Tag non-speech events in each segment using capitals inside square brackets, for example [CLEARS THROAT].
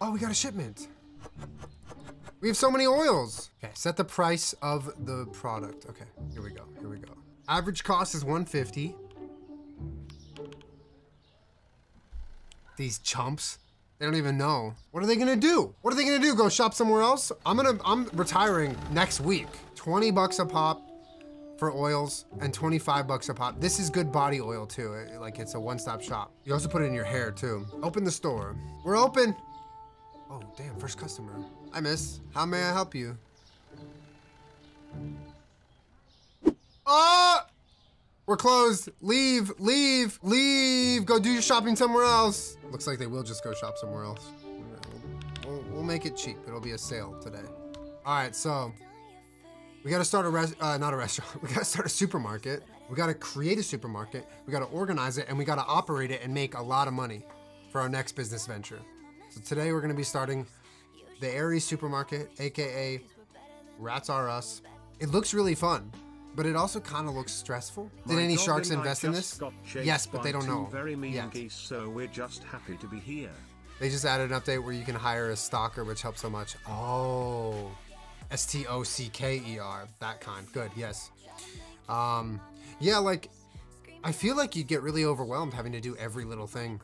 Oh, we got a shipment. We have so many oils. Okay, set the price of the product. Okay, here we go. Here we go. Average cost is 150. These chumps. They don't even know. What are they gonna do? What are they gonna do? Go shop somewhere else? I'm gonna, I'm retiring next week. 20 bucks a pop for oils and 25 bucks a pop. This is good body oil too. It- Like it's a one-stop shop. You also put it in your hair too. Open the store. We're open. Oh, damn, first customer. Hi, miss. How may I help you? Ah! We're closed. Leave, leave, leave. Go do your shopping somewhere else. Looks like they will just go shop somewhere else. We'll, we'll make it cheap. It'll be a sale today. All right, so we gotta start a res, uh, not a restaurant. [LAUGHS] We gotta start a supermarket. We gotta create a supermarket. We gotta organize it, and we gotta operate it and make a lot of money for our next business venture. So today we're gonna be starting the Aries Supermarket, aka Rats Are Us. It looks really fun, but it also kind of looks stressful. Did My any sharks invest in this? Yes, but they don't know. Very mean yet. geese, so we're just happy to be here. They just added an update where you can hire a stalker, which helps so much. Oh, S T O C K E R, that kind. Good, yes. Um, yeah, like I feel like you'd get really overwhelmed having to do every little thing.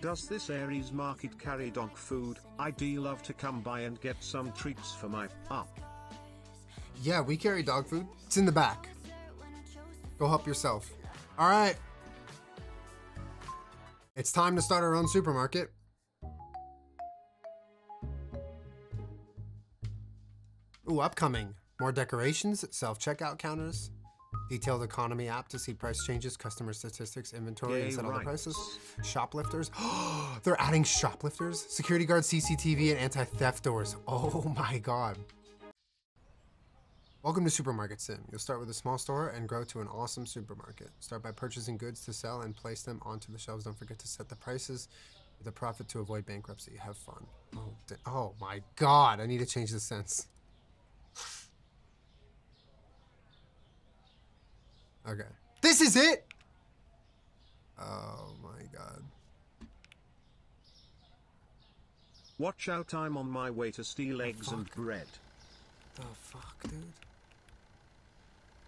Does this Aries market carry dog food? I'd love to come by and get some treats for my up. Yeah, we carry dog food. It's in the back. Go help yourself. All right. It's time to start our own supermarket. Ooh, upcoming. More decorations, self-checkout counters, detailed economy app to see price changes, customer statistics, inventory, and set all the prices. Shoplifters. [GASPS] They're adding shoplifters, security guards, CCTV, and anti-theft doors. [LAUGHS] Oh my god. Welcome to Supermarket Sim. You'll start with a small store and grow to an awesome supermarket. Start by purchasing goods to sell and place them onto the shelves. Don't forget to set the prices with a profit to avoid bankruptcy. Have fun. Oh, oh my god, I need to change the sense. Okay. This is it? Oh my god. Watch out, I'm on my way to steal eggs and bread. The fuck, dude?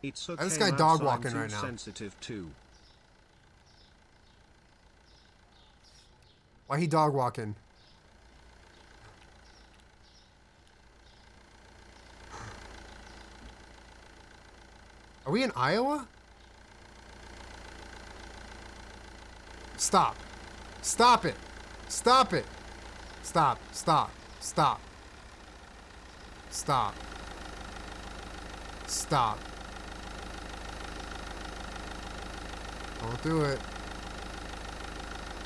It's oh, okay. this guy dog walking right now. sensitive too. Why he dog walking? Are we in Iowa? Stop. Stop it. Stop it. Stop. Stop. Stop. Stop. Stop. Don't do it.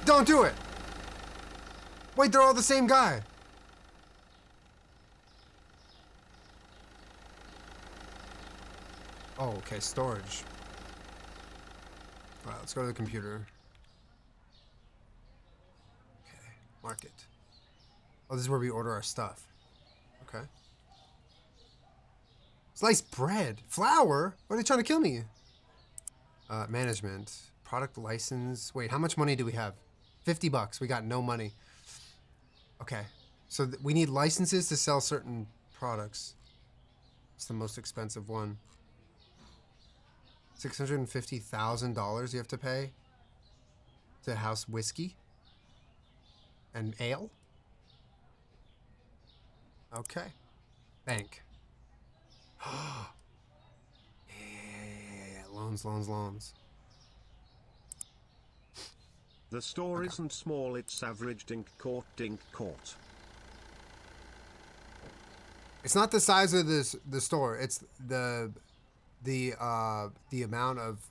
Don't do it! Wait, they're all the same guy. Oh, okay, storage. Alright, let's go to the computer. Okay, market. Oh, this is where we order our stuff. Okay. Sliced bread. Flour? What are they trying to kill me? Uh, management. Product license. Wait, how much money do we have? 50 bucks. We got no money. Okay. So we need licenses to sell certain products. It's the most expensive one. $650,000 you have to pay to house whiskey and ale. Okay. Bank. [GASPS] yeah. Loans, loans, loans. The store isn't small, it's average dink court dink court. It's not the size of this the store. It's the the uh the amount of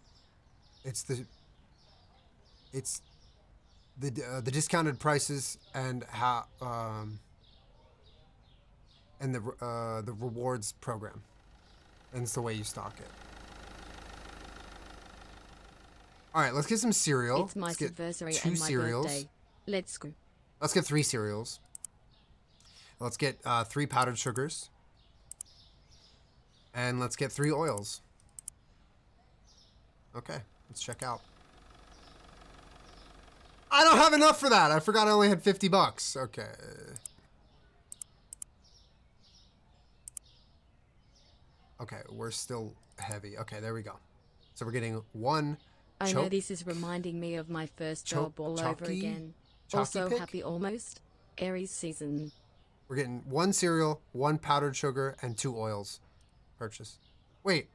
it's the it's the uh, the discounted prices and how um and the uh the rewards program. And it's the way you stock it. All right, let's get some cereal. It's my let's get anniversary two and my cereals. birthday. Let's go. Let's get three cereals. Let's get uh, three powdered sugars. And let's get three oils. Okay, let's check out. I don't have enough for that. I forgot I only had 50 bucks. Okay. Okay, we're still heavy. Okay, there we go. So we're getting one. I know this is reminding me of my first job all over again. Also, pick. happy almost Aries season. We're getting one cereal, one powdered sugar, and two oils. Purchase. Wait.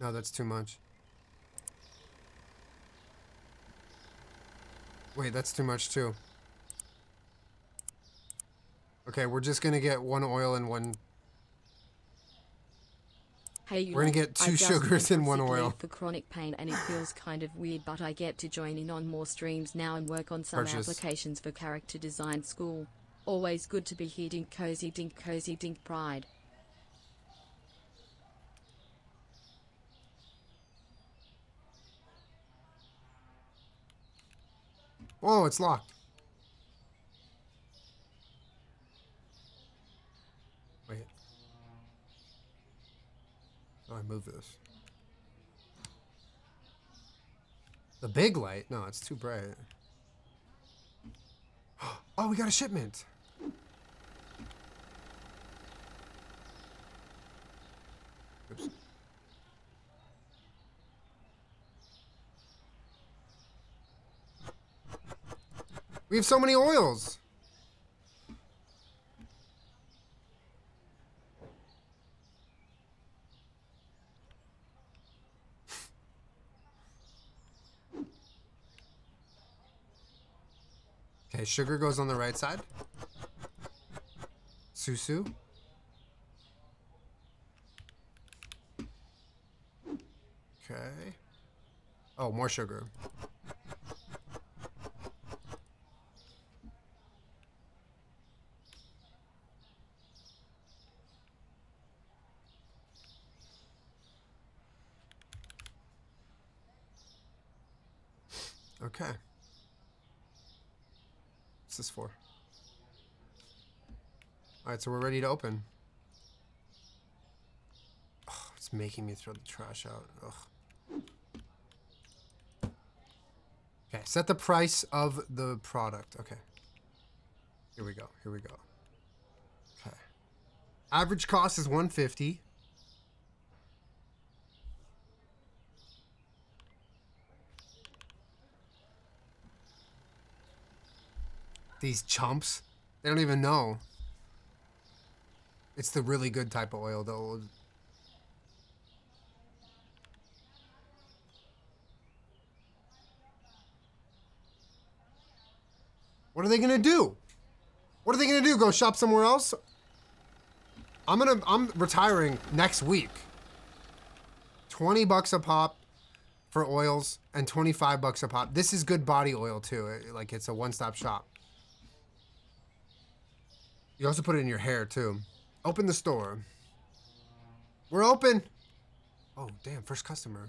No, that's too much. Wait, that's too much too. Okay, we're just gonna get one oil and one. Hey, you We're gonna get two sugars in one oil. For chronic pain, and it feels kind of weird, but I get to join in on more streams now and work on some Purchase. applications for character design school. Always good to be here, dink cozy, dink cozy, dink pride. Whoa, it's locked. Wait. Oh, I move this. The big light? No, it's too bright. [GASPS] Oh, we got a shipment. Oops. We have so many oils. Okay, sugar goes on the right side. Susu. Okay. Oh, more sugar. Okay. What's this for? Alright, so we're ready to open. Ugh, it's making me throw the trash out. Ugh. Okay, set the price of the product. Okay. Here we go. Here we go. Okay. Average cost is 150. These chumps. They don't even know. It's the really good type of oil, though. What are they gonna do? What are they gonna do? Go shop somewhere else? I'm gonna I'm retiring next week. 20 bucks a pop for oils and 25 bucks a pop. This is good body oil too. It- like it's a one-stop shop. You also put it in your hair too. Open the store. We're open. Oh, damn, first customer.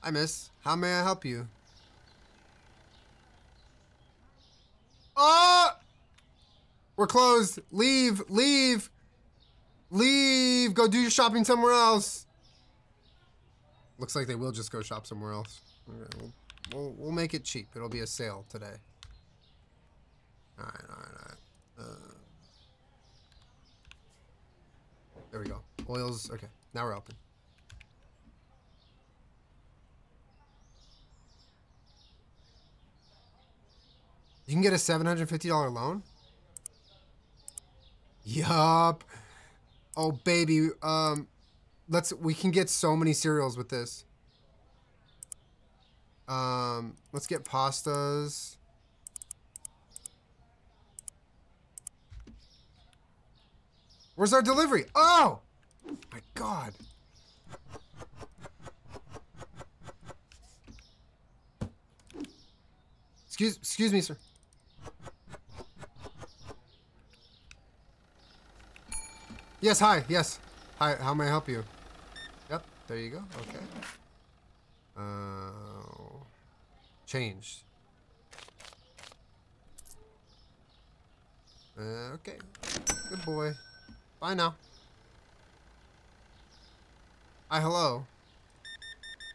Hi, miss. How may I help you? Oh! We're closed. Leave, leave, leave. Go do your shopping somewhere else. Looks like they will just go shop somewhere else. We'll, we'll, we'll make it cheap. It'll be a sale today. All right, all right, all right. Uh, there we go. Oils. Okay, now we're open. You can get a $750 loan? Yup. Oh baby, um let's we can get so many cereals with this. Um let's get pastas. Where's our delivery? Oh! My god. Excuse excuse me, sir. Yes, hi. Yes. Hi, how may I help you? Yep, there you go. Okay. Uh changed. Uh, okay. Good boy. Bye now. Hi, hello.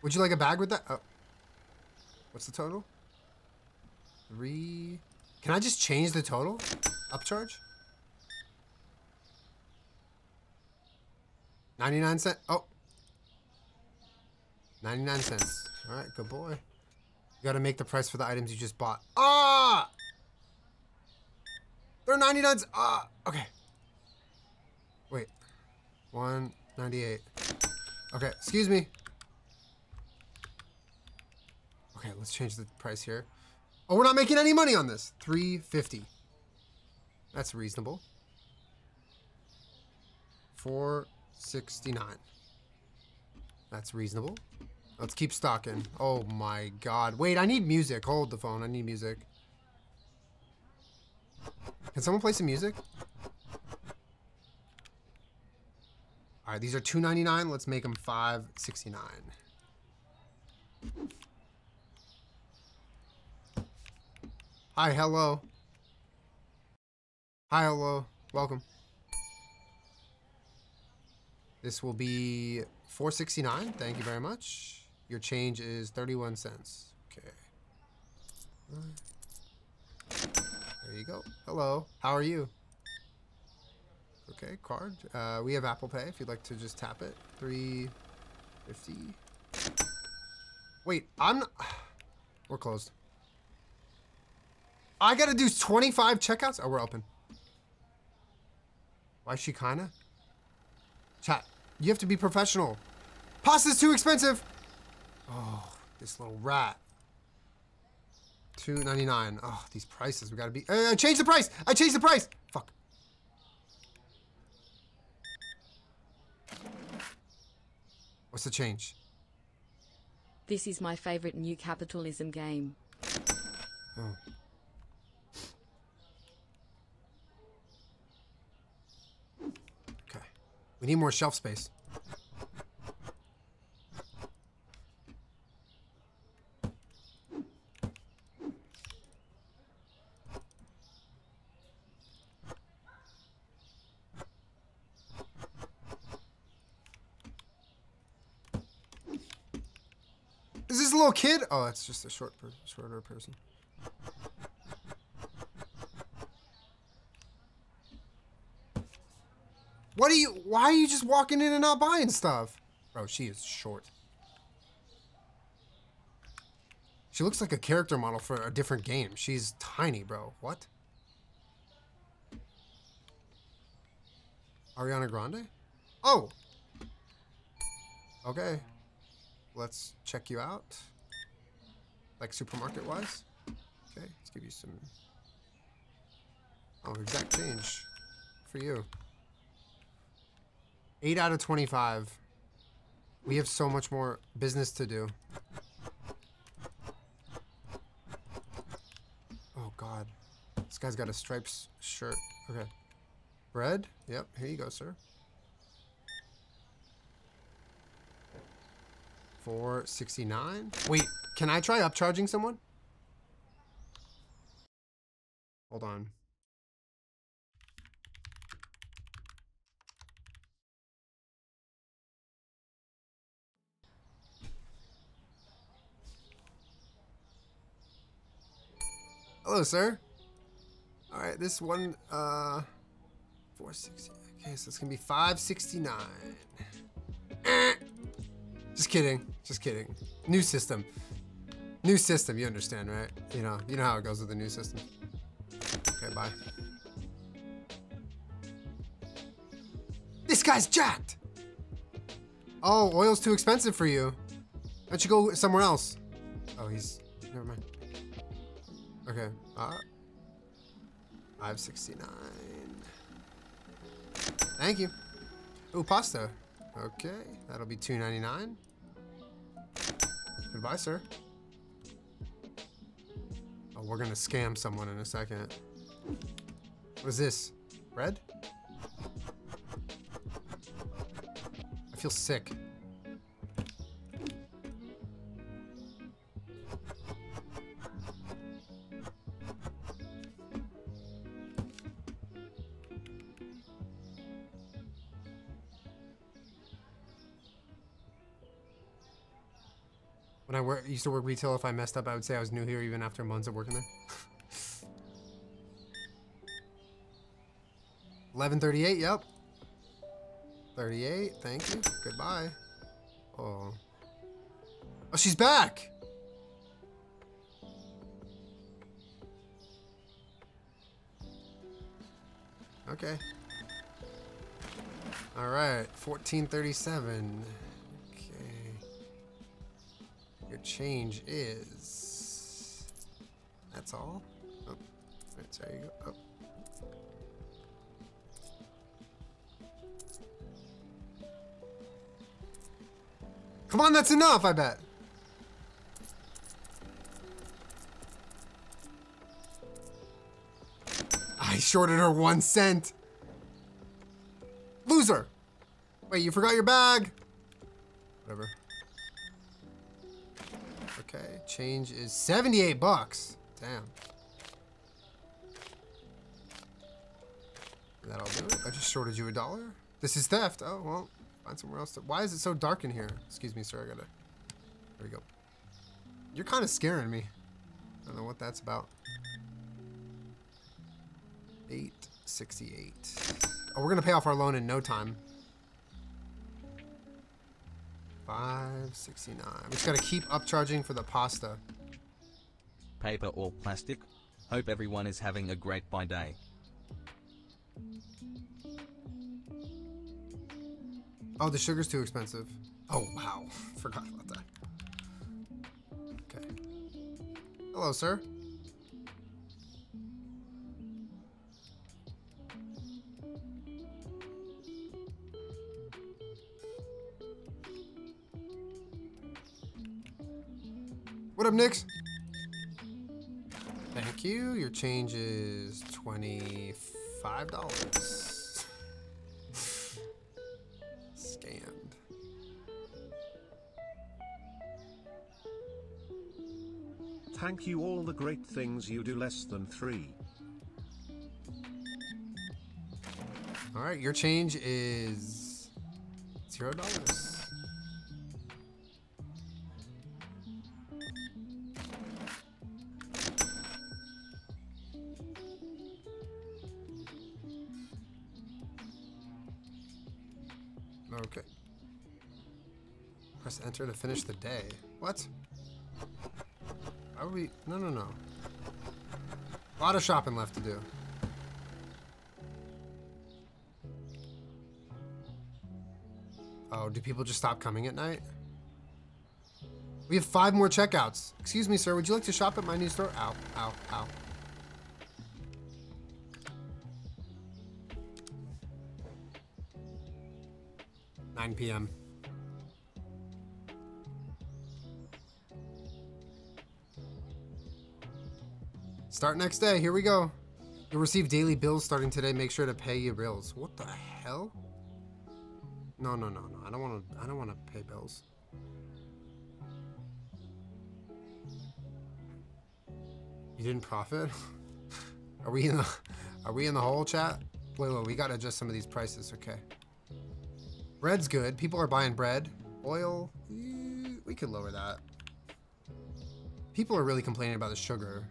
Would you like a bag with that? Oh. What's the total? Three. Can I just change the total? Upcharge? 99 cent. Oh. 99 cents. All right, good boy. You gotta make the price for the items you just bought. Ah! They're 99 cents. Ah! Okay. Wait. 198. Okay, excuse me. Okay, let's change the price here. Oh, we're not making any money on this. 350. That's reasonable. 469. That's reasonable. Let's keep stocking. Oh my god. Wait, I need music. Hold the phone. I need music. Can someone play some music? All right, these are 2.99. Let's make them 5.69. Hi, hello. Hi, hello. Welcome. This will be 469. Thank you very much. Your change is 31 cents. Okay. There you go. Hello. How are you? Okay, card. Uh, we have Apple Pay if you'd like to just tap it. 350. Wait, I'm not... [SIGHS] We're closed. I gotta do 25 checkouts? Oh, we're open. Why she kinda? Chat, you have to be professional. Pasta's too expensive. Oh, this little rat. Two ninety nine. Oh, these prices. We gotta be. Uh, I the price. I changed the price. Fuck. What's the change? This is my favorite new capitalism game. Oh. Okay. We need more shelf space. A little kid? Oh, that's just a short, per shorter person. What are you? Why are you just walking in and not buying stuff? Bro, she is short. She looks like a character model for a different game. She's tiny, bro. What? Ariana Grande? Oh! Okay. Let's check you out. Like supermarket wise. Okay, let's give you some. Oh, exact change for you. 8 out of 25. We have so much more business to do. Oh, God. This guy's got a stripes shirt. Okay. Bread? Yep, here you go, sir. 469. Wait, can I try upcharging someone? Hold on. Hello, sir. All right, this one, uh, 460. Okay, so it's gonna be 569. Just kidding. Just kidding. New system. New system, you understand, right? You know, you know how it goes with the new system. Okay, bye. This guy's jacked! Oh, oil's too expensive for you. Why don't you go somewhere else? Oh, he's... Never mind. Okay. Uh, 569. Thank you. Ooh, pasta. Okay, that'll be 2.99. Goodbye, sir. Oh, we're gonna scam someone in a second. What is this? Red? I feel sick. Used to work retail, if I messed up, I would say I was new here even after months of working there. 1138, yep. 38, thank you. Goodbye. Oh. Oh, she's back! Okay. All right, 1437. Your change is. That's all? Oh, right, there you go. Oh. Come on, that's enough, I bet. I shorted her one cent. Loser. Wait, you forgot your bag. Whatever. Change is 78 bucks. Damn. That'll do it. I just shorted you a dollar. This is theft. Oh, well, find somewhere else. To... Why is it so dark in here? Excuse me, sir. I gotta. There we go. You're kind of scaring me. I don't know what that's about. 868. Oh, we're gonna pay off our loan in no time. 569. We just gotta keep upcharging for the pasta. Paper or plastic? Hope everyone is having a great buy day. Oh, the sugar's too expensive. Oh, wow. [LAUGHS] Forgot about that. Okay. Hello, sir. What up, Nix? Thank you. Your change is $25. Scanned. Thank you all the great things you do less than three. All right, your change is zero dollars. To finish the day. What? Are we? No, no, no. A lot of shopping left to do. Oh, do people just stop coming at night? We have five more checkouts. Excuse me, sir. Would you like to shop at my new store? Ow, ow, ow. Nine p.m. Start next day. Here we go. You'll receive daily bills starting today. Make sure to pay your bills. What the hell? No, no, no, no. I don't want to. I don't want to pay bills. You didn't profit? [LAUGHS] Are we in the? Are we in the hole, chat? Wait, wait. We gotta adjust some of these prices. Okay. Bread's good. People are buying bread. Oil. We could lower that. People are really complaining about the sugar.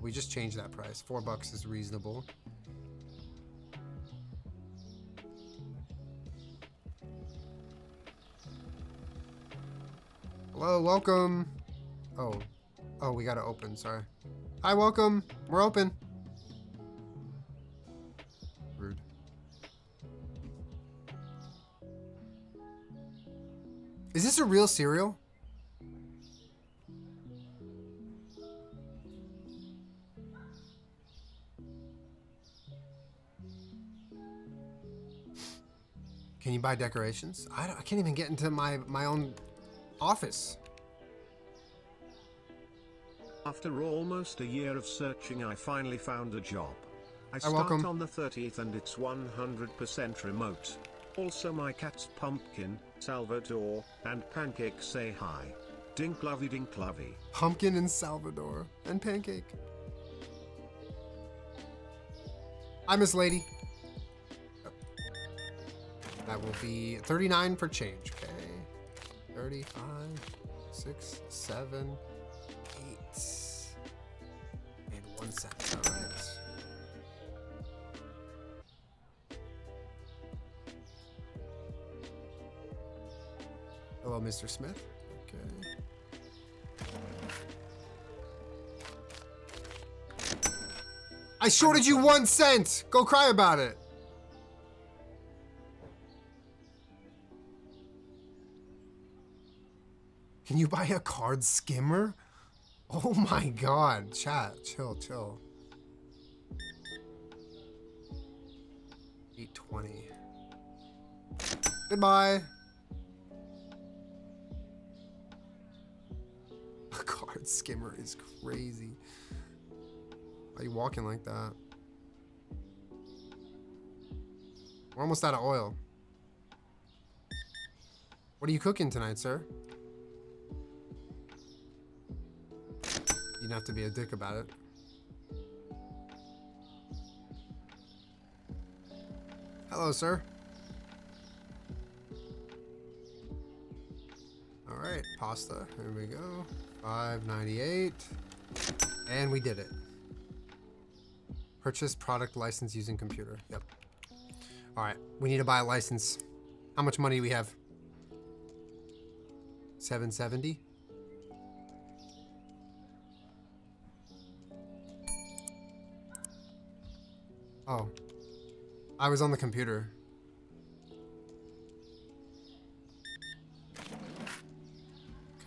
We just changed that price. Four bucks is reasonable. Hello, welcome. Oh, oh, we gotta open. Sorry. Hi, welcome. We're open. Rude. Is this a real cereal? You buy decorations? I, don't- I can't even get into my my own office. After almost a year of searching I finally found a job. I start welcome. on the 30th and it's 100% remote. Also my cats Pumpkin, Salvador, and Pancake say hi. Dink lovey dink lovey. Pumpkin and Salvador and pancake. Hi, Miss Lady. That will be 39 for change, okay? 35, 6, 7, 8, and 1 cent. All right. Hello, Mr. Smith. Okay. I shorted you one cent. Go cry about it. Can you buy a card skimmer? Oh my god. Chat, chill, chill. 820. Goodbye. [LAUGHS] A card skimmer is crazy. Why are you walking like that? We're almost out of oil. What are you cooking tonight, sir? You don't have to be a dick about it. Hello, sir. All right, pasta. Here we go. 598. And we did it. Purchase product license using computer. Yep. All right, we need to buy a license. How much money do we have? 770? I was on the computer.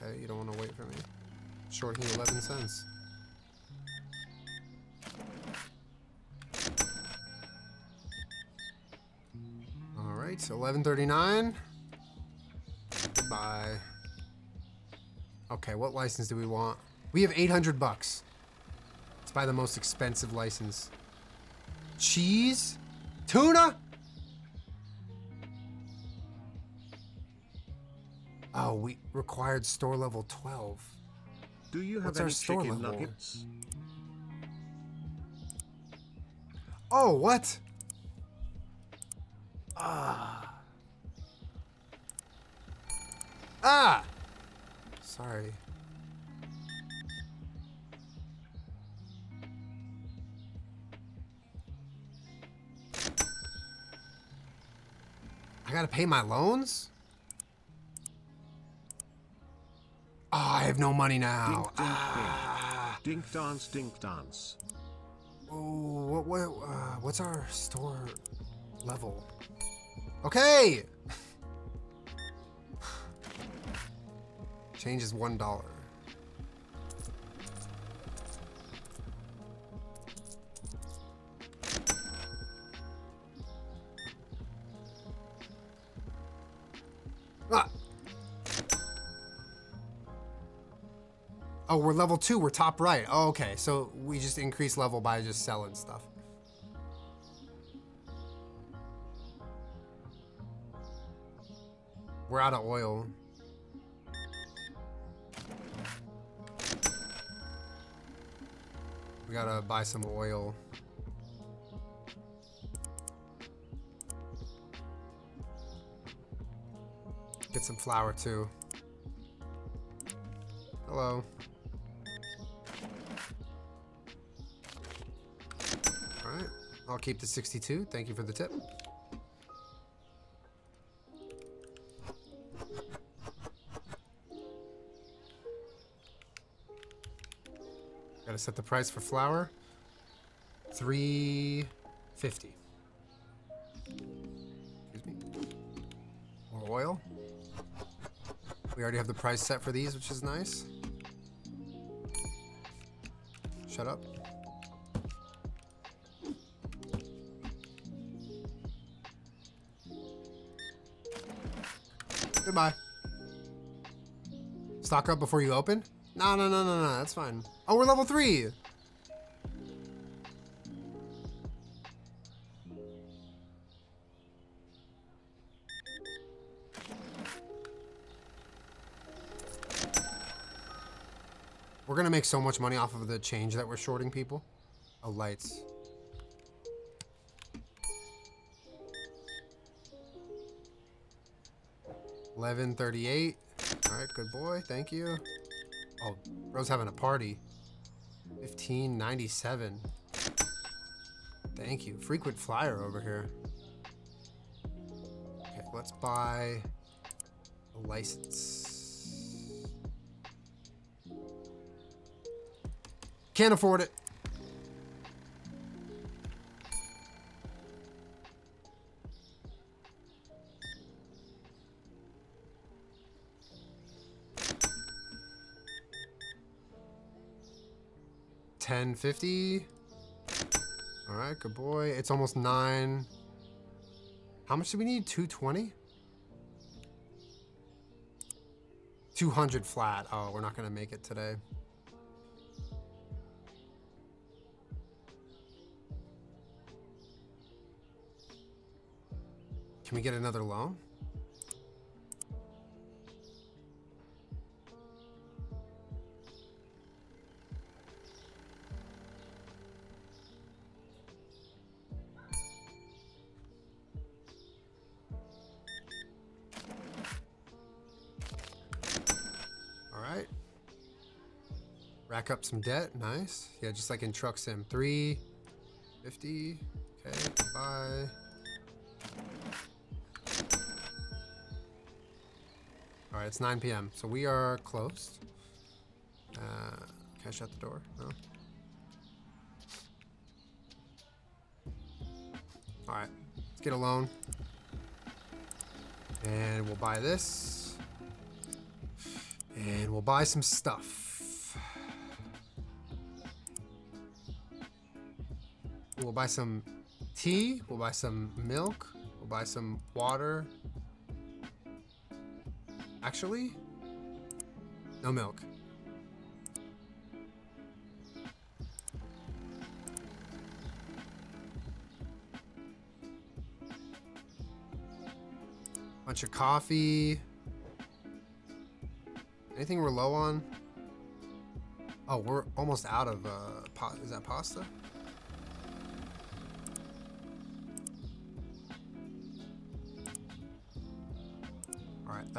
Okay, you don't want to wait for me. Short you 11 cents. Alright, so 1139. Goodbye. Okay, what license do we want? We have 800 bucks. Let's buy the most expensive license. Cheese? Tuna? Oh, we required store level 12. Do you have What's our any store chicken level? nuggets? Oh, what? Ah. Ah! Sorry. I gotta pay my loans? Oh, I have no money now. Dink, dink, ah. dink. dink dance, dink dance. Oh, what, what, uh, what's our store level? Okay! [SIGHS] Change is $1. Oh, we're level two. We're top right. Oh, okay. So we just increase level by just selling stuff. We're out of oil. We gotta buy some oil. Get some flour too. Hello. I'll keep the 62. Thank you for the tip. Gotta set the price for flour. 350. Excuse me. More oil. We already have the price set for these, which is nice. Shut up. Goodbye. Stock up before you open? No, no, no, no, no. That's fine. Oh, we're level three. We're gonna make so much money off of the change that we're shorting people. Oh, lights. Eleven thirty-eight. All right, good boy. Thank you. Oh, bro's having a party. Fifteen ninety-seven. Thank you. Frequent flyer over here. Okay, let's buy a license. Can't afford it. Ten fifty. All right, good boy. It's almost nine. How much do we need? 220? 200 flat. Oh, we're not going to make it today. Can we get another loan? Rack up some debt. Nice. Yeah, just like in Truck Sim. 350. Okay, bye. All right, it's 9 p.m. So we are closed. Uh, can I shut the door? No. All right, let's get a loan. And we'll buy this. And we'll buy some stuff. We'll buy some tea. We'll buy some milk. We'll buy some water. Actually, no milk. Bunch of coffee. Anything we're low on? Oh, we're almost out of, uh, is that pasta?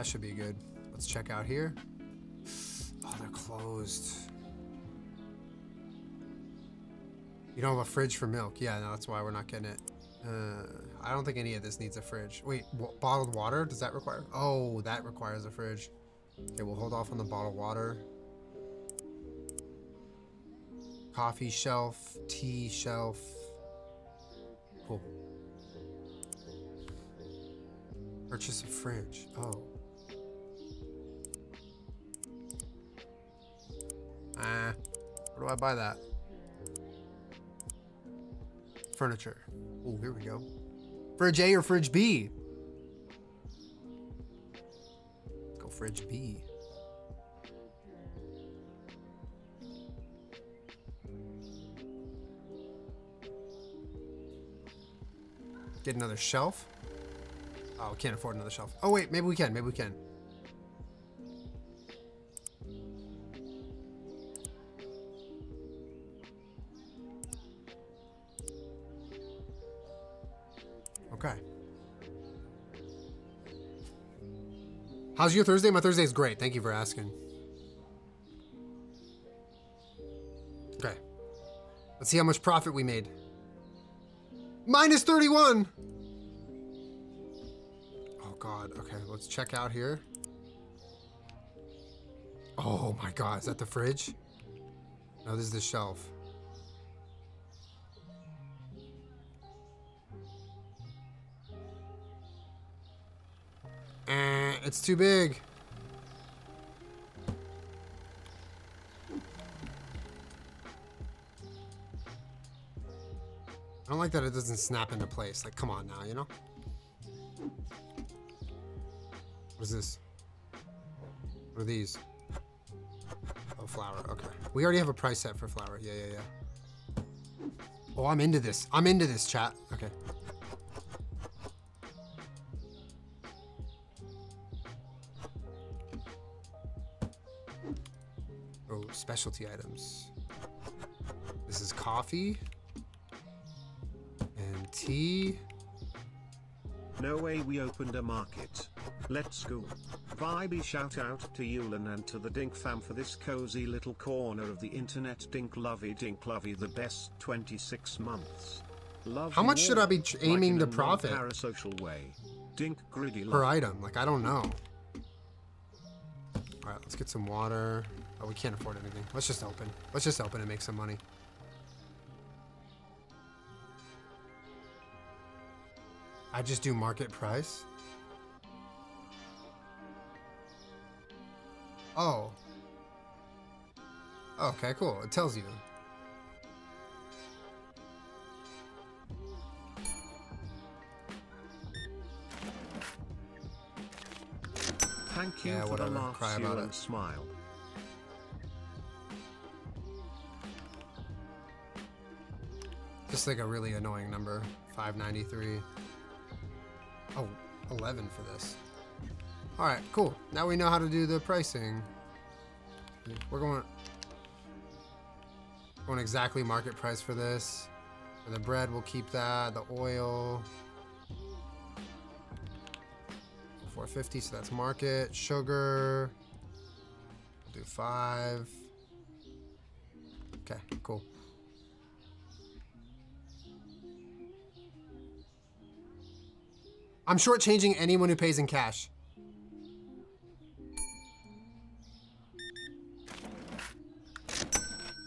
That should be good. Let's check out here. Oh, they're closed. You don't have a fridge for milk. Yeah, no, that's why we're not getting it. Uh, I don't think any of this needs a fridge. Wait, bottled water? Does that require? Oh, that requires a fridge. Okay, we'll hold off on the bottled water. Coffee shelf, tea shelf. Cool. Purchase a fridge. Oh. Ah, where do I buy that? Furniture. Oh, here we go. Fridge A or fridge B? Go fridge B. Get another shelf. Oh, we can't afford another shelf. Oh wait, maybe we can. Maybe we can. How's your Thursday? My Thursday is great. Thank you for asking. Okay. Let's see how much profit we made. Minus 31. Oh god. Okay, let's check out here. Oh my god, is that the fridge? No, this is the shelf. It's too big. I don't like that it doesn't snap into place. Like, come on now, you know? What is this? What are these? Oh, flour. Okay. We already have a price set for flour. Yeah, yeah, yeah. Oh, I'm into this. I'm into this, chat. Okay. Specialty items. This is coffee. And tea. No way we opened a market. Let's go. Vibe shout out to Yulan and to the Dink fam for this cozy little corner of the internet. Dink lovey dink lovey the best 26 months. Love How much should I be like aiming in to profit? non-parasocial way. Dink gritty Per item. Like, I don't know. All right, let's get some water. Oh, we can't afford anything. Let's just open. Let's just open and make some money. I just do market price. Oh. Okay, cool. It tells you. Thank you Yeah, for the whatever. laughs Cry you about and it. smile. Just like a really annoying number. 593. Oh, 11 for this. Alright, cool. Now we know how to do the pricing. We're going going exactly market price for this. For the bread, we'll keep that. The oil. 450, so that's market. Sugar. We'll do five. Okay, cool. I'm shortchanging anyone who pays in cash.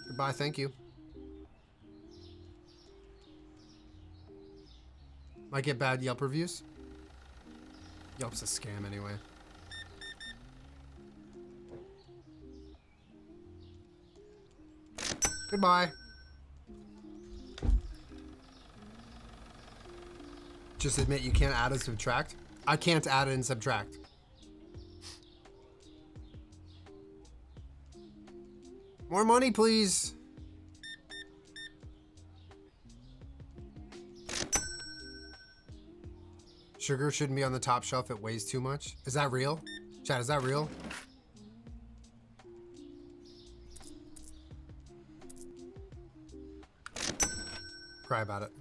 Goodbye, thank you. Might get bad Yelp reviews. Yelp's a scam anyway. Goodbye. Just admit you can't add and subtract. I can't add and subtract. More money, please. Sugar shouldn't be on the top shelf. It weighs too much. Is that real? Chad, is that real? Cry about it.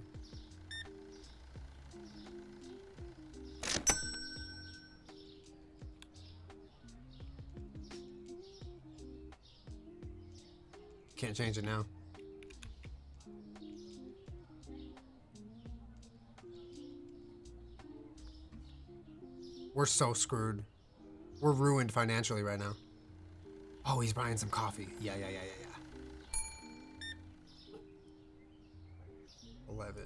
Can't change it now. We're so screwed. We're ruined financially right now. Oh, he's buying some coffee. Yeah, yeah, yeah, yeah, yeah. 11.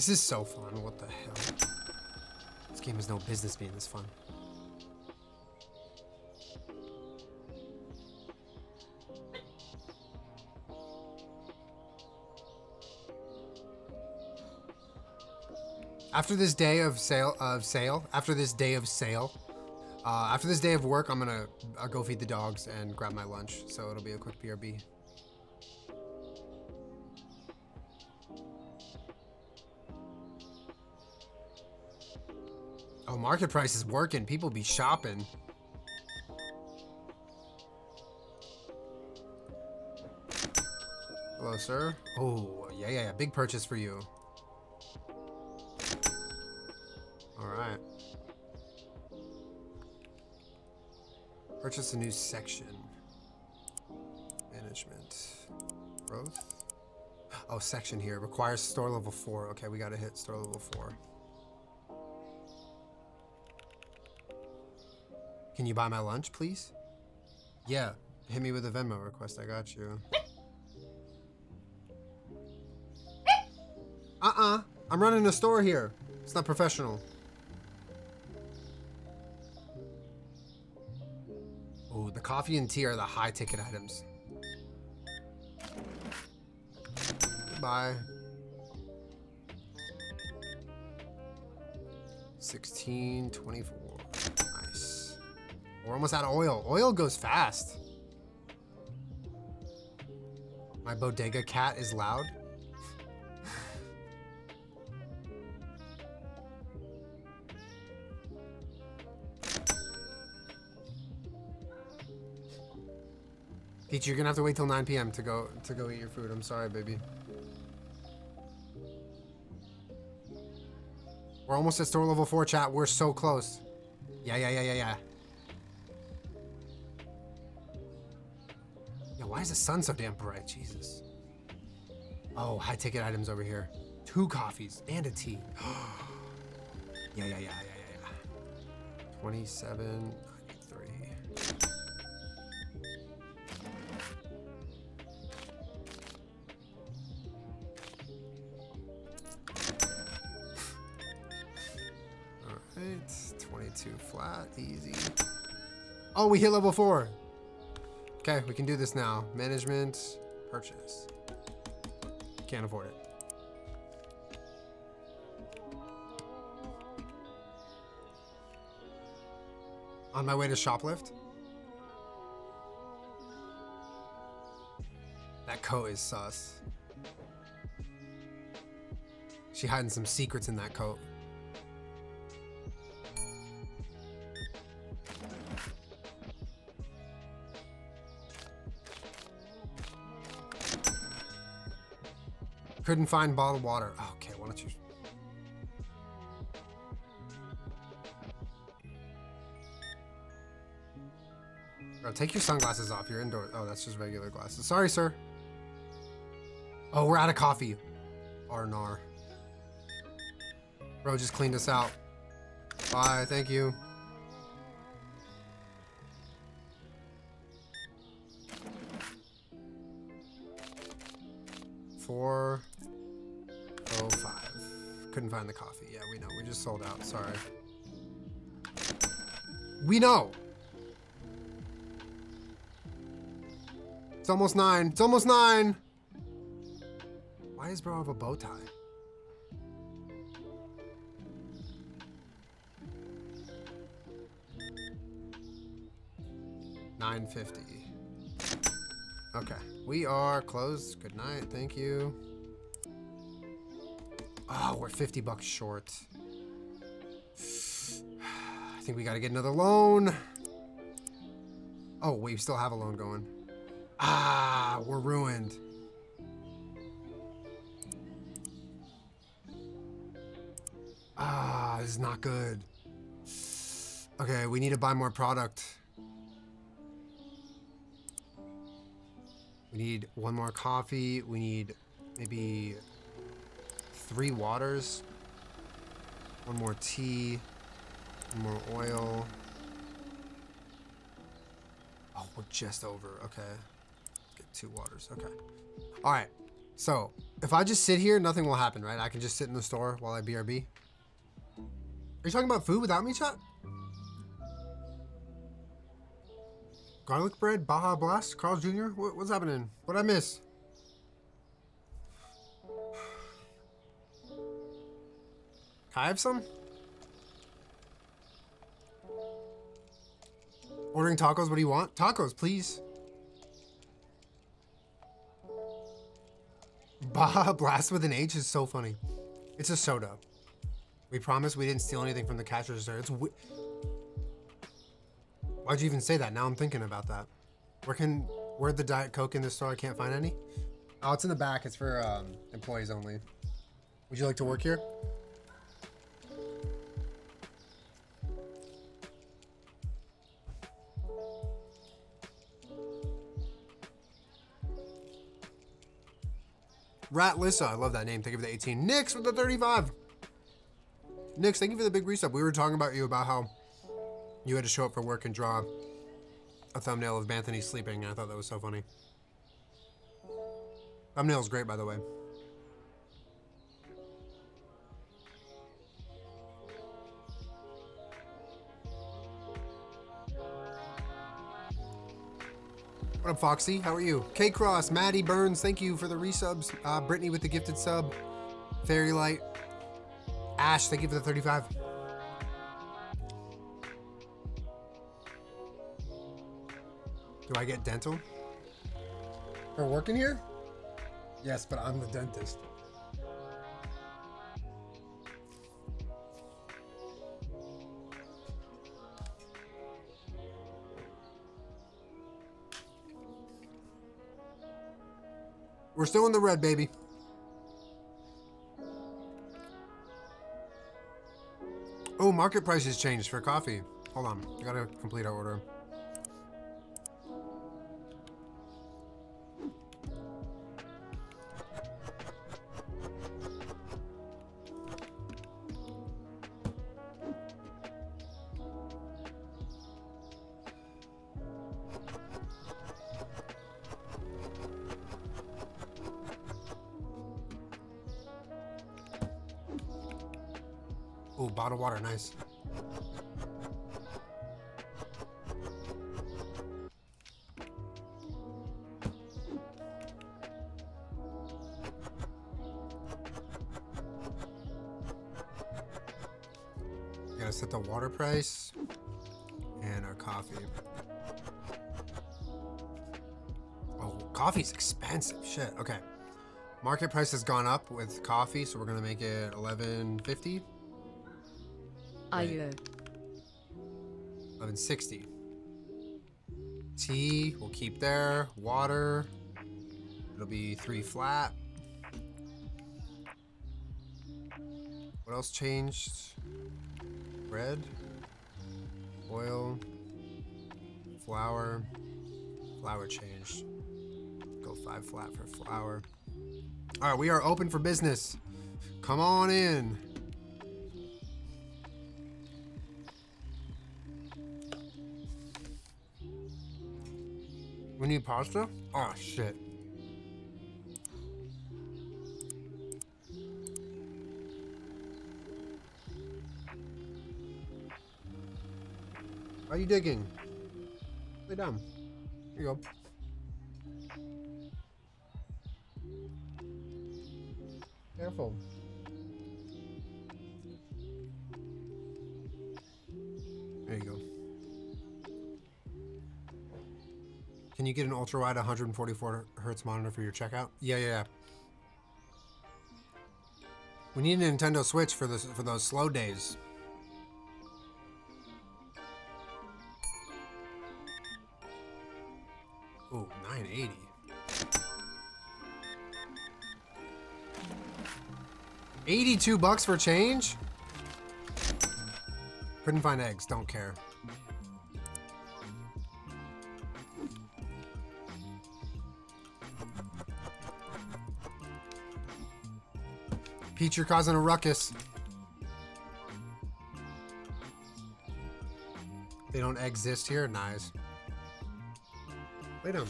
This is so fun. What the hell? This game has no business being this fun. After this day of sale, of sale, after this day of sale, uh, after this day of work, I'm gonna I'll go feed the dogs and grab my lunch. So it'll be a quick BRB. Market price is working. People be shopping. Hello, sir. Oh, yeah, yeah, yeah. Big purchase for you. All right. Purchase a new section. Management. Growth. Oh, section here. Requires store level 4. Okay, we gotta hit store level 4. Can you buy my lunch, please? Yeah. Hit me with a Venmo request. I got you. Uh-uh. I'm running a store here. It's not professional. Oh, the coffee and tea are the high ticket items. Bye. 16, 24. We're almost out of oil. Oil goes fast. My bodega cat is loud. Peach, you're gonna have to wait till 9 p.m. to go to go eat your food. I'm sorry, baby. We're almost at store level four, chat. We're so close. Yeah, yeah, yeah, yeah, yeah. Why is the sun so damn bright? Jesus. Oh, high ticket items over here. Two coffees and a tea. [GASPS] yeah, yeah, yeah, yeah, yeah, yeah. 27, 93. [LAUGHS] Alright, 22 flat, easy. Oh, we hit level four. Okay, we can do this now. Management, purchase. Can't afford it. On my way to shoplift. That coat is sus. She hiding some secrets in that coat. Couldn't find bottled water. Okay, why don't you? Bro, take your sunglasses off. You're indoors. Oh, that's just regular glasses. Sorry, sir. Oh, we're out of coffee. R&R. Bro, just cleaned us out. Bye, thank you. Four. Couldn't find the coffee. Yeah, we know. We just sold out. Sorry. We know. It's almost nine. It's almost nine. Why does bro have a bow tie? Nine fifty. Okay, we are closed. Good night. Thank you. Oh, we're 50 bucks short. [SIGHS] I think we got to get another loan. Oh, wait, we still have a loan going. Ah, we're ruined. Ah, this is not good. Okay, we need to buy more product. We need one more coffee. We need maybe three waters. One more tea. One more oil. Oh, we're just over. Okay. Get two waters. Okay. All right. So, if I just sit here, nothing will happen, right? I can just sit in the store while I BRB. Are you talking about food without me, chat? Garlic bread, Baja Blast, Carl's Jr. What, what's happening? What I miss? I have some? Ordering tacos. What do you want? Tacos, please. [LAUGHS] Baja Blast with an H is so funny. It's a soda. We promise we didn't steal anything from the cash register. It's. Why'd you even say that? Now I'm thinking about that. Where can where'd the Diet Coke in the store? I can't find any. Oh, it's in the back. It's for um, employees only. Would you like to work here? Rat Lissa, I love that name. Thank you for the 18. Nix with the 35. Nix, thank you for the big resub. We were talking about you about how you had to show up for work and draw a thumbnail of Anthony sleeping, and I thought that was so funny. Thumbnail's great, by the way. What up, Foxy? How are you? K Cross, Maddie Burns, thank you for the resubs. Uh, Brittany with the gifted sub. Fairy Light. Ash, thank you for the 35. Do I get dental? For working here? Yes, but I'm the dentist. We're still in the red, baby. Oh, market prices changed for coffee. Hold on. I gotta complete our order. Coffee's expensive. Shit. Okay. Market price has gone up with coffee, so we're gonna make it eleven fifty. Ayo. 1160. Tea, we'll keep there. Water, it'll be three flat. What else changed? Bread, oil, flour. Flour changed. Go five flat for flour. All right, we are open for business. Come on in. We need pasta? Oh shit. Are you digging? Lay down. Here you go. Careful. There you go. Can you get an ultra wide 144 hertz monitor for your checkout? Yeah, yeah, yeah. We need a Nintendo Switch for this for those slow days. Ooh, 980. Eighty-two bucks for change? Couldn't find eggs, don't care. Peach, you're causing a ruckus. They don't exist here? Nice. Lay down.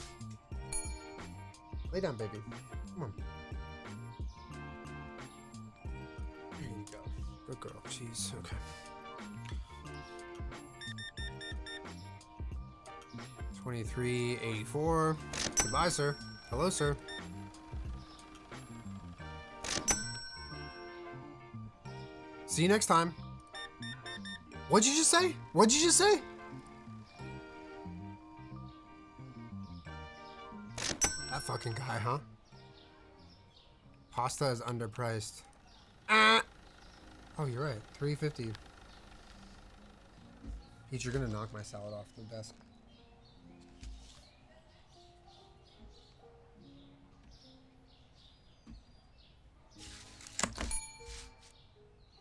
Lay down, baby. Come on. Go. Girl. Jeez. Okay. Twenty-three eighty-four. Goodbye, sir. Hello, sir. See you next time. What'd you just say? What'd you just say? That fucking guy, huh? Pasta is underpriced. Ah! Oh, you're right. 350. Pete, you're gonna knock my salad off the desk.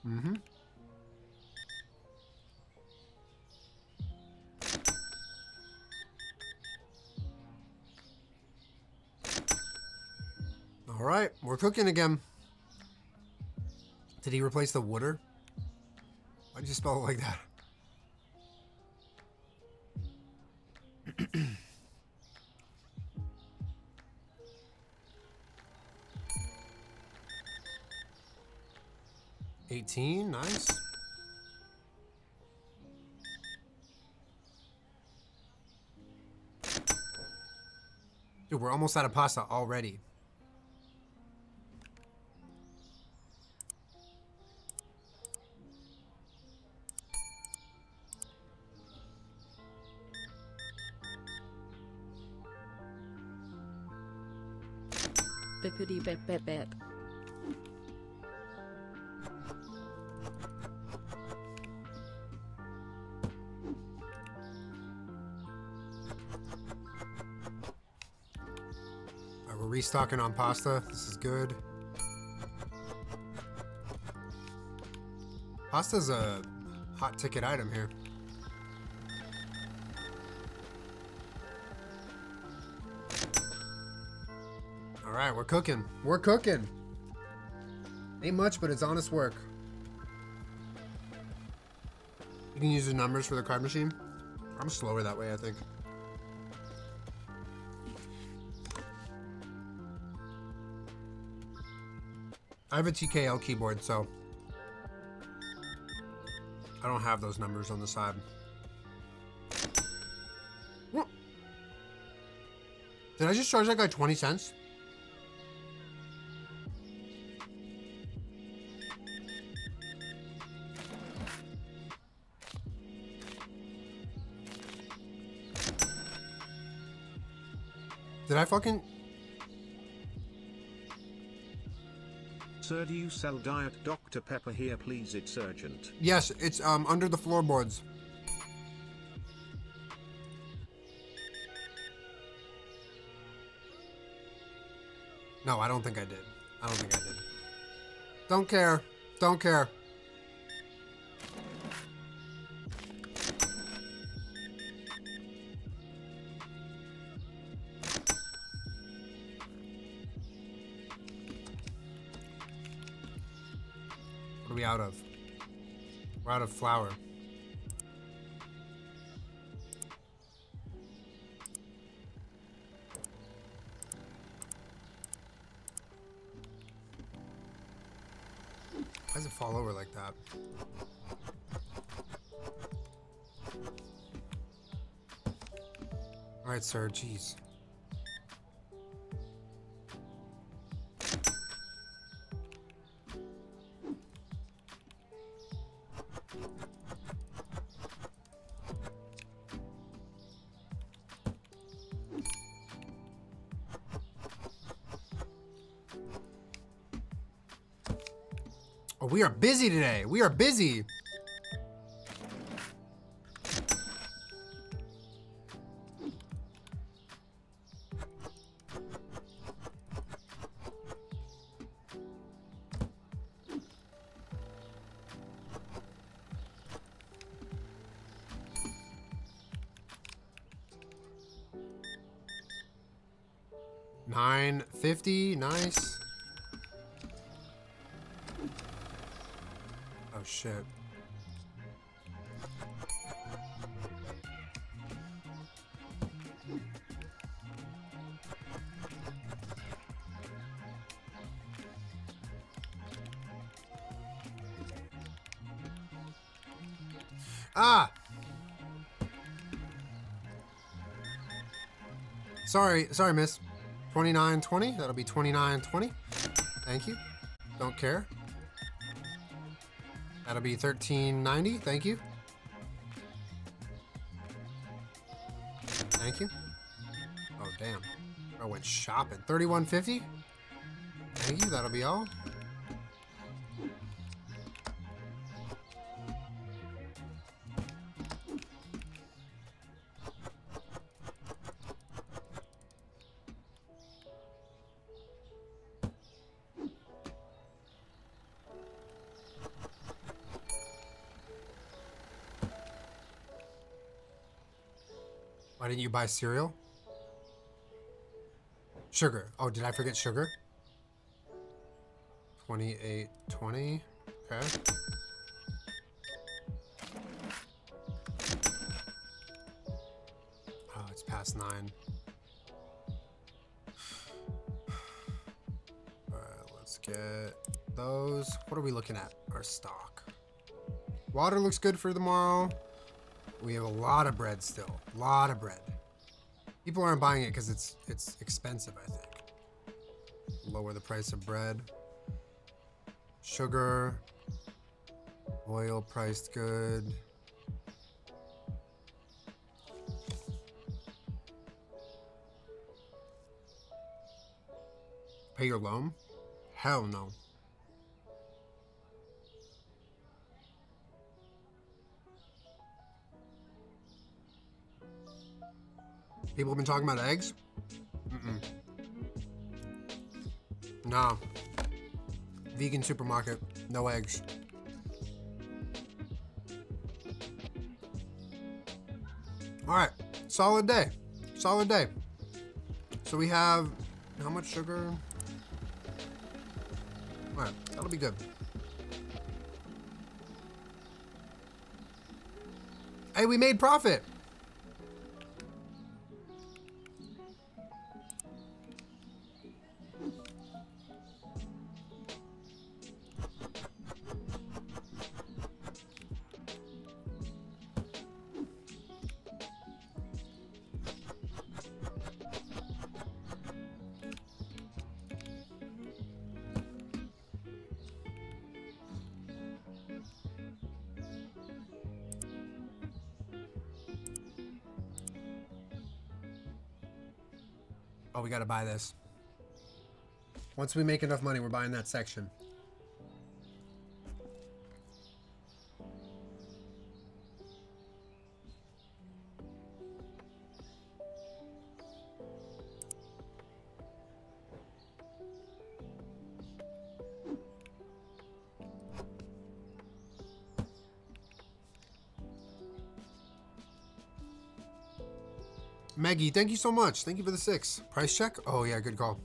Mm-hmm. All right, we're cooking again. Did he replace the wooder? Why'd you spell it like that? [CLEARS THROAT] Eighteen, nice. Dude, we're almost out of pasta already. Right, we're restocking on pasta. This is good. Pasta's a hot ticket item here. Right, we're cooking. We're cooking. Ain't much, but it's honest work. You can use the numbers for the card machine. I'm slower that way, I think. I have a TKL keyboard, so I don't have those numbers on the side. Did I just charge that guy 20 cents? I fucking... Sir, do you sell Diet Dr. Pepper here, please? It's urgent. Yes, it's um under the floorboards. No, I don't think I did. I don't think I did. Don't care. Don't care. We're out of flour. Why does it fall over like that? Alright, sir, jeez. We are busy today. We are busy. Sorry, sorry, miss. 2920, that'll be 2920. Thank you. Don't care. That'll be 1390. Thank you. Thank you. Oh, damn. I went shopping. 3150. Thank you. That'll be all. You buy cereal? Sugar. Oh, did I forget sugar? 2820. Okay. Oh, it's past nine. [SIGHS] Alright, let's get those. What are we looking at? Our stock. Water looks good for tomorrow. We have a lot of bread still. A lot of bread. People aren't buying it because it's it's expensive, I think. Lower the price of bread. Sugar. Oil priced good. Pay your loan? Hell no. People have been talking about eggs? Mm-mm. No. Vegan supermarket. No eggs. All right. Solid day. Solid day. So we have how much sugar? All right. That'll be good. Hey, we made profit. Gotta buy this. Once we make enough money, we're buying that section. Maggie, thank you so much. Thank you for the six. Price check? Oh, yeah, good call.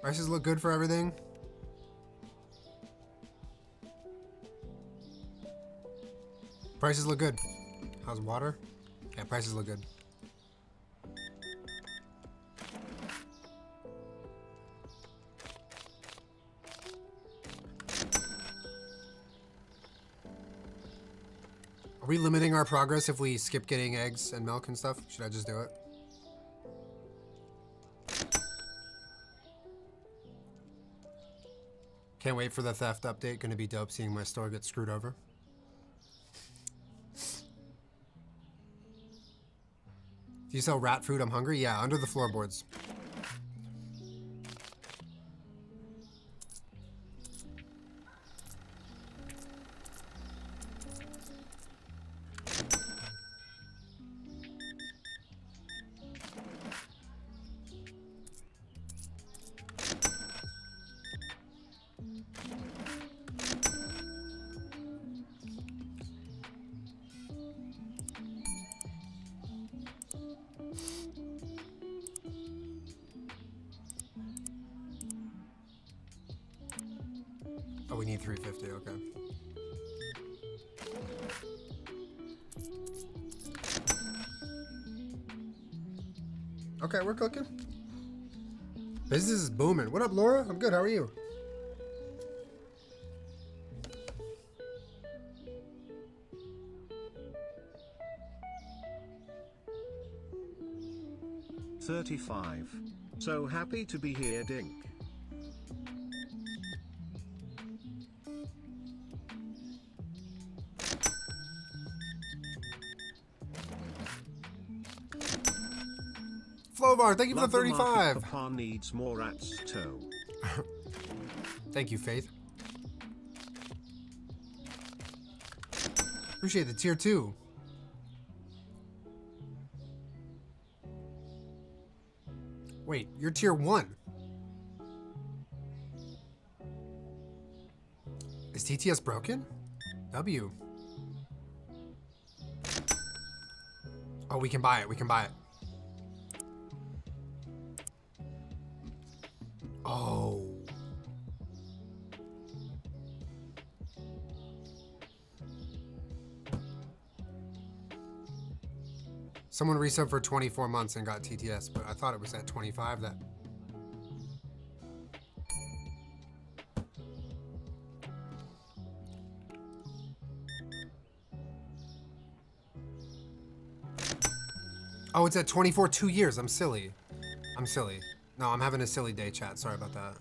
Prices look good for everything. Prices look good. How's water? Yeah, prices look good. We limiting our progress if we skip getting eggs and milk and stuff? Should I just do it? Can't wait for the theft update. Gonna be dope seeing my store get screwed over. Do you sell rat food? I'm hungry. Yeah, under the floorboards. Happy to be here, Dink. Flovar, thank you for Love the the market 35. Papa needs more rats toe. [LAUGHS] Thank you, Faith. Appreciate the tier two. You're tier one. Is TTS broken? W. Oh, we can buy it. We can buy it. Oh. Someone resubbed for 24 months and got TTS, but I thought it was at 25 that. Oh, it's at 24 two years. I'm silly. I'm silly. No, I'm having a silly day chat. Sorry about that.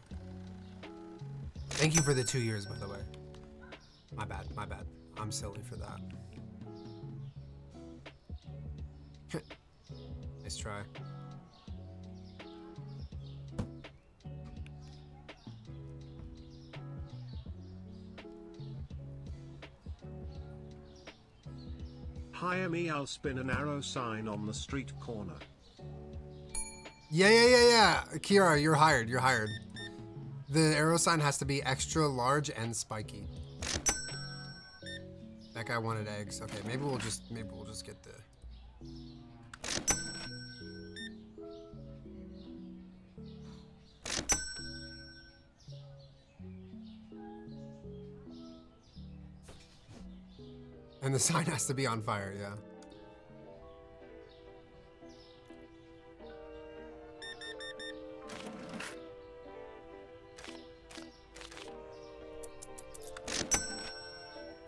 Thank you for the two years, by the way. My bad, my bad. I'm silly for that. Nice try. hire me, I'll spin an arrow sign on the street corner. Yeah, yeah, yeah, yeah. Kira, you're hired. You're hired. The arrow sign has to be extra large and spiky. That guy wanted eggs. Okay, maybe we'll just maybe we'll just get the. And the sign has to be on fire, yeah.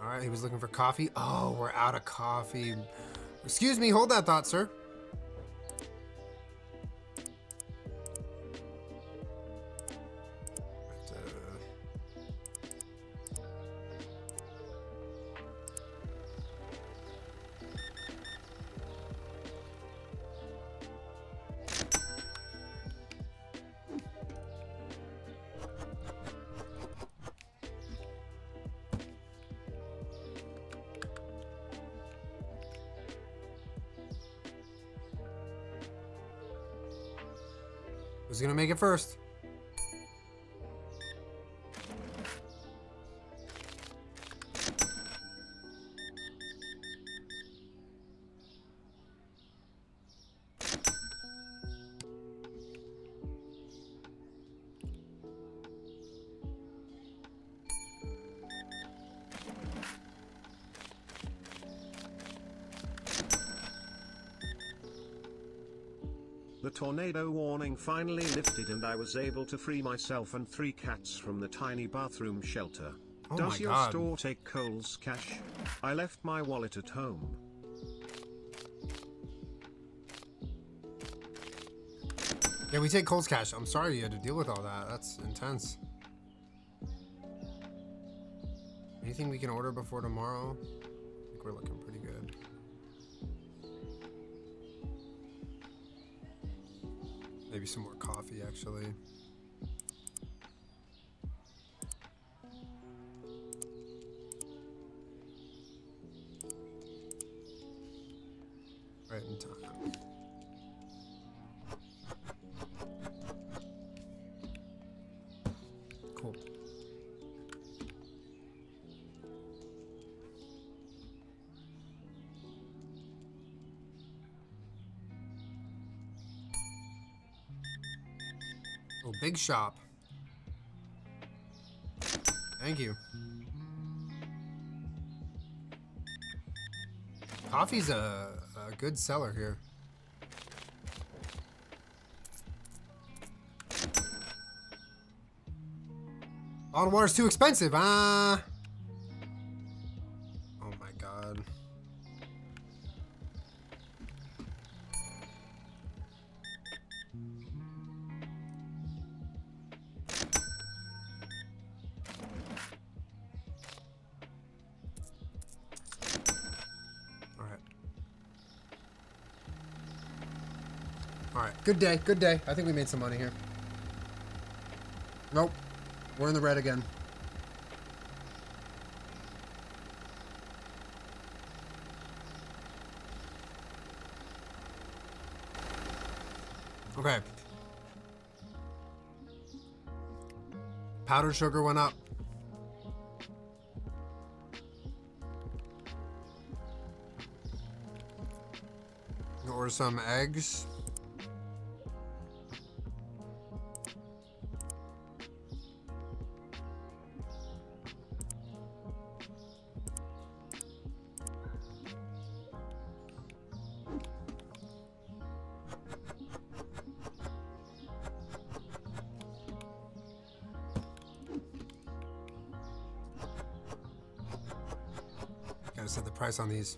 All right, he was looking for coffee. Oh, we're out of coffee. Excuse me, hold that thought, sir. Who's gonna make it first? Tornado warning finally lifted and I was able to free myself and three cats from the tiny bathroom shelter. Oh Does your God. store take Kohl's cash? I left my wallet at home. Yeah, we take Kohl's cash. I'm sorry you had to deal with all that. That's intense. Anything we can order before tomorrow? I think we're looking pretty good. Some more coffee, actually. Shop. Thank you. Coffee's a, a good seller here. Bottled water's too expensive, ah. Oh good day, good day. I think we made some money here. Nope. We're in the red again. Okay. Powdered sugar went up. Or some eggs. Price on these.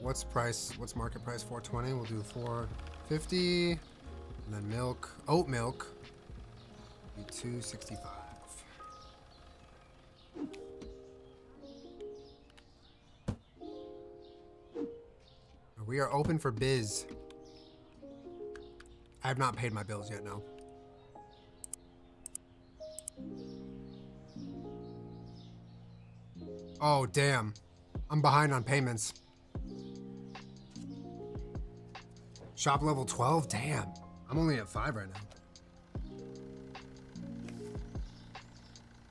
What's price? What's market price? 420. We'll do 450. And then milk, oat milk, be 265. We are open for biz. I have not paid my bills yet, no. Oh, damn. I'm behind on payments. Shop level 12? Damn. I'm only at 5 right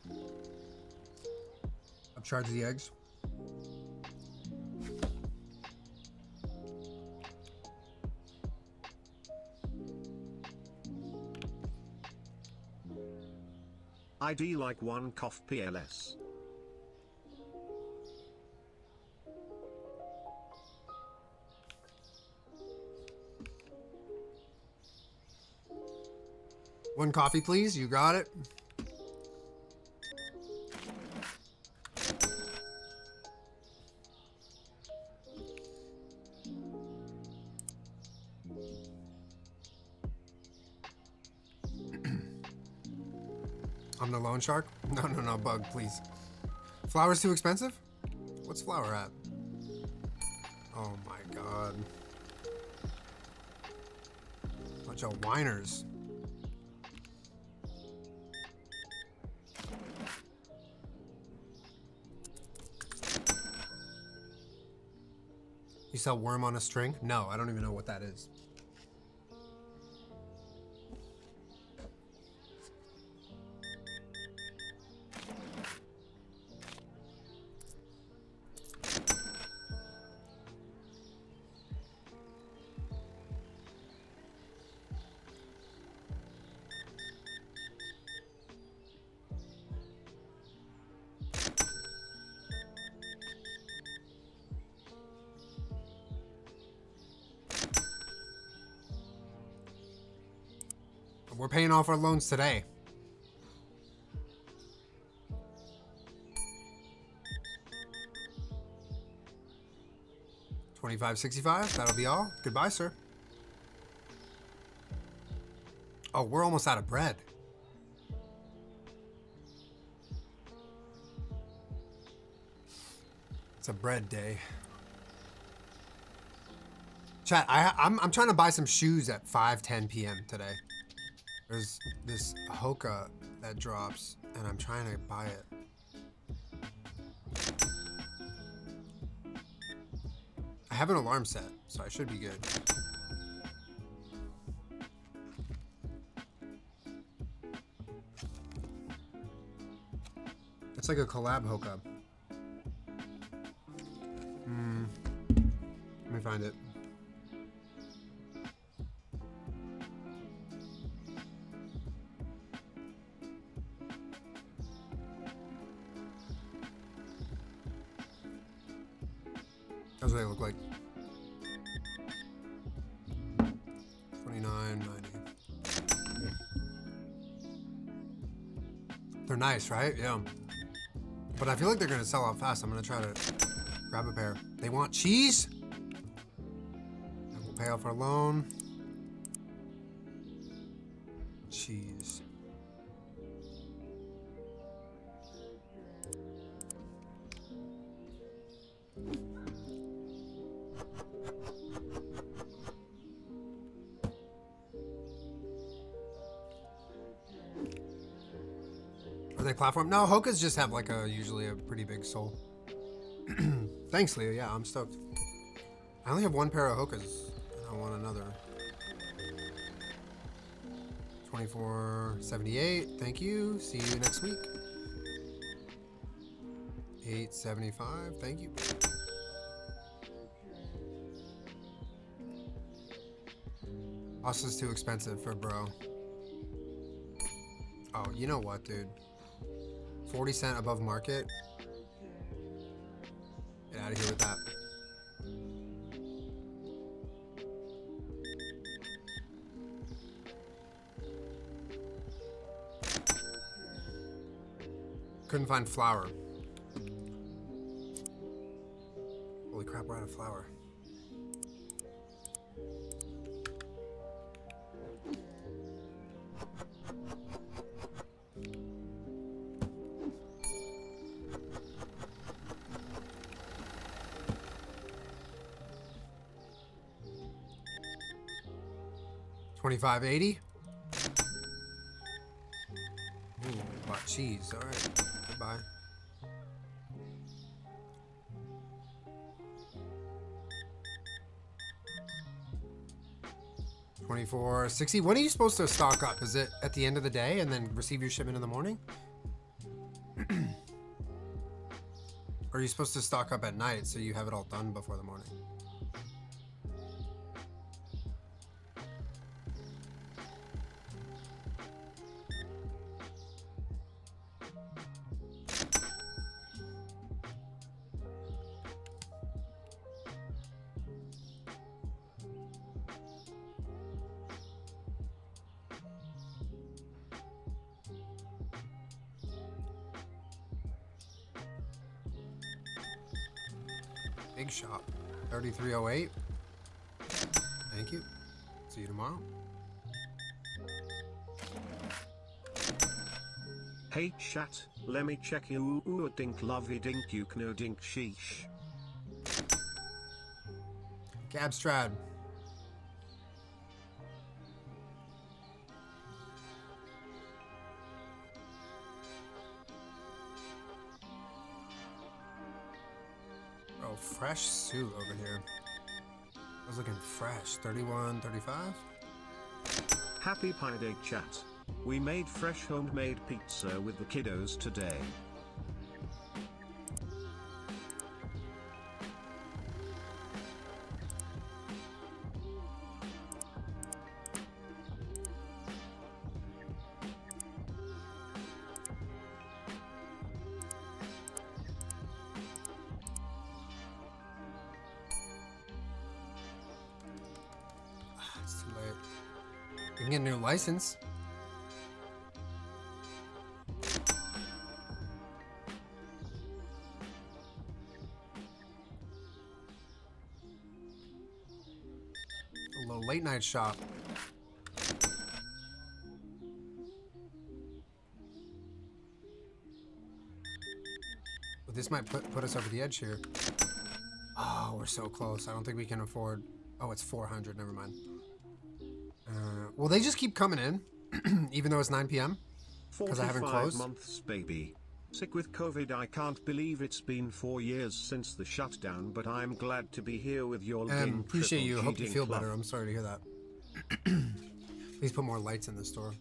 now. Upcharge the eggs. ID like one cough PLS. One coffee, please. You got it. Loan shark? No, no, no, bug, please. Flour's too expensive? What's flour at? Oh my god. Bunch of whiners. You sell worm on a string? No, I don't even know what that is. Off our loans today. Twenty-five sixty-five. That'll be all. Goodbye, sir. Oh, we're almost out of bread. It's a bread day. Chat, I, I'm, I'm trying to buy some shoes at 5, 10 p.m. today. There's this Hoka that drops, and I'm trying to buy it. I have an alarm set, so I should be good. It's like a collab Hoka. Hmm. Let me find it. Nice, right? Yeah. But I feel like they're gonna sell out fast. I'm gonna try to grab a pair. They want cheese? We'll pay off our loan. Platform? No, Hokas just have like a usually a pretty big soul. [CLEARS THROAT] Thanks, Leo. Yeah, I'm stoked. I only have one pair of Hokas. and I want another. 2478. Thank you. See you next week. 875. Thank you. Austin's too expensive for bro. Oh, you know what, dude? 40 cent above market. Get out of here with that. Couldn't find flour. Holy crap, we're out of flour. 2580. Ooh, bought cheese. All right. Goodbye. Twenty-four sixty. When are you supposed to stock up? Is it at the end of the day and then receive your shipment in the morning? or [CLEARS THROAT] are you supposed to stock up at night so you have it all done before the morning? Big shop. 3308. Thank you. See you tomorrow. Hey chat, let me check you ooh dink lovey dink you know dink sheesh. Gabstrad. Fresh suit over here. I was looking fresh. 31, 35? Happy Pi Day chat. We made fresh homemade pizza with the kiddos today. License. A little late night shop. But this might put, put us over the edge here. Oh, we're so close. I don't think we can afford. Oh, it's 400. Never mind. Will they just keep coming in, [CLEARS THROAT] even though it's 9 p.m.? Because I haven't 45 closed? months baby. Sick with COVID I can't believe it's been 4 years since the shutdown but I'm glad to be here with your Um, appreciate you. Hope you feel club. better. I'm sorry to hear that. [CLEARS THROAT] Please put more lights in the store.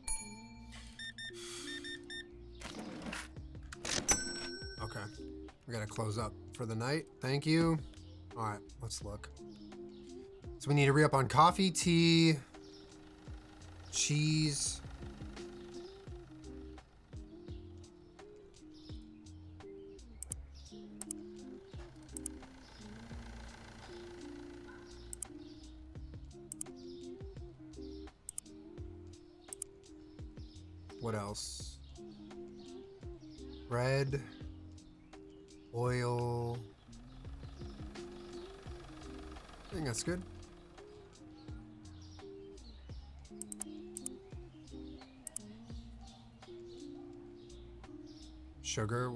Okay. We gotta close up for the night. Thank you. All right, let's look. So we need to re up on coffee, tea, cheese.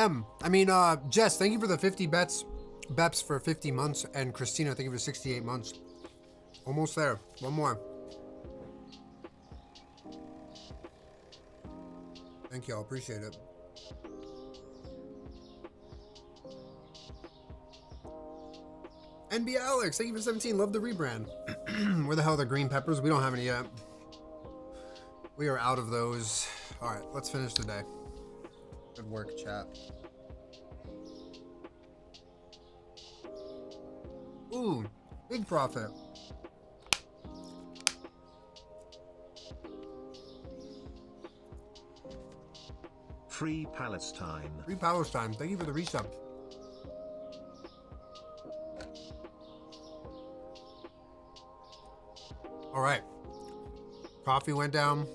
M. I mean, uh, Jess, thank you for the 50 bets, beps for 50 months, and Christina, thank you for 68 months. Almost there. One more. Thank you. I Appreciate it. NB Alex, thank you for 17. Love the rebrand. [CLEARS THROAT] Where the hell are the green peppers? We don't have any yet. We are out of those. All right, let's finish the day. Good work, chat. Ooh, big profit. Free Palestine. Free Palestine. Thank you for the resub. All right. Coffee went down.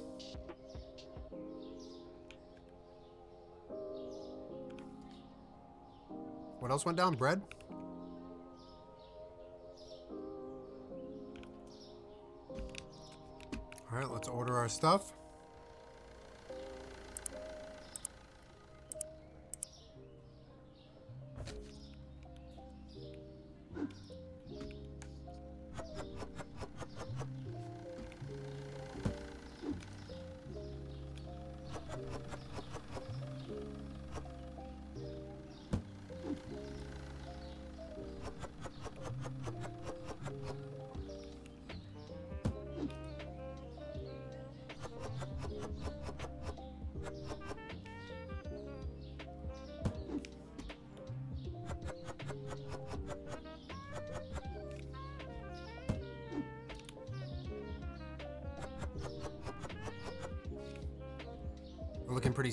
What else went down? Bread? All right, let's order our stuff.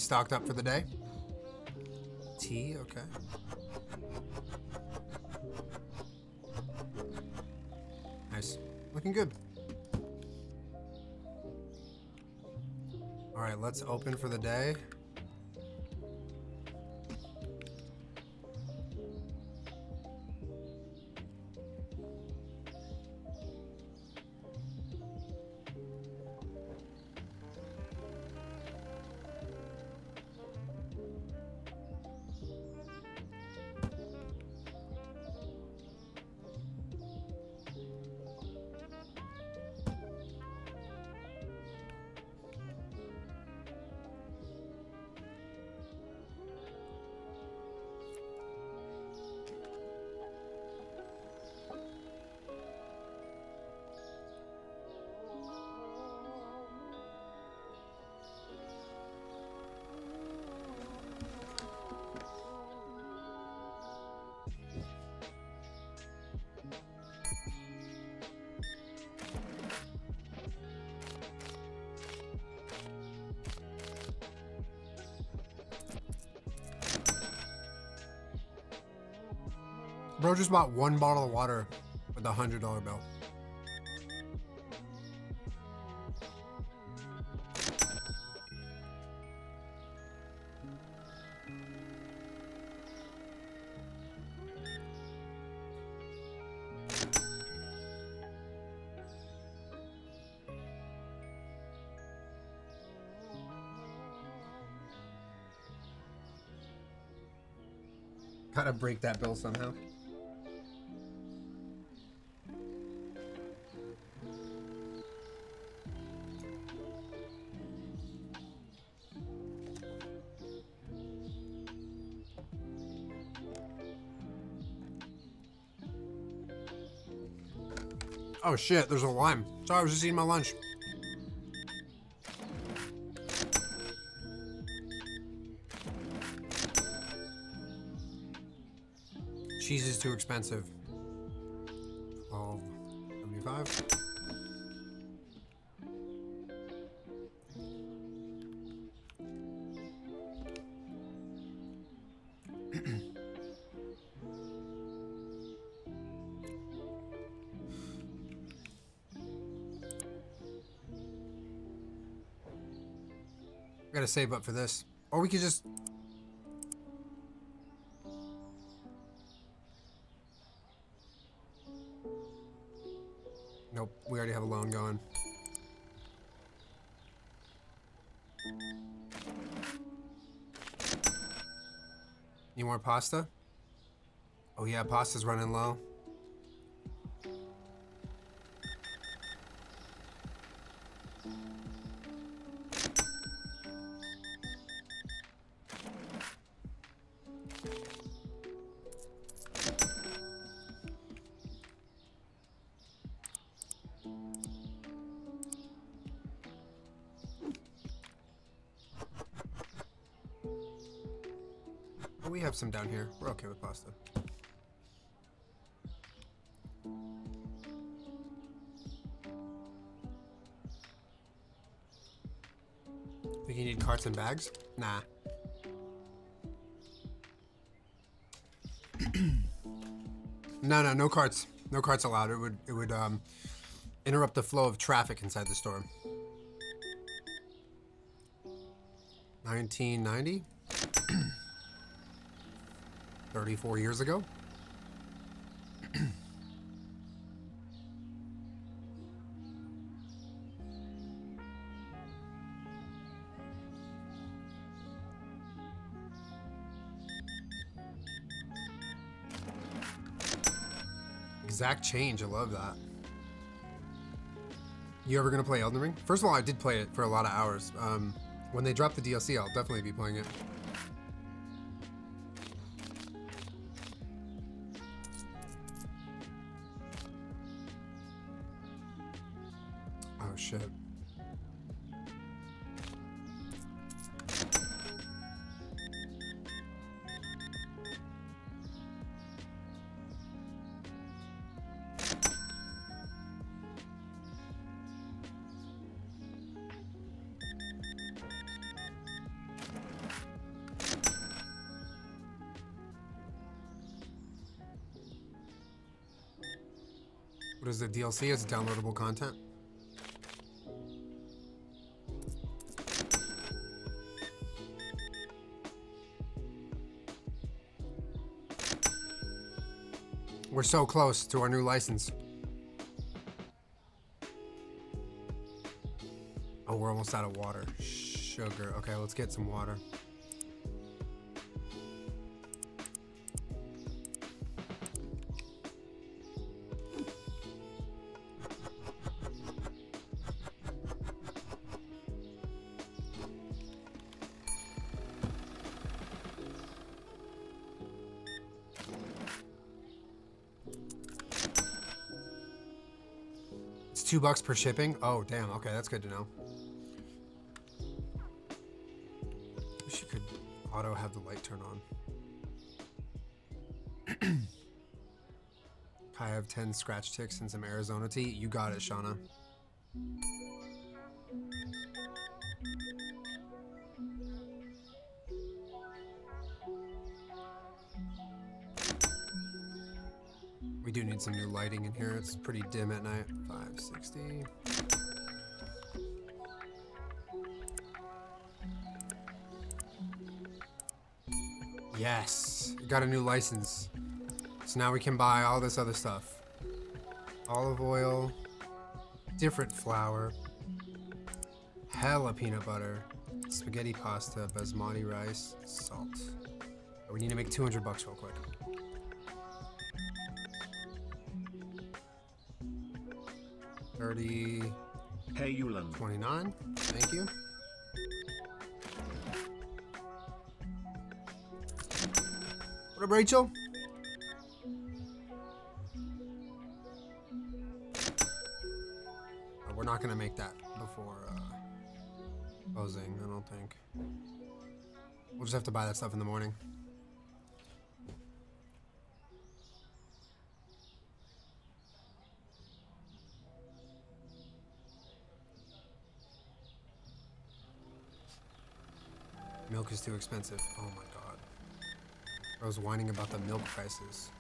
Stocked up for the day. Tea, okay. Nice. Looking good. All right, let's open for the day. Bro just bought one bottle of water with a hundred dollar bill. Gotta break that bill somehow. Oh shit, there's a lime. Sorry, I was just eating my lunch. Cheese is too expensive. Save up for this. Or we could just... Nope, we already have a loan going. Need more pasta? Oh yeah, pasta's running low. some down here. We're okay with pasta. Think you need carts and bags? Nah. [CLEARS THROAT] no, no, no carts. No carts allowed. It would, it would um, interrupt the flow of traffic inside the store. 1990? [CLEARS THROAT] 34 years ago? Exact change, I love that. You ever gonna play Elden Ring? First of all, I did play it for a lot of hours. Um, when they drop the DLC, I'll definitely be playing it. DLC? It's downloadable content. We're so close to our new license. Oh, we're almost out of water. Sugar. Okay, let's get some water. Bucks per shipping. Oh, damn. Okay, that's good to know. Wish you could auto have the light turn on. [CLEARS THROAT] I have 10 scratch ticks and some Arizona tea. You got it, Shauna. We do need some new lighting in here. It's pretty dim at night. 560. Yes, got a new license. So now we can buy all this other stuff. Olive oil, different flour, hella peanut butter, spaghetti pasta, basmati rice, salt. We need to make 200 bucks real quick. Thirty Hey Yulan. twenty-nine. Thank you. What up, Rachel? Oh, we're not gonna make that before uh, closing, I don't think. We'll just have to buy that stuff in the morning. Milk is too expensive. Oh my god. I was whining about the milk prices.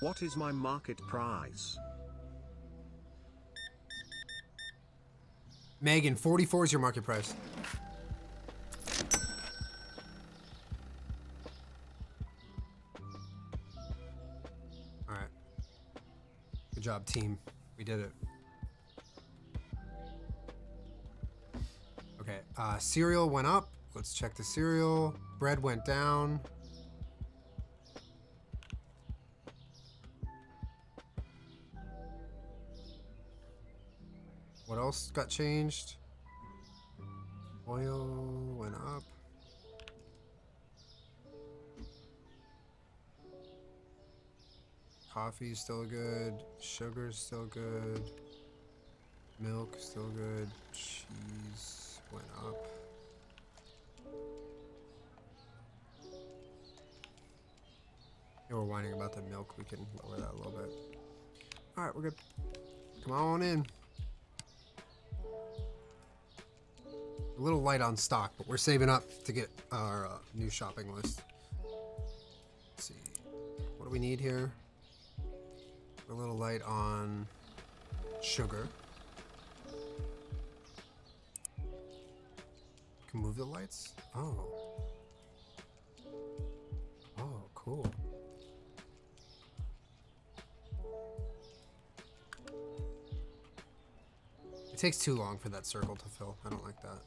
What is my market price? Megan, 44 is your market price. Job, team. We did it. Okay, uh, cereal went up. Let's check the cereal. Bread went down. What else got changed? Oil Coffee's still good. Sugar's still good. Milk still good. Cheese went up. Yeah, we're whining about the milk. We can lower that a little bit. All right, we're good. Come on in. A little light on stock, but we're saving up to get our uh, new shopping list. Let's see. What do we need here. A little light on sugar. Can move the lights? Oh. Oh, cool. It takes too long for that circle to fill. I don't like that.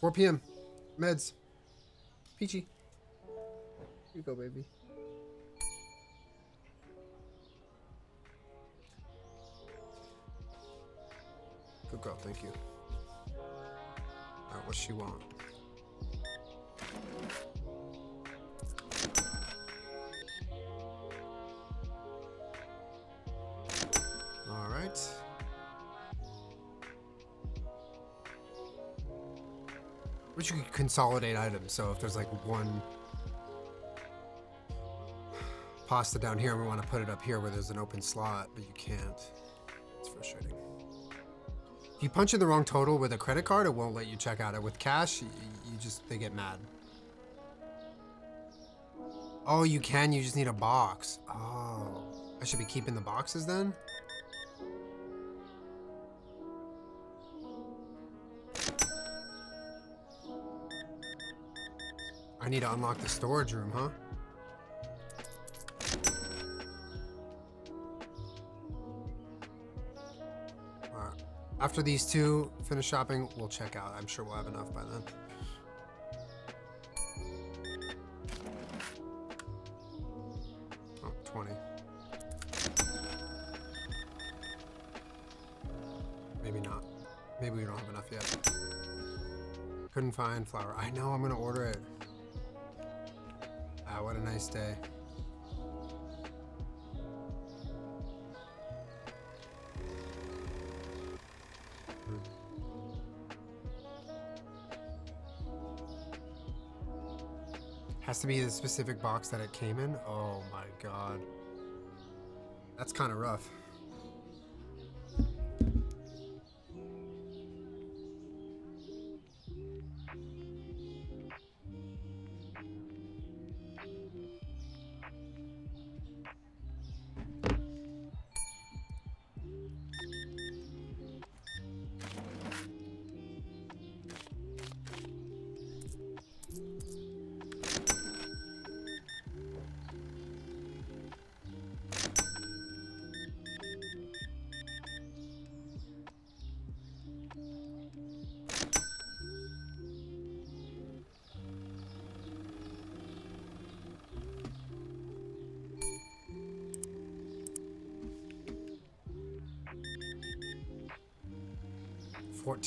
4 p.m. Meds. Peachy. Here you go, baby. Thank you. Alright, what's she want? Alright. Which you could consolidate items, so if there's like one pasta down here and we want to put it up here where there's an open slot, but you can't. You punch in the wrong total with a credit card, it won't let you check out it. With cash, you, you just, they get mad. Oh, you can, you just need a box. Oh, I should be keeping the boxes then? I need to unlock the storage room, huh? After these two finish shopping, we'll check out. I'm sure we'll have enough by then. Oh, 20. Maybe not. Maybe we don't have enough yet. Couldn't find flour. I know, I'm gonna order it. Ah, what a nice day. Has to be the specific box that it came in? Oh my god. That's kind of rough.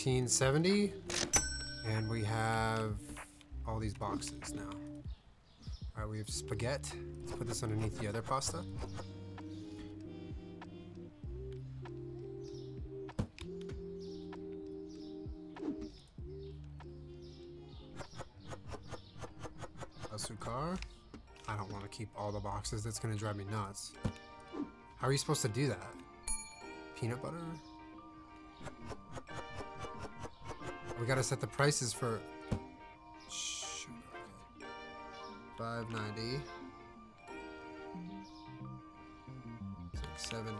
Fourteen seventy, and we have all these boxes now. All right, we have spaghetti. Let's put this underneath the other pasta. A sukar. I don't want to keep all the boxes. That's gonna drive me nuts. How are you supposed to do that? Peanut butter? Gotta set the prices for. Five ninety. Six seventy.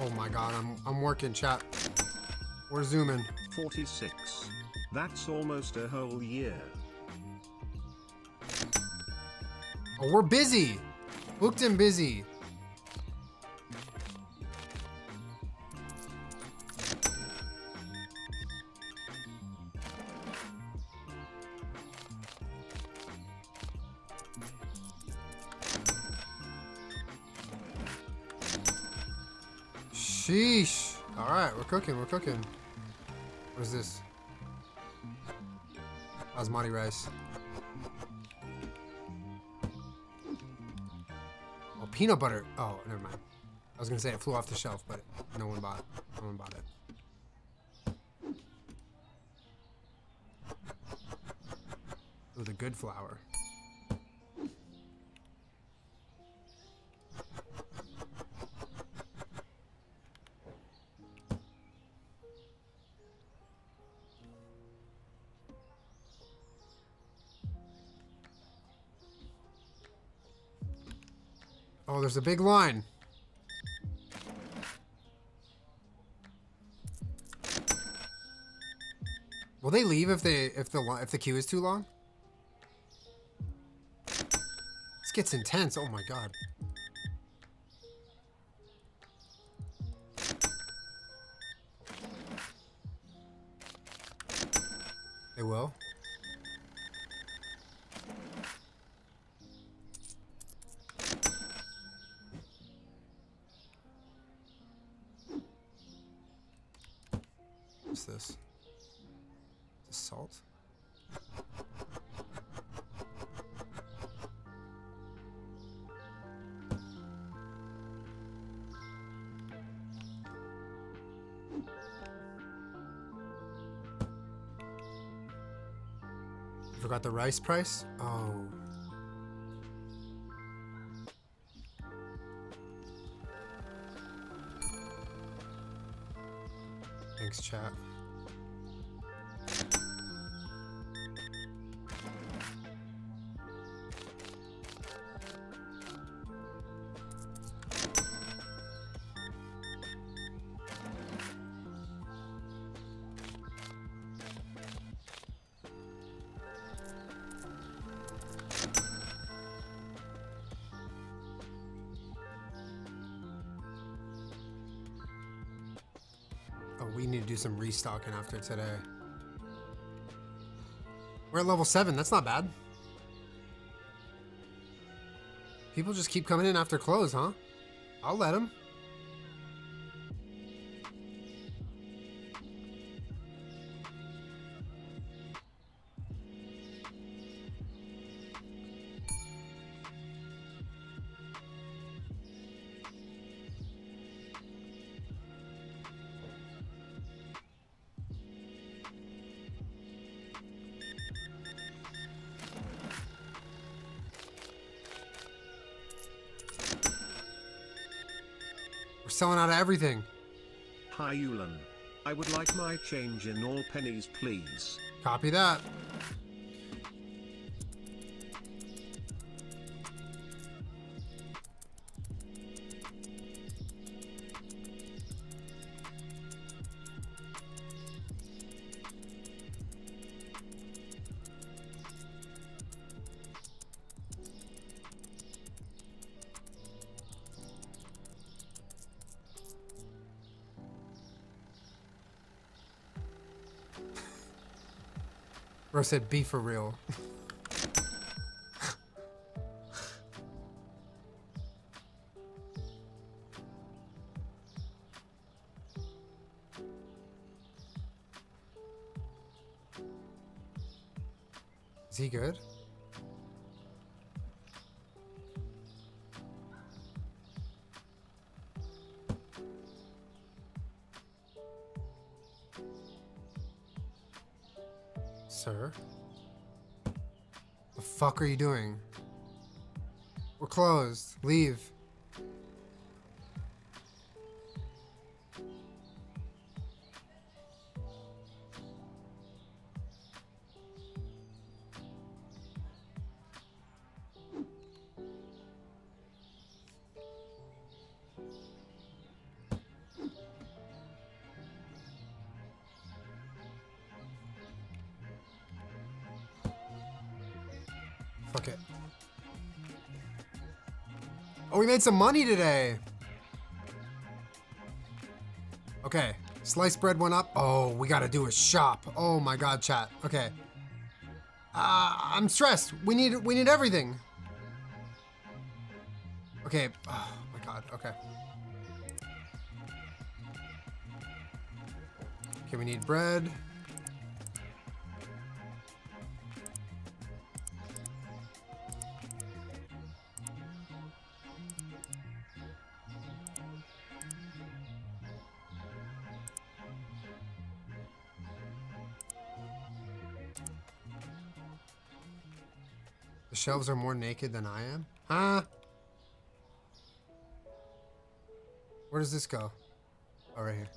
Oh my god, I'm I'm working chat. We're zooming. 46. That's almost a whole year. Oh, we're busy. Booked and busy. Sheesh. All right, we're cooking. We're cooking. What is this? Basmati rice. Peanut butter. Oh, never mind. I was gonna say it flew off the shelf, but no one bought it. No one bought it. Ooh, the good flour. Oh, there's a big line. Will they leave if they if the if the queue is too long? This gets intense. Oh my god. Forgot the rice price? Some restocking after today. We're at level 7. That's not bad. People just keep coming in after close, huh? I'll let them. Selling out of everything. Hi Ulan. I would like my change in all pennies please. Copy that. Said, be for real. Fuck are you doing? We're closed. Leave. Made some money today. Okay. Sliced bread went up. Oh, we gotta do a shop. Oh my god, chat. Okay. Uh, I'm stressed. We need we need everything. Okay. Oh my god. Okay. Okay, we need bread. The shelves are more naked than I am? Huh? Where does this go? Oh, right here.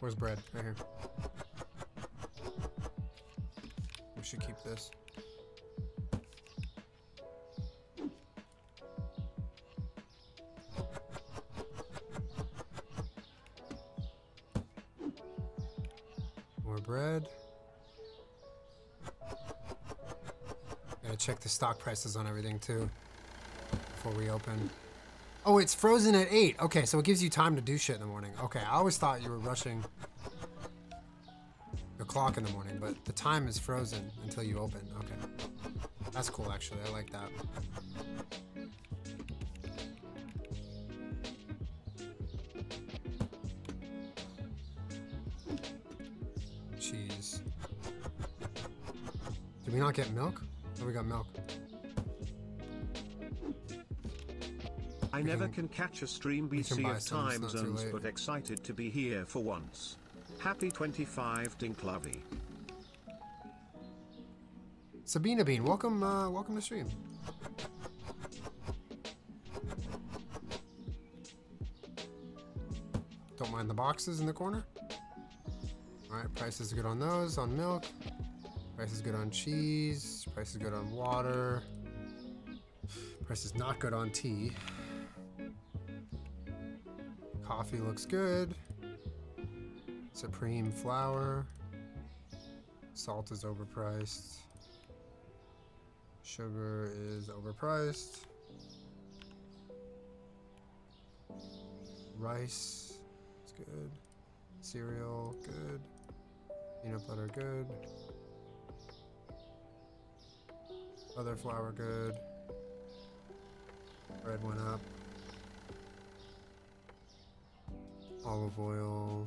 Where's bread? Right here. We should keep this. More bread. Gotta check the stock prices on everything too before we open. Oh, it's frozen at 8. Okay, so it gives you time to do shit in the morning. Okay, I always thought you were rushing the clock in the morning, but the time is frozen until you open. Okay. That's cool, actually. I like that. Cheese. Did we not get milk? Oh, we got milk. I never can catch a stream BC of time zones, but excited to be here for once. Happy 25 Dink Lovey. Sabina Bean, welcome, uh, welcome to stream. Don't mind the boxes in the corner. All right, price is good on those, on milk. Price is good on cheese. Price is good on water. Price is not good on tea. Coffee looks good. Supreme flour. Salt is overpriced. Sugar is overpriced. Rice is good. Cereal, good. Peanut butter, good. Other flour, good. Bread went up. Olive oil.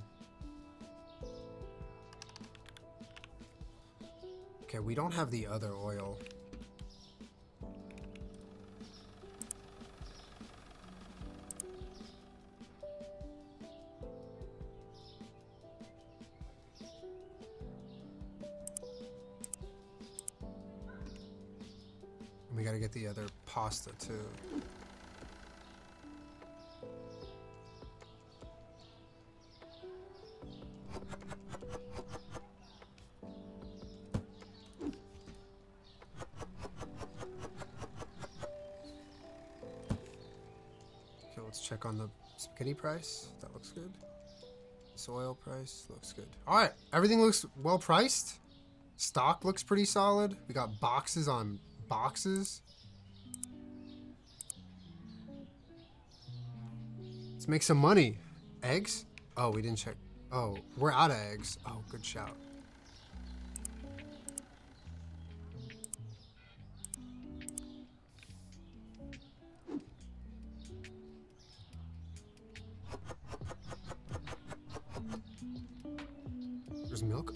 Okay, we don't have the other oil. We gotta get the other pasta too. Spaghetti price. That looks good. Soil price looks good. All right, everything looks well priced. Stock looks pretty solid. We got boxes on boxes. Let's make some money. Eggs? Oh, we didn't check. Oh, we're out of eggs. Oh, good shout.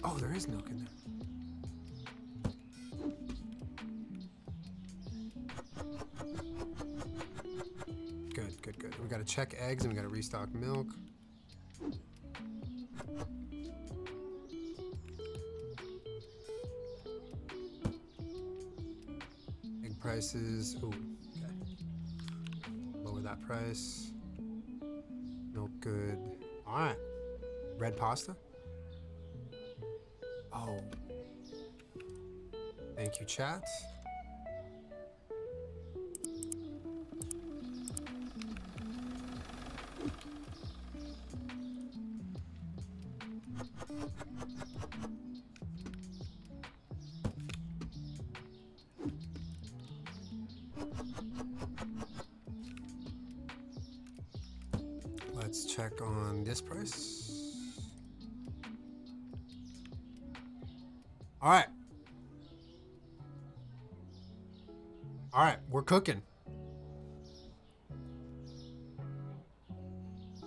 Oh, there is milk in there. Good, good, good. We gotta check eggs and we gotta restock milk. Egg prices. Ooh, okay. Lower that price. Milk good. Alright. Red pasta? Oh. Thank you, chat. Cooking.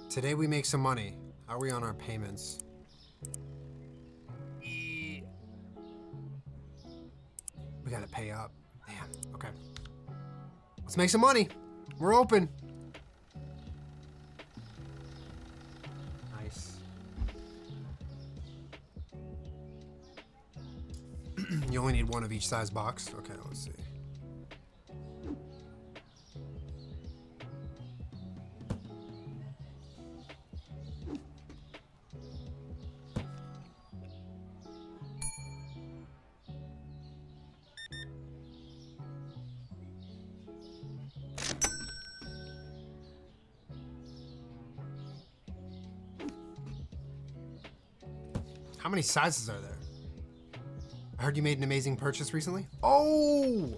Today we make some money. How are we on our payments? We gotta pay up. Damn. Okay. Let's make some money. We're open. Nice. [CLEARS THROAT] you only need one of each size box. Okay, let's see. Many sizes are there? I heard you made an amazing purchase recently. Oh!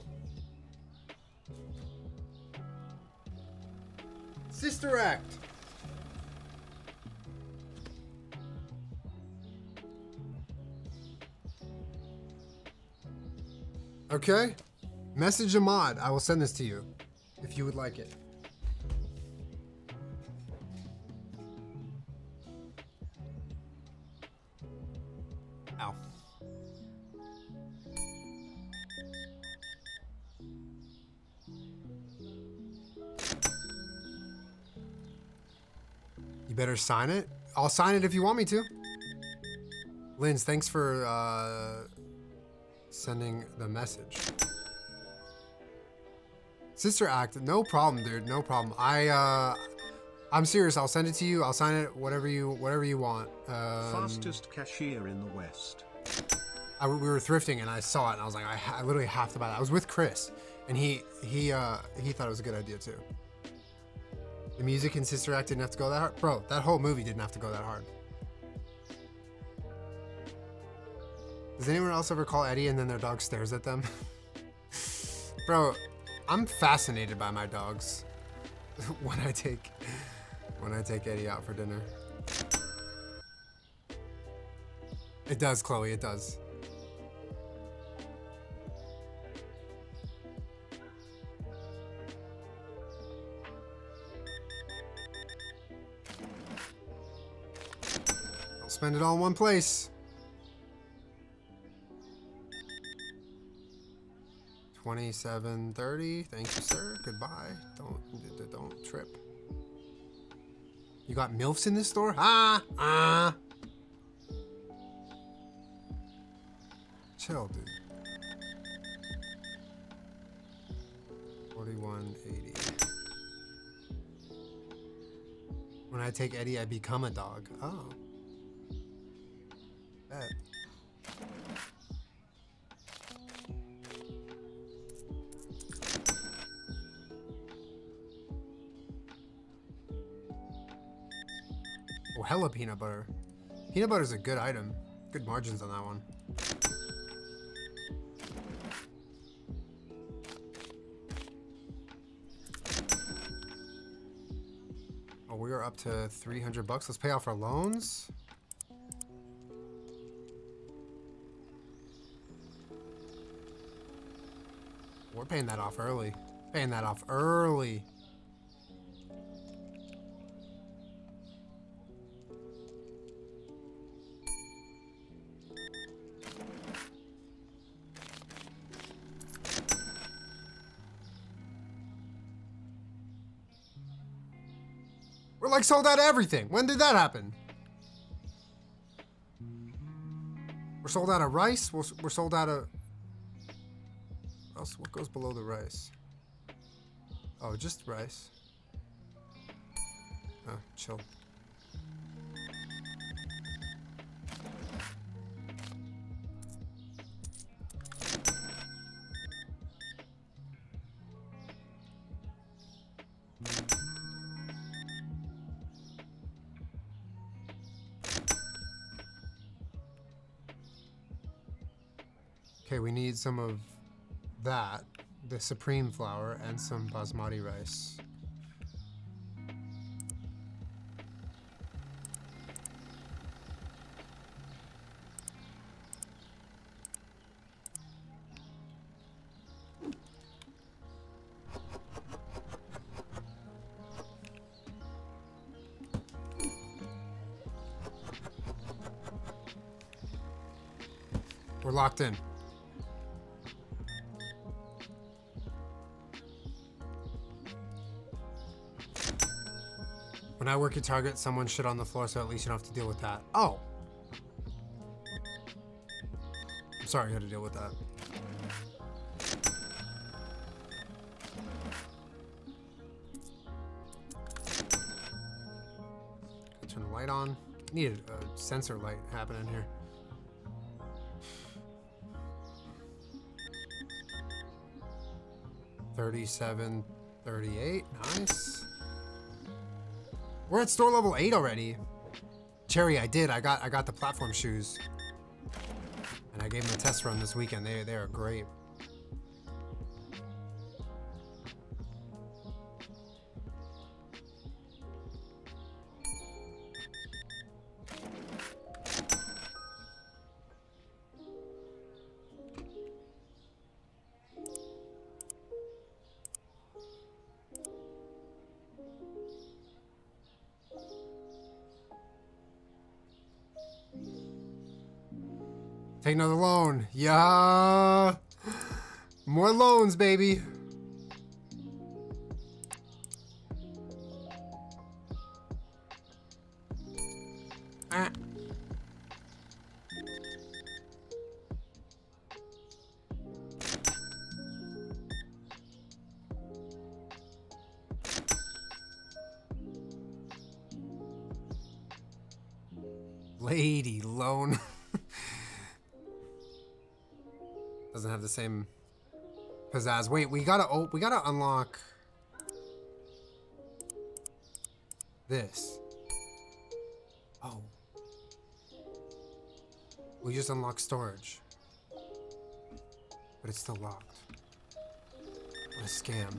Sister Act. Okay. Message Ahmad. I will send this to you if you would like it. Better sign it. I'll sign it if you want me to. Linz, thanks for uh, sending the message. Sister Act, no problem, dude, no problem. I, uh, I'm serious. I'll send it to you. I'll sign it. Whatever you, whatever you want. Um, Fastest cashier in the West. I, we were thrifting and I saw it and I was like, I, I literally have to buy that. I was with Chris and he, he, uh, he thought it was a good idea too. The music in Sister Act didn't have to go that hard, bro. That whole movie didn't have to go that hard. Does anyone else ever call Eddie and then their dog stares at them? [LAUGHS] Bro, I'm fascinated by my dogs [LAUGHS] when I take when I take Eddie out for dinner. It does, Chloe, it does. Spend it all in one place. Twenty-seven thirty. Thank you, sir. Goodbye. Don't don't trip. You got milfs in this store? Ah ah. Chill, dude. Forty-one eighty. When I take Eddie, I become a dog. Oh. Bet. Oh, hella peanut butter. Peanut butter is a good item. Good margins on that one. Oh, we are up to 300 bucks. Let's pay off our loans. We're paying that off early. Paying that off early. We're like sold out of everything. When did that happen? We're sold out of rice. We're, we're sold out of. What else? What goes below the rice? Oh, just rice. Oh, chill. Okay, we need some of that, the supreme flour, and some basmati rice. We're locked in. When I work at Target, someone shit on the floor, so at least you don't have to deal with that. Oh. I'm sorry you had to deal with that. Turn the light on. Needed a sensor light happening here. Thirty-seven, thirty-eight. Nice. We're at store level eight already. Cherry, I did. I got I got the platform shoes. And I gave them a test run this weekend. They, they are great. Yeah. More loans, baby. Same pizzazz. Wait, we gotta oh, we gotta unlock this. Oh. We just unlocked storage. But it's still locked. What a scam.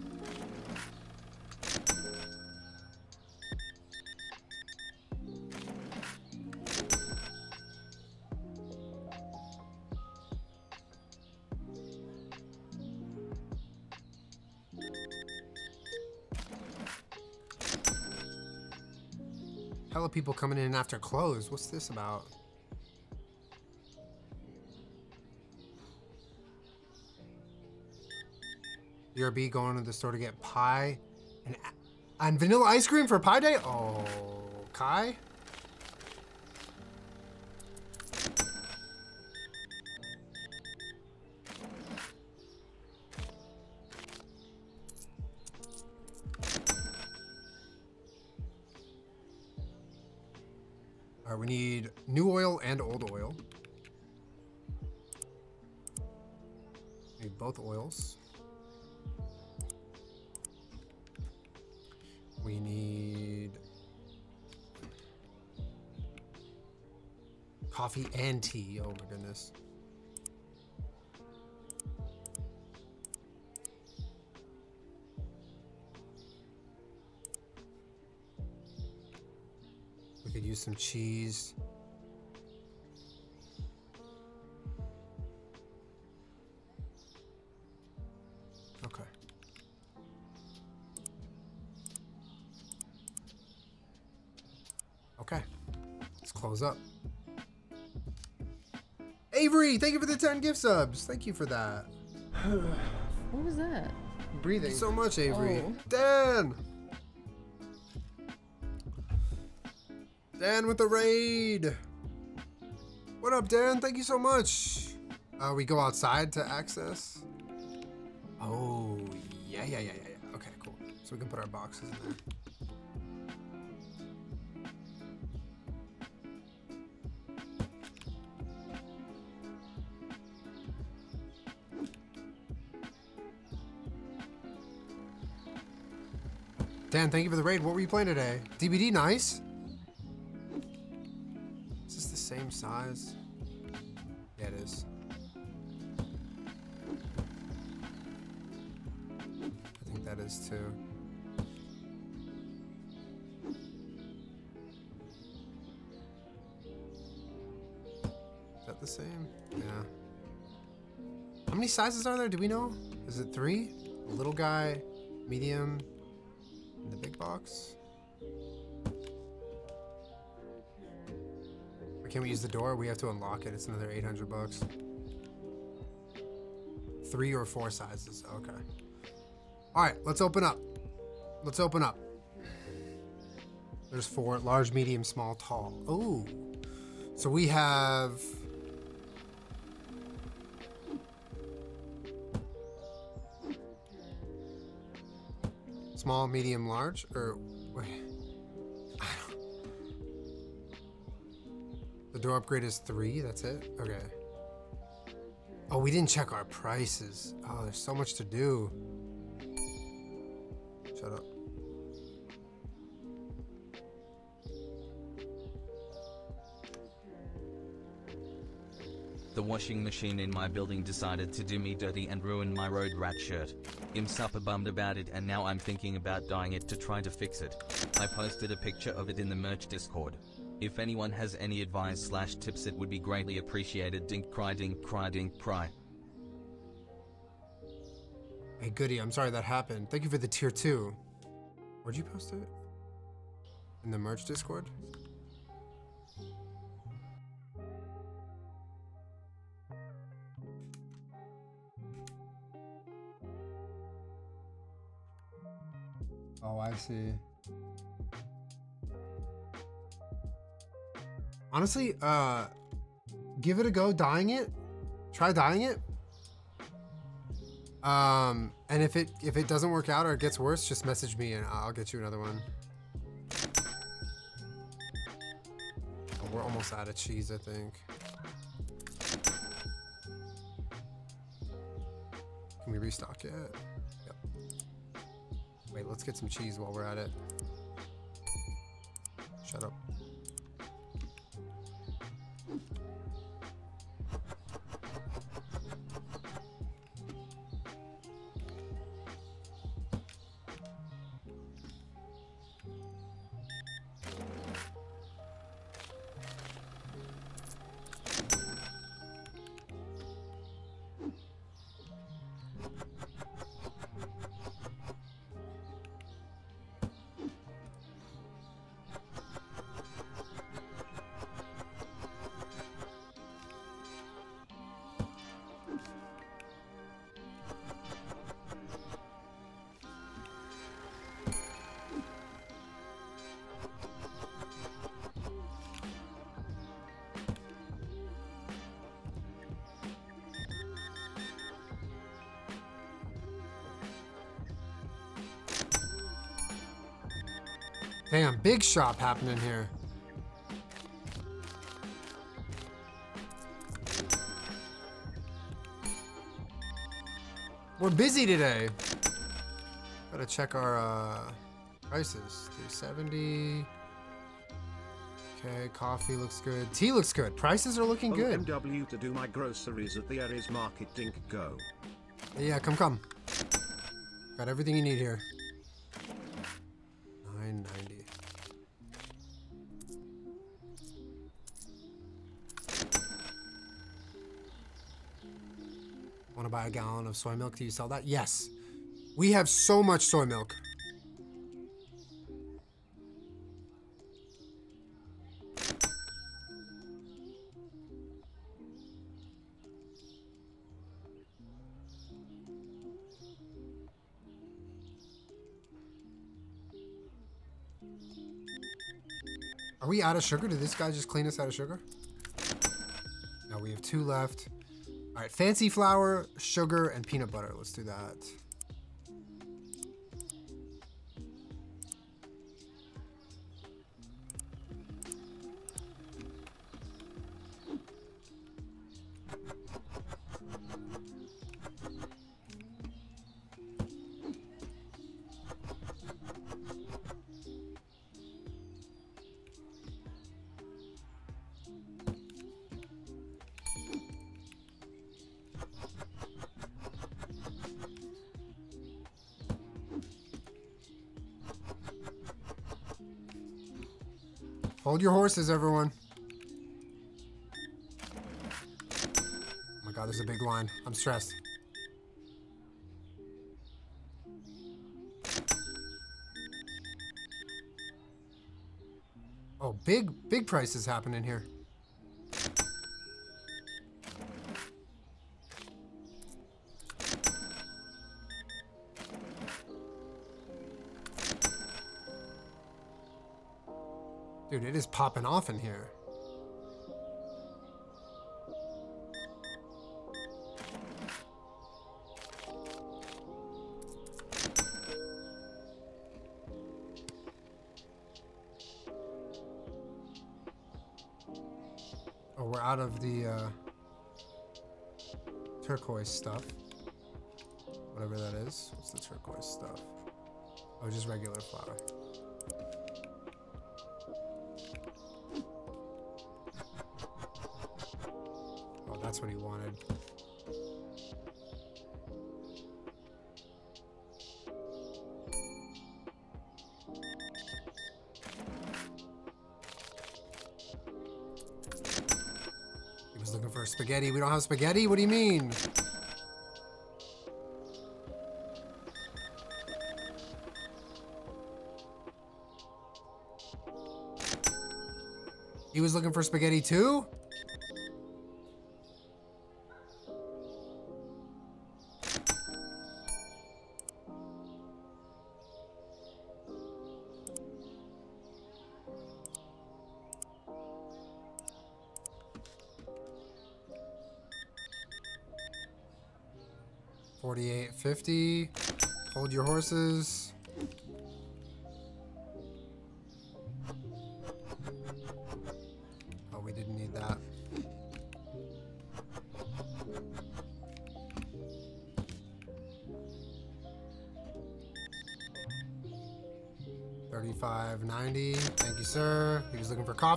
People coming in after close. What's this about? BRB going to the store to get pie and, and vanilla ice cream for pie day? Oh, Kai? Right, we need new oil and old oil. Need both oils. We need coffee and tea. Oh my goodness. Some cheese. Okay. Okay. Let's close up. Avery, thank you for the 10 gift subs. Thank you for that. [SIGHS] What was that? Breathing. so much, Avery. Oh. Dan! Dan with the raid. What up, Dan? Thank you so much. Uh, we go outside to access. Oh, yeah, yeah, yeah, yeah, yeah. Okay, cool. So we can put our boxes in there. Dan, thank you for the raid. What were you playing today? DBD, nice. Size? Yeah, it is. I think that is too. Is that the same? Yeah. How many sizes are there? Do we know? Is it three? Little guy, medium, and the big box? Can we use the door? We have to unlock it. It's another 800 bucks. Three or four sizes. Okay. All right, let's open up. Let's open up. There's four large, medium, small, tall. Oh. So we have. Small, medium, large, or door upgrade is three. That's it. Okay. Oh, we didn't check our prices. Oh, there's so much to do. Shut up. The washing machine in my building decided to do me dirty and ruin my road rat shirt. I'm super bummed about it and now I'm thinking about dyeing it to try to fix it. I posted a picture of it in the merch discord. If anyone has any advice slash tips it would be greatly appreciated dink cry dink cry dink cry. Hey, goody. I'm sorry that happened. Thank you for the tier two. Where'd you post it? In the merch Discord? Oh, I see. Honestly, uh, give it a go dyeing it. Try dyeing it. Um, and if it if it doesn't work out or it gets worse, just message me and I'll get you another one. Oh, we're almost out of cheese, I think. Can we restock it? Yep. Wait, let's get some cheese while we're at it. Shut up. Big shop happening here. We're busy today. Gotta check our uh, prices. 370. Okay, coffee looks good. Tea looks good. Prices are looking good. OMW to do my groceries at the Aries Market Dink Go. Yeah, come, come. Got everything you need here. Gallon of soy milk? Do you sell that? Yes. We have so much soy milk. Are we out of sugar? Did this guy just clean us out of sugar? No, we have two left. All right, fancy flour, sugar, and peanut butter. Let's do that. Hold your horses, everyone. Oh my god, there's a big line. I'm stressed. Oh, big, big prices happening here. Dude, it is popping off in here. Oh, we're out of the uh, turquoise stuff. That's what he wanted. He was looking for spaghetti. We don't have spaghetti? What do you mean? He was looking for spaghetti too?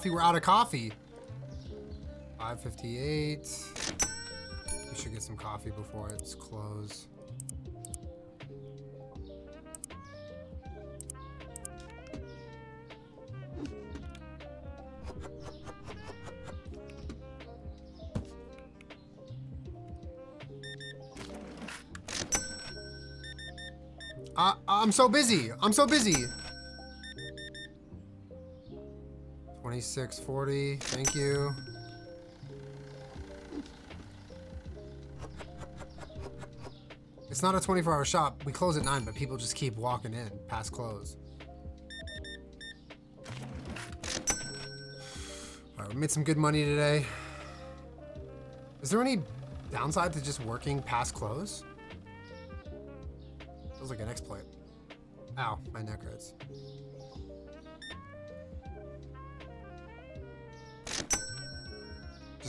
Coffee. We're out of coffee. Five fifty-eight. We should get some coffee before it's closed. I, I'm so busy. I'm so busy. 2640. Thank you. It's not a 24 hour shop. We close at 9, but people just keep walking in past close. Alright, we made some good money today. Is there any downside to just working past close? Feels like an exploit. Ow, my neck hurts.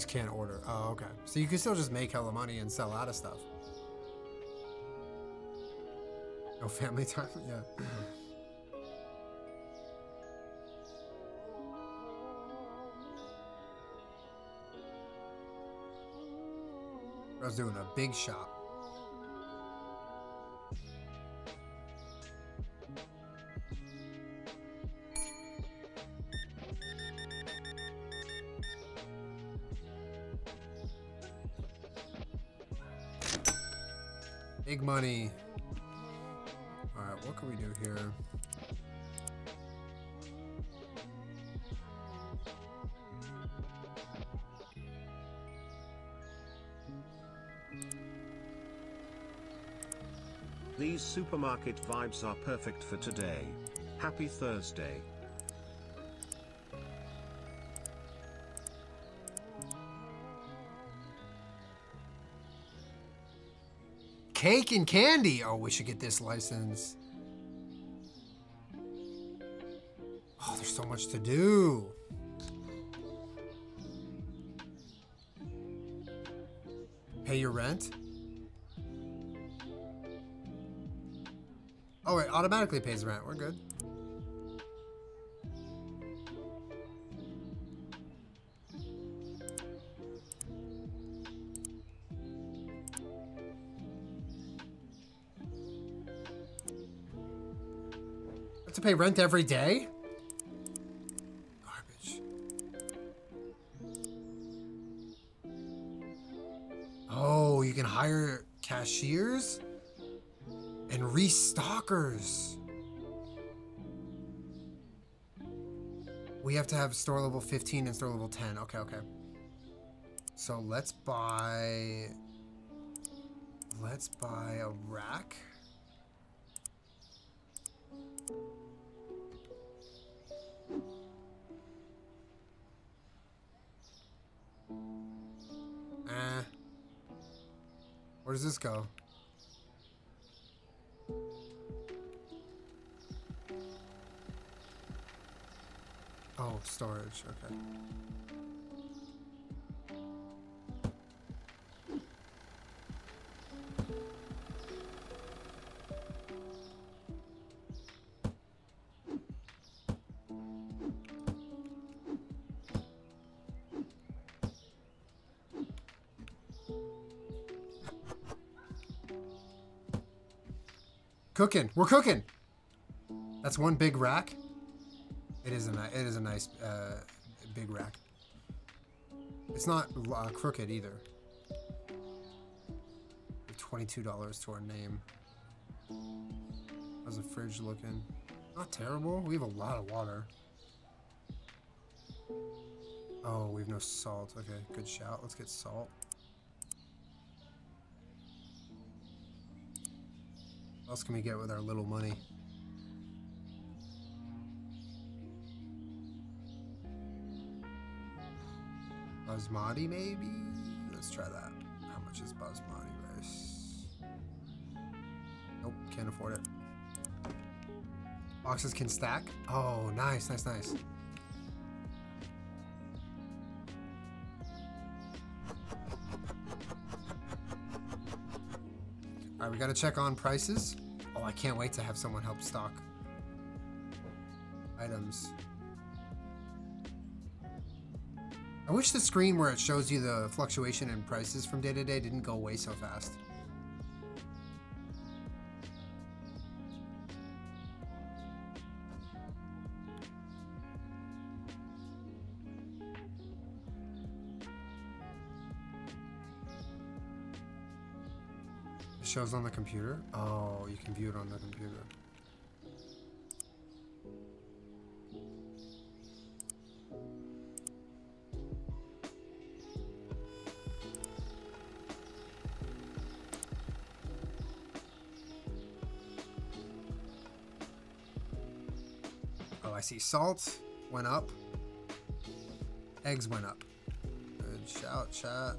Can't order. Oh, okay. So you can still just make hella money and sell out of stuff. No family [LAUGHS] time? Yeah. [CLEARS THROAT] I was doing a big shop. Supermarket vibes are perfect for today. Happy Thursday. Cake and candy. Oh, we should get this license. Oh, there's so much to do. Pay your rent? Oh, it automatically pays rent. We're good. Have to pay rent every day? Garbage. Oh, you can hire cashiers and restockers. We have to have store level 15 and store level 10. Okay, okay. So let's buy. Let's buy a rack. Eh. Where does this go? storage, okay. Cooking. We're cooking. That's one big rack. It is a it is a nice uh, big rack. It's not uh, crooked either. Twenty-two dollars to our name. How's the fridge looking? Not terrible. We have a lot of water. Oh, we have no salt. Okay, good shout. Let's get salt. What else can we get with our little money? Basmati, maybe? Let's try that. How much is basmati rice? Nope, can't afford it. Boxes can stack? Oh, nice, nice, nice. Alright, we gotta check on prices. Oh, I can't wait to have someone help stock items. I wish the screen where it shows you the fluctuation in prices from day to day didn't go away so fast. Shows on the computer? Oh, you can view it on the computer. Salt went up. Eggs went up. Good shout, chat.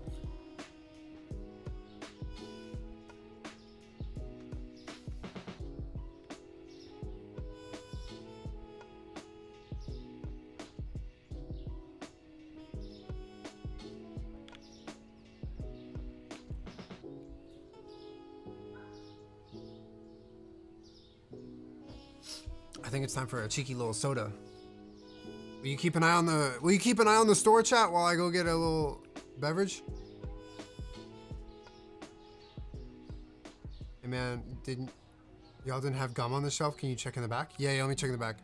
Time for a cheeky little soda. Will you keep an eye on the Will you keep an eye on the store chat while I go get a little beverage? Hey man, didn't y'all didn't have gum on the shelf? Can you check in the back? Yeah, yeah, let me check in the back.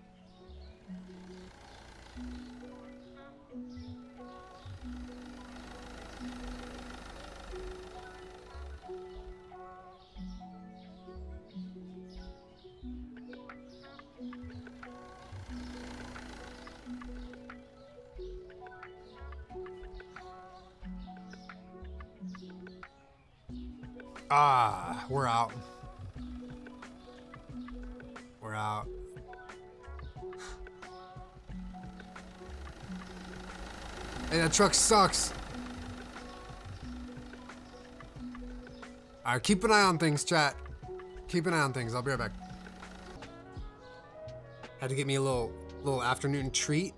Truck sucks. Alright, keep an eye on things, chat. Keep an eye on things. I'll be right back. Had to get me a little little afternoon treat.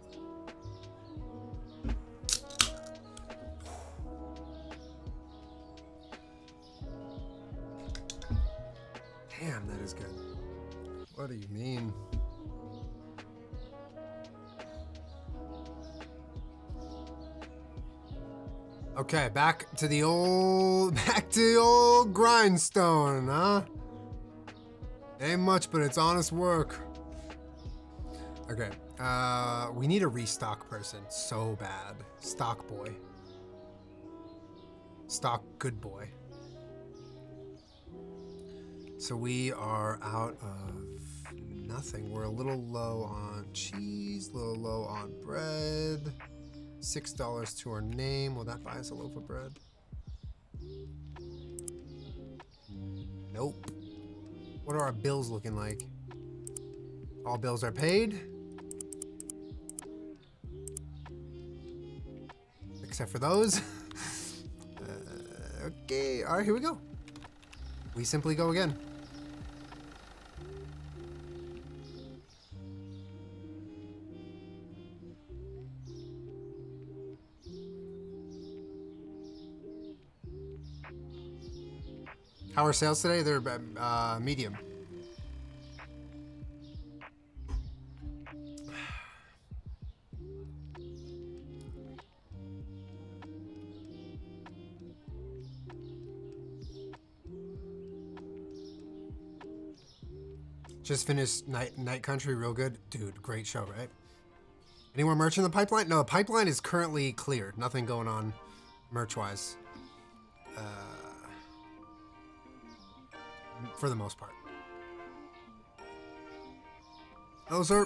Back to the old, [LAUGHS] back to the old grindstone, huh? Ain't much, but it's honest work. Okay, uh, we need a restock person so bad. Stock boy. Stock good boy. So we are out of nothing. We're a little low on cheese, a little low on bread. Six dollars to our name. Will that buy us a loaf of bread? Nope. What are our bills looking like? All bills are paid. Except for those. [LAUGHS] uh, okay, all right, here we go. We simply go again. How are sales today? They're uh, medium. Just finished Night Night Country, real good, dude. Great show, right? Any more merch in the pipeline? No, the pipeline is currently cleared. Nothing going on, merch wise. For the most part. Hello, sir.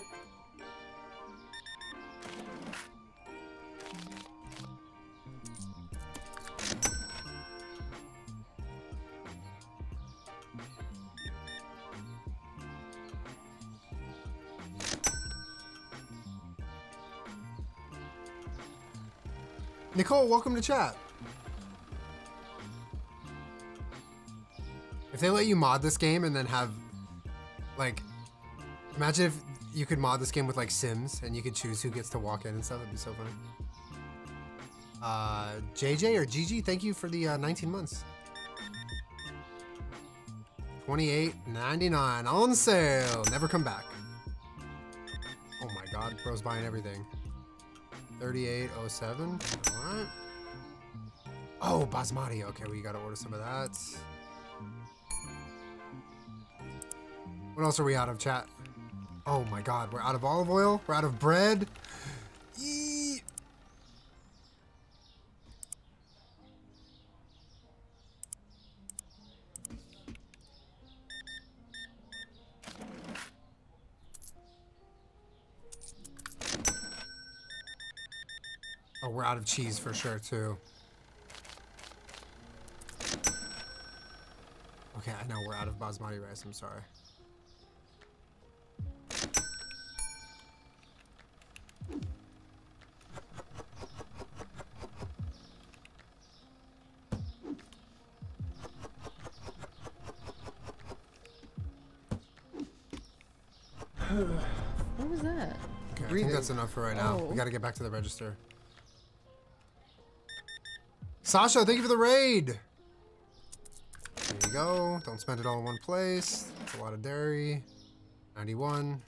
Nicole, welcome to chat. They let you mod this game and then have, like, imagine if you could mod this game with like Sims and you could choose who gets to walk in and stuff. That'd be so funny. Uh, JJ or GG, thank you for the uh, 19 months. 28.99 on sale. Never come back. Oh my god, bro's buying everything. 3807. Alright. Oh, basmati. Okay, we gotta order some of that. What else are we out of, chat? Oh my god, we're out of olive oil. We're out of bread. Yee. Oh, we're out of cheese for sure, too. Okay, I know we're out of basmati rice. I'm sorry. Enough for right now. Oh. We gotta get back to the register. Sasha, thank you for the raid. There you go. Don't spend it all in one place. That's a lot of dairy. 91.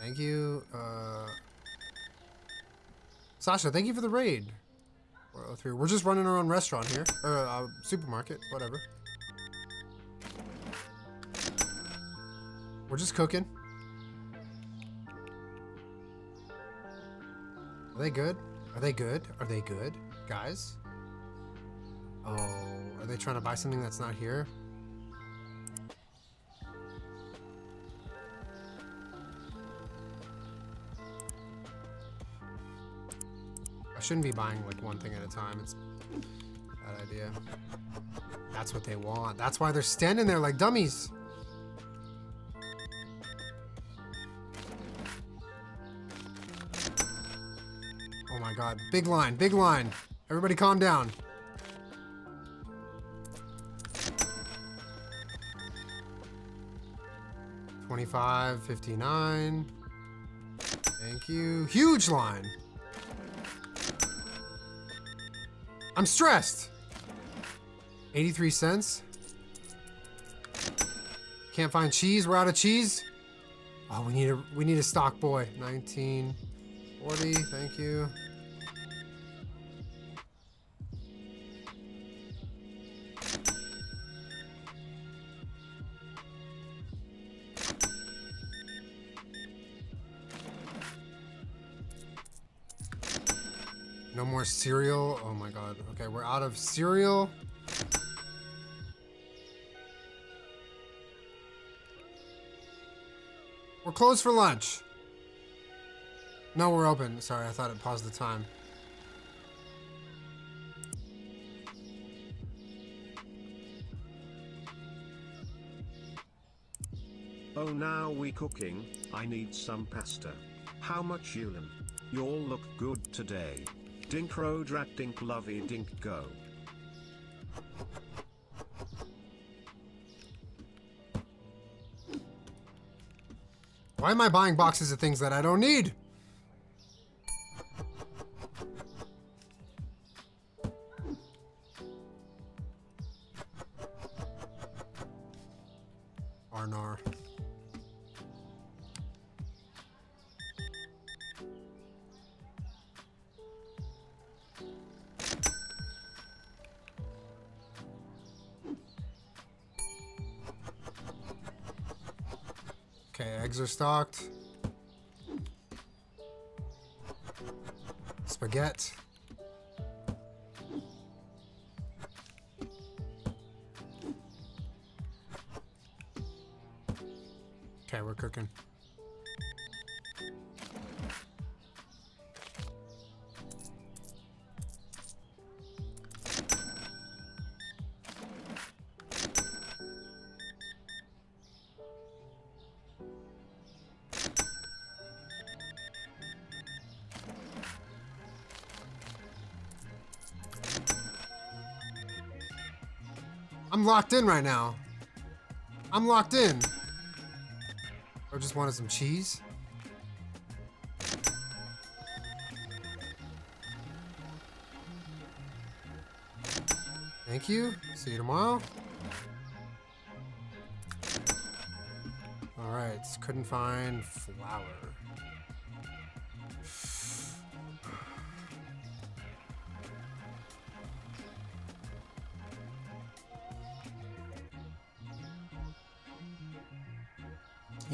Thank you. Uh, Sasha, thank you for the raid. 403. We're just running our own restaurant here. Or uh, supermarket, whatever. We're just cooking. Are they good? Are they good? Are they good? Guys? Oh, are they trying to buy something that's not here? I shouldn't be buying like one thing at a time. It's a bad idea. That's what they want. That's why they're standing there like dummies. God. Big line, big line. Everybody calm down. Twenty-five, fifty-nine. Thank you. Huge line. I'm stressed. 83 cents. Can't find cheese. We're out of cheese. Oh, we need a we need a stock boy. 19 40. Thank you. Cereal. Oh my god. Okay, we're out of cereal. We're closed for lunch. No, we're open. Sorry, I thought it paused the time. Oh now we cooking, I need some pasta. How much Yulin? Y'all look good today. Dink road rat dink lovey dink go. Why am I buying boxes of things that I don't need? Are stocked. Spaghetti. Okay, we're cooking. Locked in right now. I'm locked in. I just wanted some cheese. Thank you. See you tomorrow. Alright, couldn't find flour.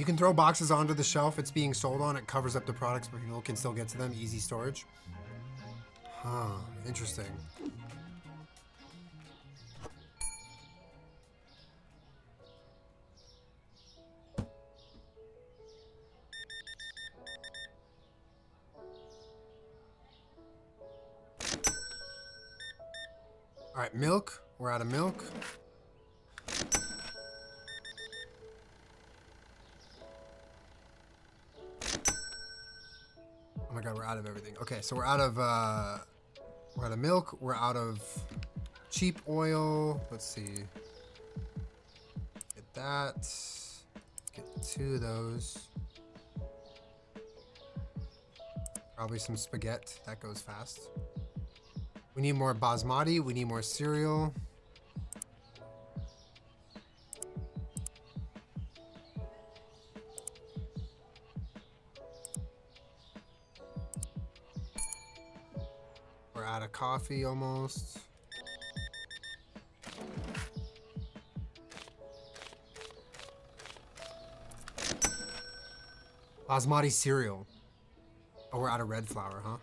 You can throw boxes onto the shelf it's being sold on. It covers up the products, but people can still get to them. Easy storage. Huh, interesting. So we're out of uh we're out of milk, we're out of cheap oil. Let's see. Get that. Get two of those. Probably some spaghetti. That goes fast. We need more basmati, we need more cereal. Coffee almost. Basmati cereal. Oh, we're out of red flour, huh?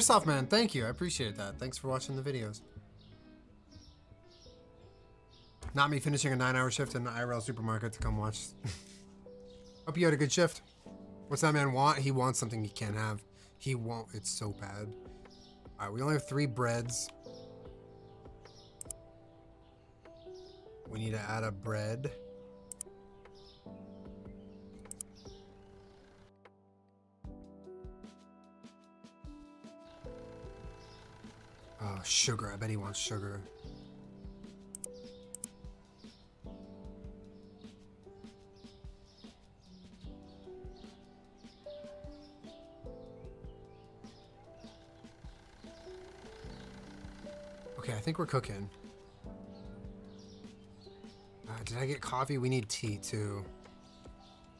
Airsoft Man, thank you. I appreciate that. Thanks for watching the videos. Not me finishing a nine hour shift in the IRL supermarket to come watch. [LAUGHS] Hope you had a good shift. What's that man want? He wants something he can't have. He won't. It's so bad. All right, we only have three breads. We need to add a bread. Sugar. I bet he wants sugar. Okay, I think we're cooking. Uh, did I get coffee? We need tea too.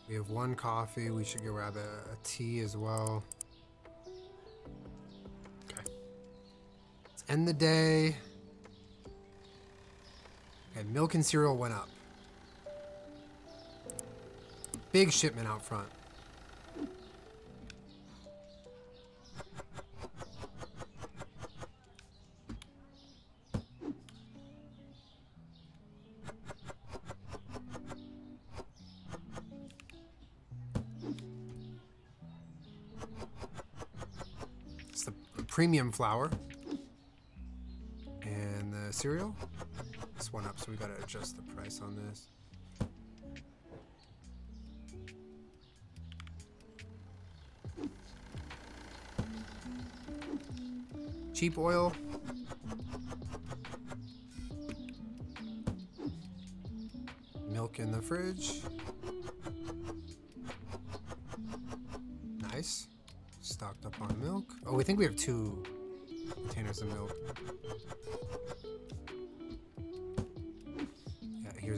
We have one coffee. We should go grab a, a tea as well. end the day. Okay, milk and cereal went up. Big shipment out front. It's the premium flour. Cereal. This one up, so we gotta adjust the price on this. Cheap oil. Milk in the fridge. Nice. Stocked up on milk. Oh, we think we have two containers of milk.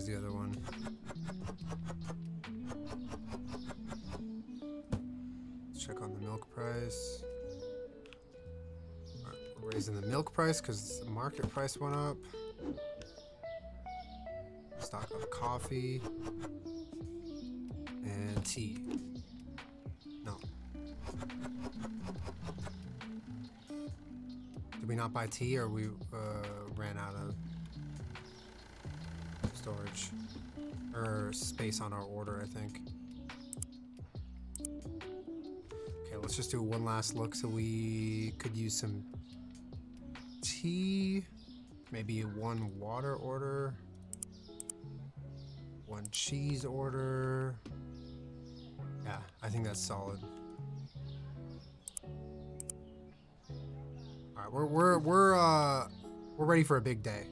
The other one. Let's check on the milk price. We're raising the milk price because the market price went up. Stock of coffee and tea. No. Did we not buy tea or we uh, or space on our order, I think. Okay, let's just do one last look so we could use some tea, maybe one water order, one cheese order. Yeah, I think that's solid. All right, we're we're we're uh we're ready for a big day.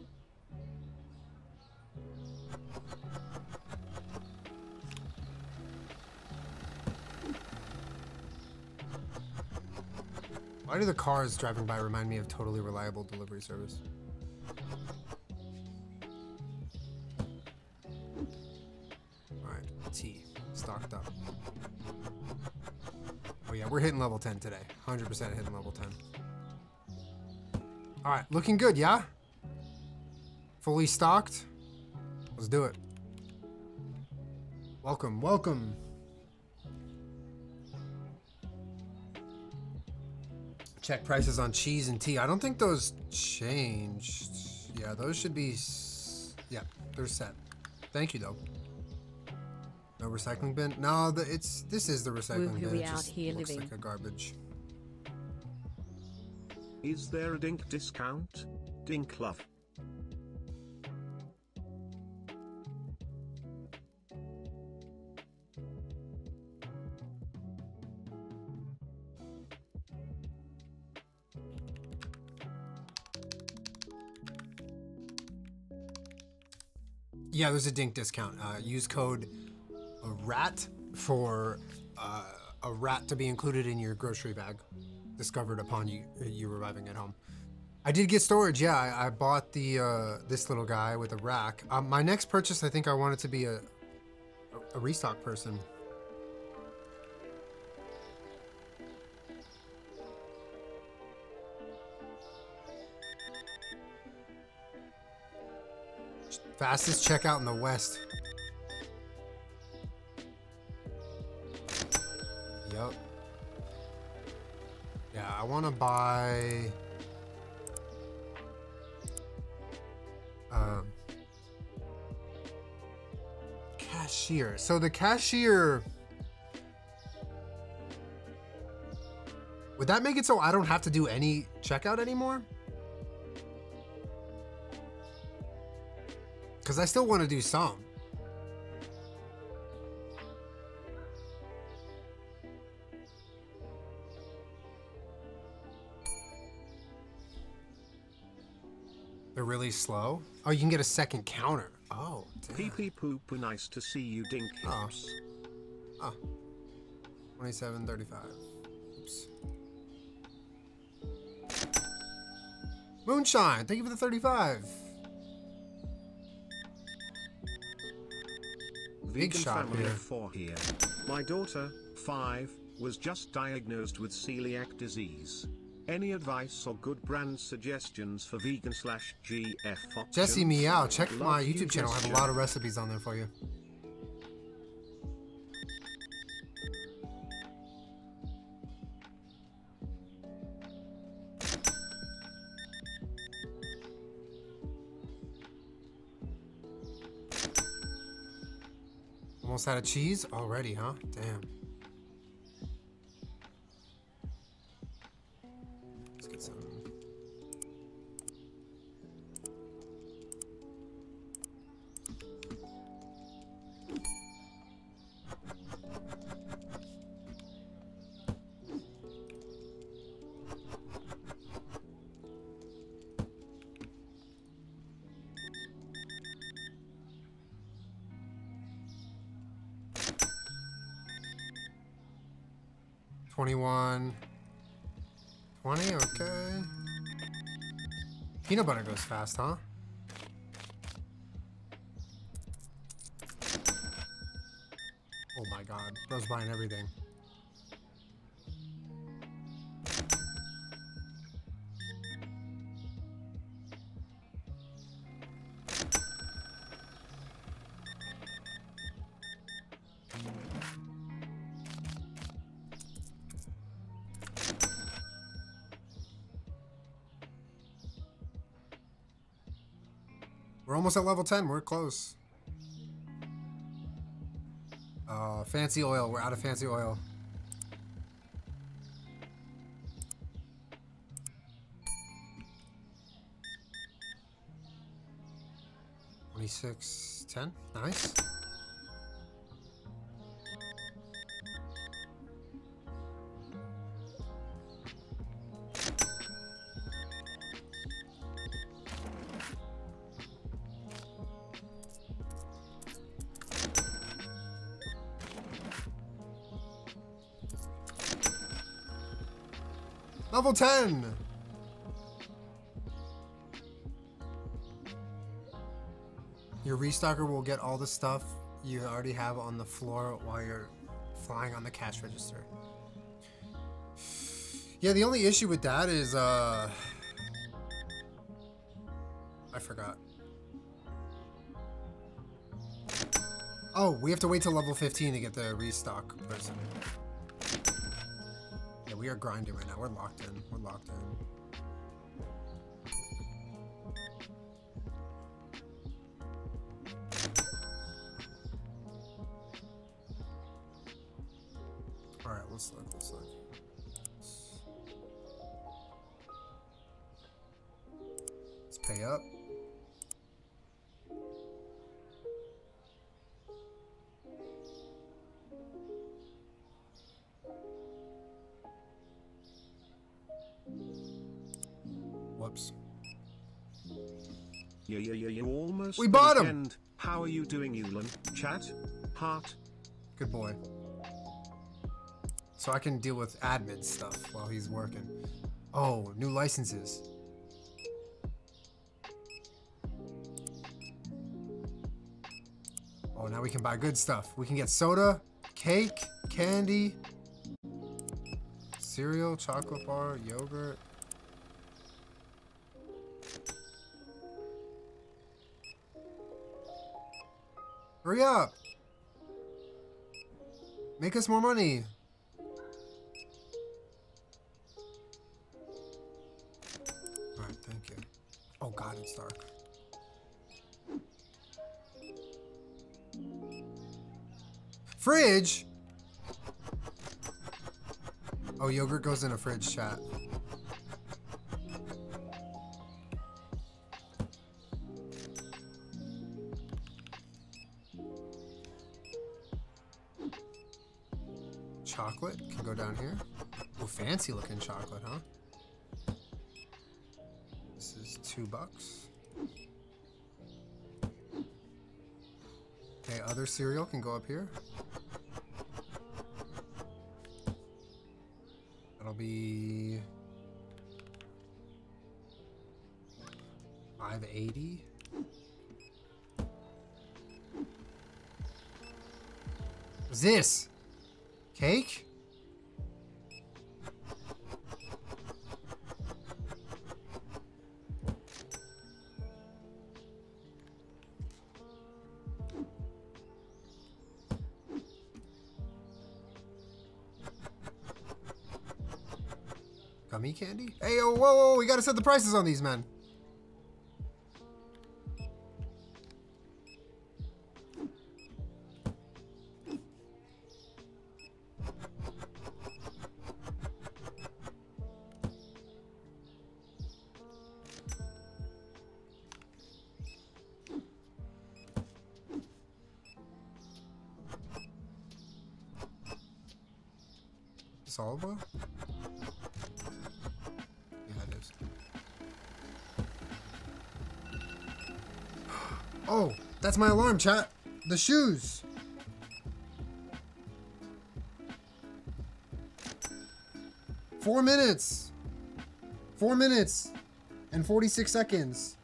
Do the cars driving by remind me of totally reliable delivery service? Alright, tea. Stocked up. Oh yeah, we're hitting level 10 today. 100% hitting level 10. Alright, looking good, yeah? Fully stocked? Let's do it. Welcome, welcome. Check prices on cheese and tea. I don't think those changed. Yeah, those should be. Yeah, they're set. Thank you though. No recycling bin. No, the, it's this is the recycling Woohoo, bin. we It just here looks living. like a garbage. Is there a dink discount? Dink love. Yeah, there's a dink discount. Uh, use code RAT for uh, a rat to be included in your grocery bag, discovered upon you you arriving at home. I did get storage. Yeah, I, I bought the uh, this little guy with a rack. Um, my next purchase, I think I wanted to be a a restock person. Fastest checkout in the West. Yup. Yeah, I want to buy. Um, cashier. So the cashier. Would that make it so I don't have to do any checkout anymore? Because I still want to do some. They're really slow. Oh, you can get a second counter. Oh, damn. Pee pee poo poo nice to see you dink Oh. hips. Oh. 2735. Oops. Moonshine, thank you for the 35. Big Vegan shot family here. of four here. My daughter, five, was just diagnosed with celiac disease. Any advice or good brand suggestions for vegan slash GF options? Jesse Meow, check Love my you, YouTube channel. I have a lot of recipes on there for you. Almost out of cheese already, huh? Damn. Goes fast, huh? Almost at level 10. We're close. Uh, fancy oil. We're out of fancy oil. Twenty-six, ten. Nice. 10! Your restocker will get all the stuff you already have on the floor while you're flying on the cash register. Yeah, the only issue with that is, uh... I forgot. Oh, we have to wait till level 15 to get the restock person. Yeah, we are grinding. We're locked in. We're locked in. We bought weekend. How are you doing, Eulan? Chat? Heart? Good boy. So I can deal with admin stuff while he's working. Oh, new licenses. Oh, now we can buy good stuff. We can get soda, cake, candy, cereal, chocolate bar, yogurt. Hurry up! Make us more money. Alright, thank you. Oh god, it's dark. Fridge? Oh, yogurt goes in a fridge chat. Fancy looking chocolate, huh? This is two bucks. Okay, other cereal can go up here. That'll be 580. What's this? Cake? Candy? Hey, oh, whoa, whoa, we gotta set the prices on these, men. That's my alarm, chat. The shoes. Four minutes. Four minutes and 46 seconds.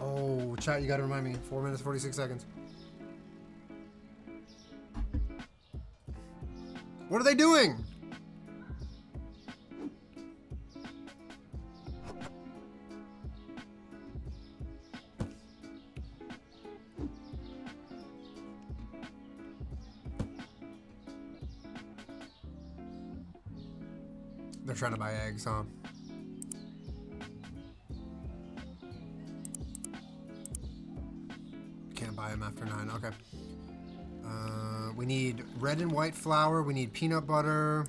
Oh, chat, you gotta remind me. Four minutes, 46 seconds. What are they doing? Trying to buy eggs, huh? Can't buy them after nine. Okay. Uh, we need red and white flour. We need peanut butter.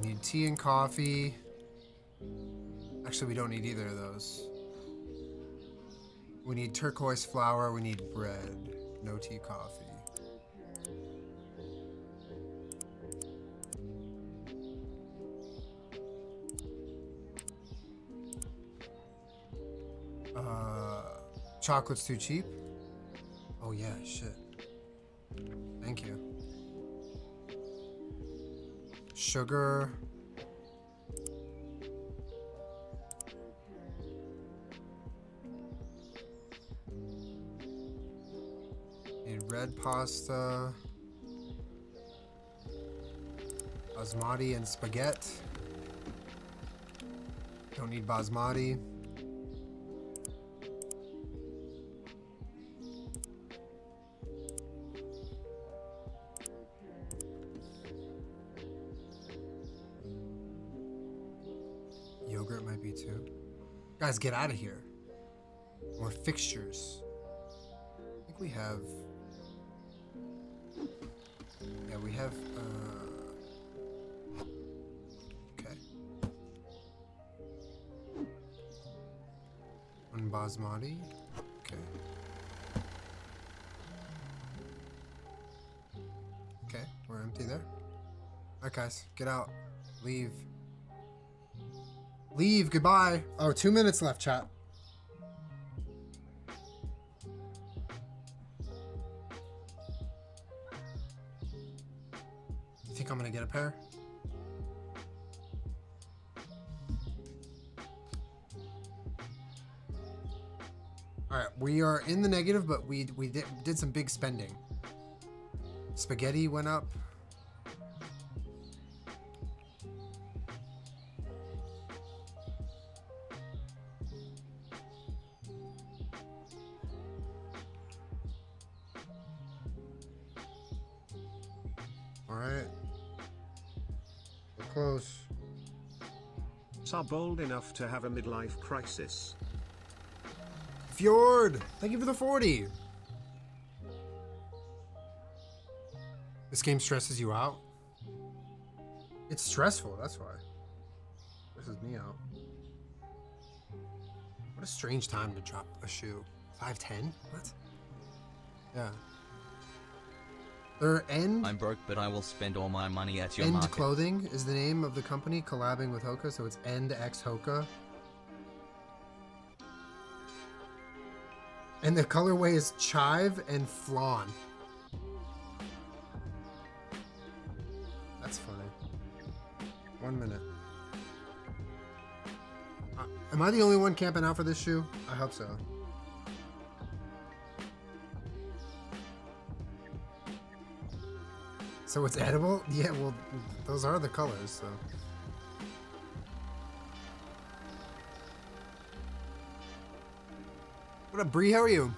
We need tea and coffee. Actually, we don't need either of those. We need turquoise flour. We need bread. No tea, coffee. Chocolate's too cheap. Oh yeah, shit. Thank you. Sugar. Need red pasta. Basmati and spaghetti. Don't need basmati. Guys, get out of here. More fixtures. I think we have. Yeah, we have. Uh... Okay. One basmati. Okay. Okay, we're empty there. Alright, guys, get out. Leave. Leave. Goodbye. Oh, two minutes left, chat. You think I'm gonna get a pair? All right, we are in the negative, but we we did, did some big spending. Spaghetti went up. To have a midlife crisis. Fjord, thank you for the 40. This game stresses you out? It's stressful, that's why. Stresses me out. What a strange time to drop a shoe. 510? What? Yeah. Their end I'm broke, but I will spend all my money at your End market. Clothing is the name of the company collabing with Hoka, so it's End X Hoka. And the colorway is chive and flan. That's funny. One minute. Uh, am I the only one camping out for this shoe? I hope so. So it's edible? [LAUGHS] Yeah, well, those are the colors, so. What up, Bree? How are you?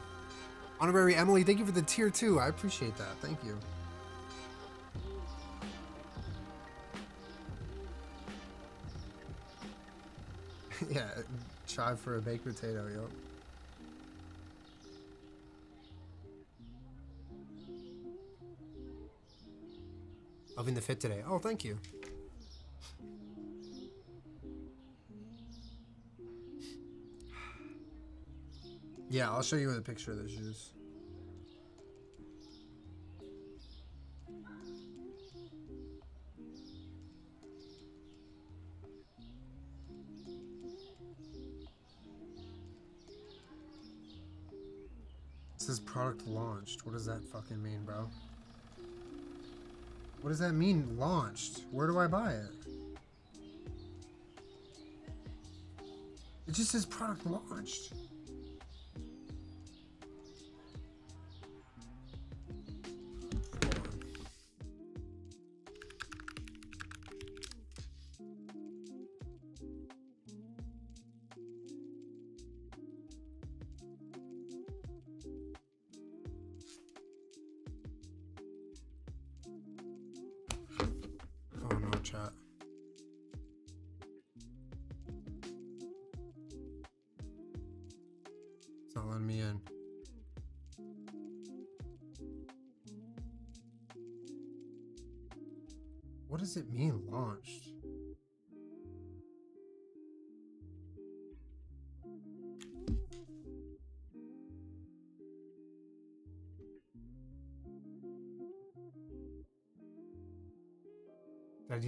Honorary Emily, thank you for the tier two. I appreciate that. Thank you. [LAUGHS] yeah, chive for a baked potato, yup. Loving the fit today. Oh, thank you. Yeah, I'll show you a picture of the shoes. It says product launched. What does that fucking mean, bro? What does that mean, launched? Where do I buy it? It just says product launched.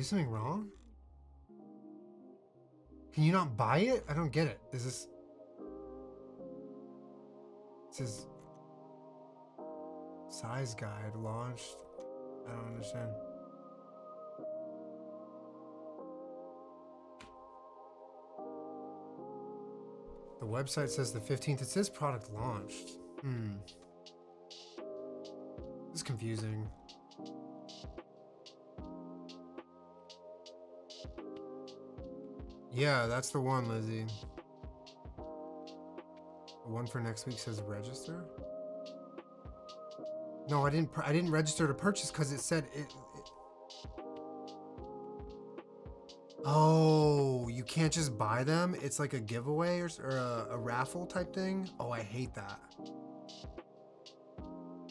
Do something wrong? Can you not buy it? I don't get it. Is this. It says. Size guide launched. I don't understand. The website says the 15th. It says product launched. Hmm. This is confusing. Yeah, that's the one, Lizzie. The one for next week says register. No, I didn't. I didn't register to purchase because it said it, it. Oh, you can't just buy them. It's like a giveaway or, or a, a raffle type thing. Oh, I hate that.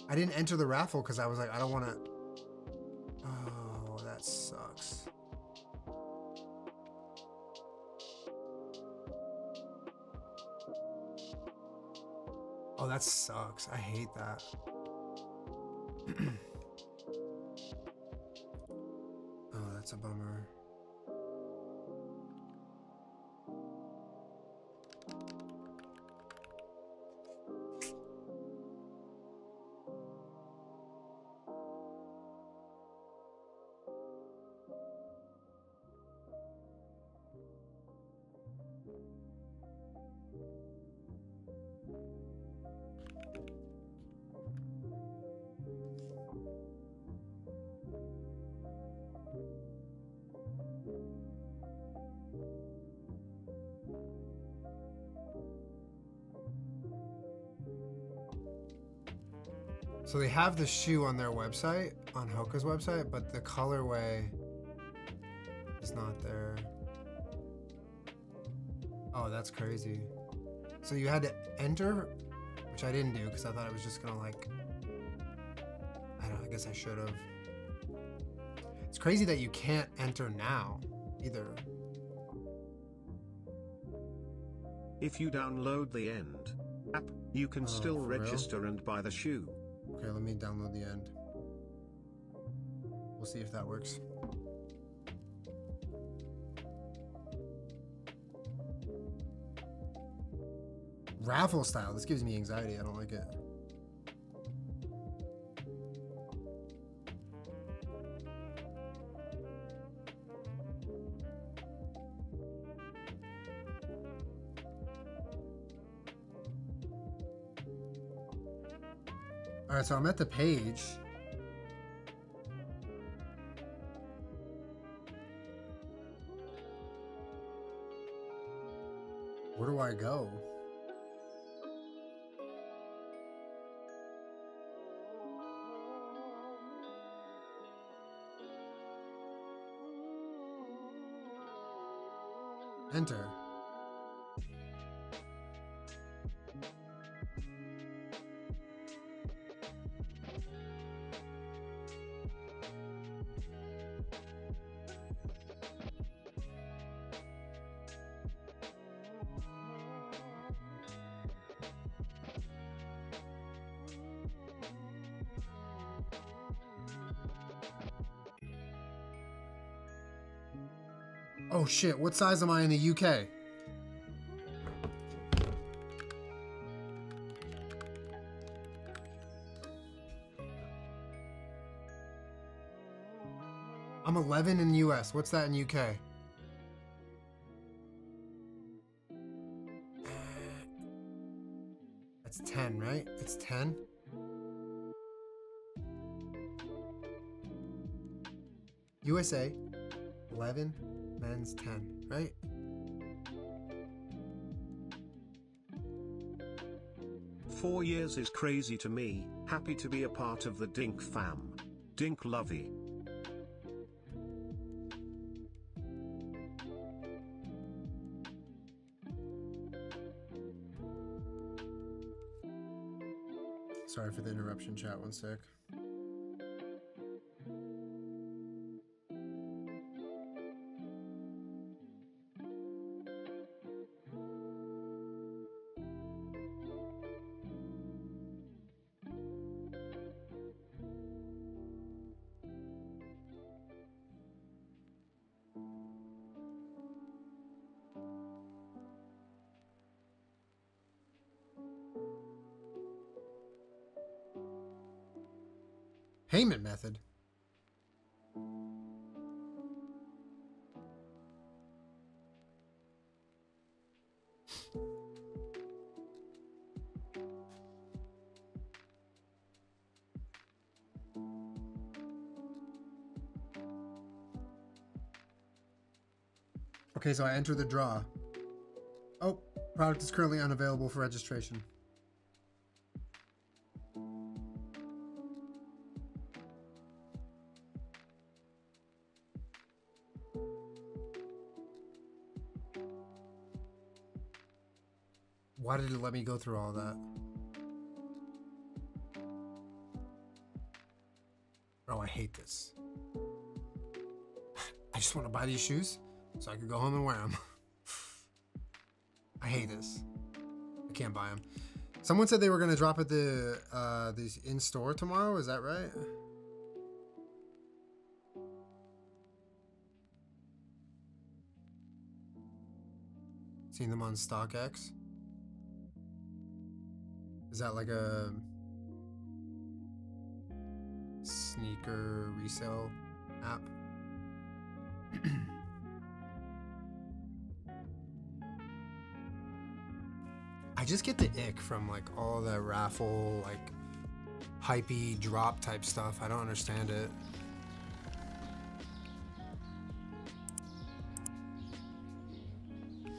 I didn't enter the raffle because I was like, I don't want to. That sucks. I hate that. [CLEARS THROAT] oh, that's a bummer. So they have the shoe on their website, on Hoka's website, but the colorway is not there. Oh, that's crazy. So you had to enter, which I didn't do because I thought it was just gonna like. I don't. know, I guess I should have. It's crazy that you can't enter now, either. If you download the End app, you can Oh, still for real? register and buy the shoe. Okay, let me download the end. We'll see if that works. Raffle style. This gives me anxiety. I don't like it. So I'm at the page. Where do I go? Enter. Shit, what size am I in the UK? I'm 11 in US. What's that in UK? That's 10, right? It's 10? USA, 11, men's 10, right? Four years is crazy to me, happy to be a part of the Dink fam. Dink lovey. Sorry for the interruption, chat. One sec. Okay, so I enter the draw. Oh, product is currently unavailable for registration. Why did it let me go through all that? Oh, I hate this. [LAUGHS] I just want to buy these shoes so I could go home and wear them. [LAUGHS] I hate this. I can't buy them. Someone said they were going to drop at the uh, these in store tomorrow. Is that right? Seen them on StockX. Is that like a sneaker resale just get the ick from like all the raffle, like hypey drop type stuff. I don't understand it. [SIGHS]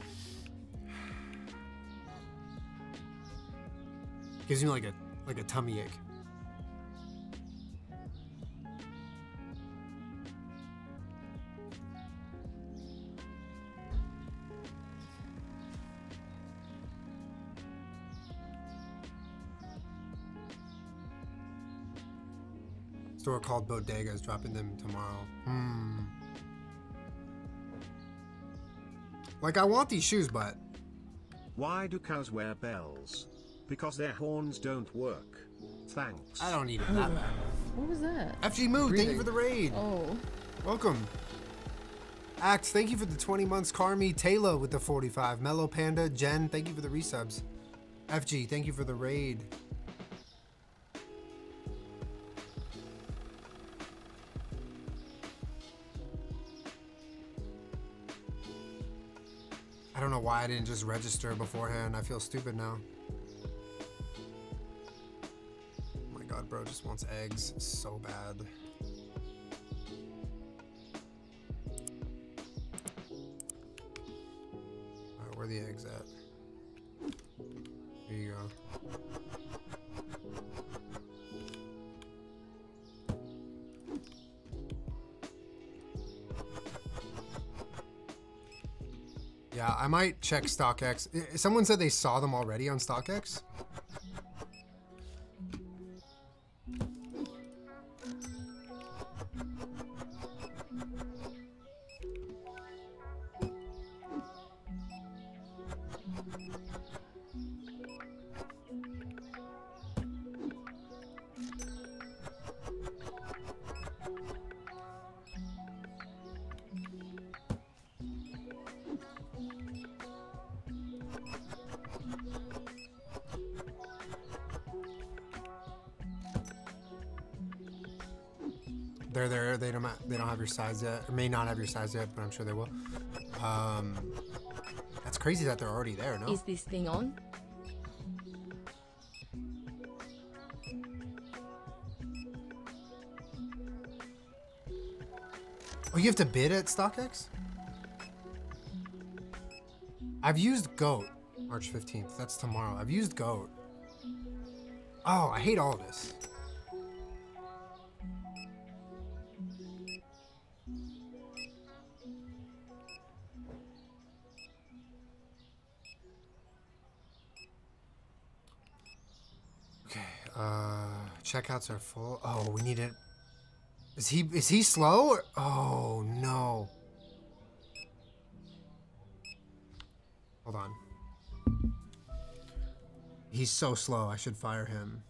Gives me like a like a tummy ache. Called Bodega is dropping them tomorrow. Hmm. Like I want these shoes, but Why do cows wear bells? Because their horns don't work. Thanks. I don't need it that bad. What was that? FG Moo, thank you for the raid. Oh. Welcome. Axe, thank you for the 20 months. Carmi, Taylor with the 45. Mellow Panda, Jen, thank you for the resubs. FG, thank you for the raid. Why I didn't just register beforehand. I feel stupid now. Oh my god, bro just wants eggs so bad. Check StockX. Someone said they saw them already on StockX. Your size yet. Or may not have your size yet, but I'm sure they will. Um, that's crazy that they're already there. No. Is this thing on? Oh, you have to bid at StockX? I've used Goat March 15th. That's tomorrow. I've used Goat. Oh, I hate all this. Are full. Oh, we need it. Is he is he slow? Or, oh no. Hold on. He's so slow. I should fire him.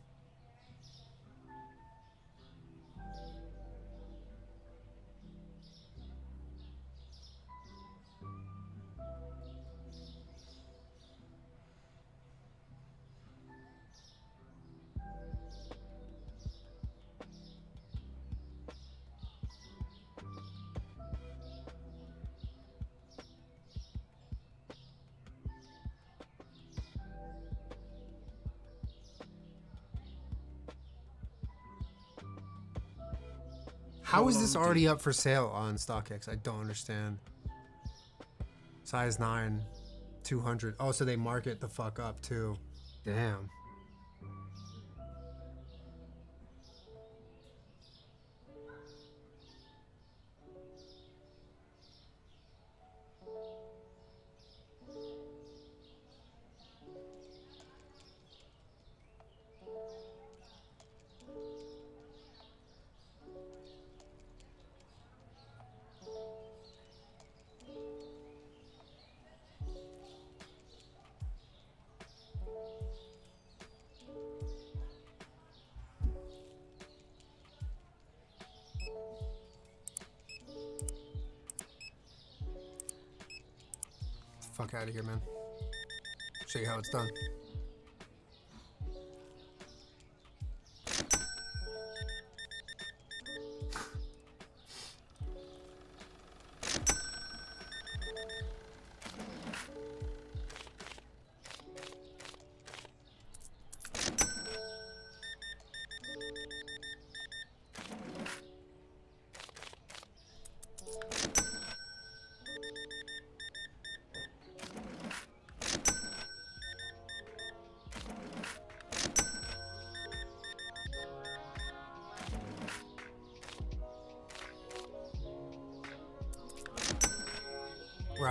Is this already up for sale on StockX? I don't understand. Size 9, 200. Oh, so they market the fuck up too. Damn. Here, man. Show you how it's done.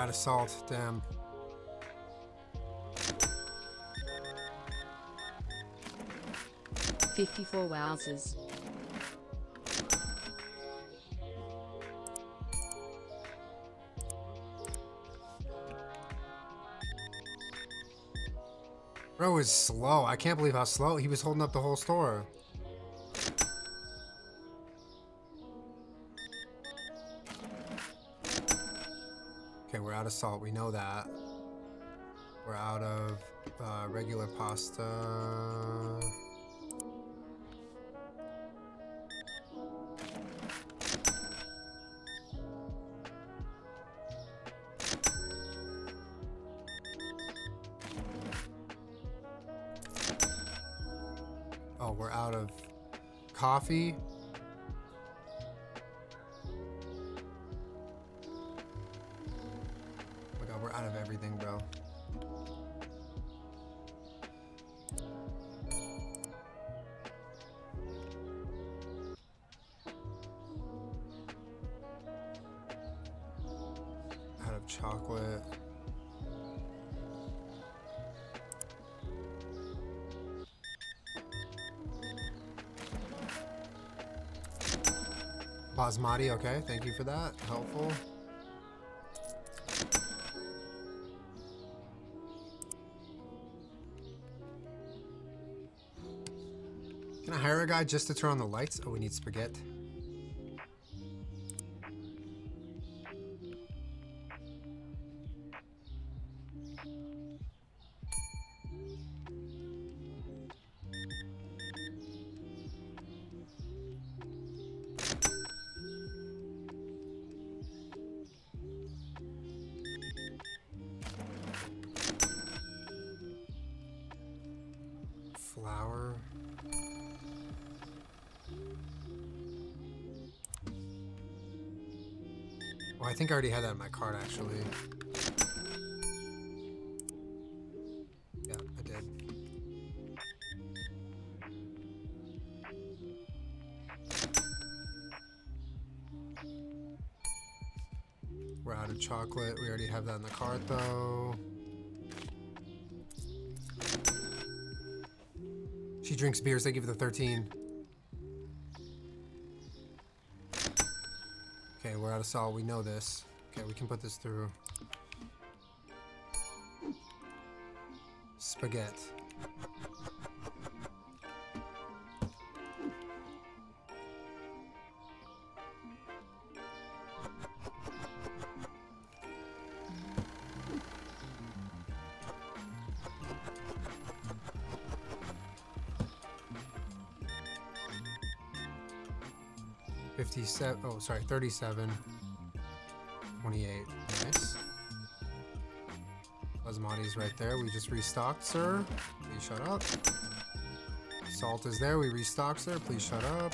Out of salt. Damn. Fifty-four wowzers. Bro is slow. I can't believe how slow. He was holding up the whole store. Salt. We know that. We're out of uh, regular pasta. Oh, we're out of coffee. Basmati, okay, thank you for that. Helpful. Can I hire a guy just to turn on the lights? Oh, we need spaghetti. Think I already had that in my cart actually. Yeah, I did. We're out of chocolate. We already have that in the cart though. She drinks beers. They give her the 13. Salt. We know this. Okay, we can put this through. Spaghetti. Fifty-seven. Oh, sorry, thirty-seven. Right there. We just restocked, sir. Please shut up. Salt is there. We restocked, sir. Please shut up.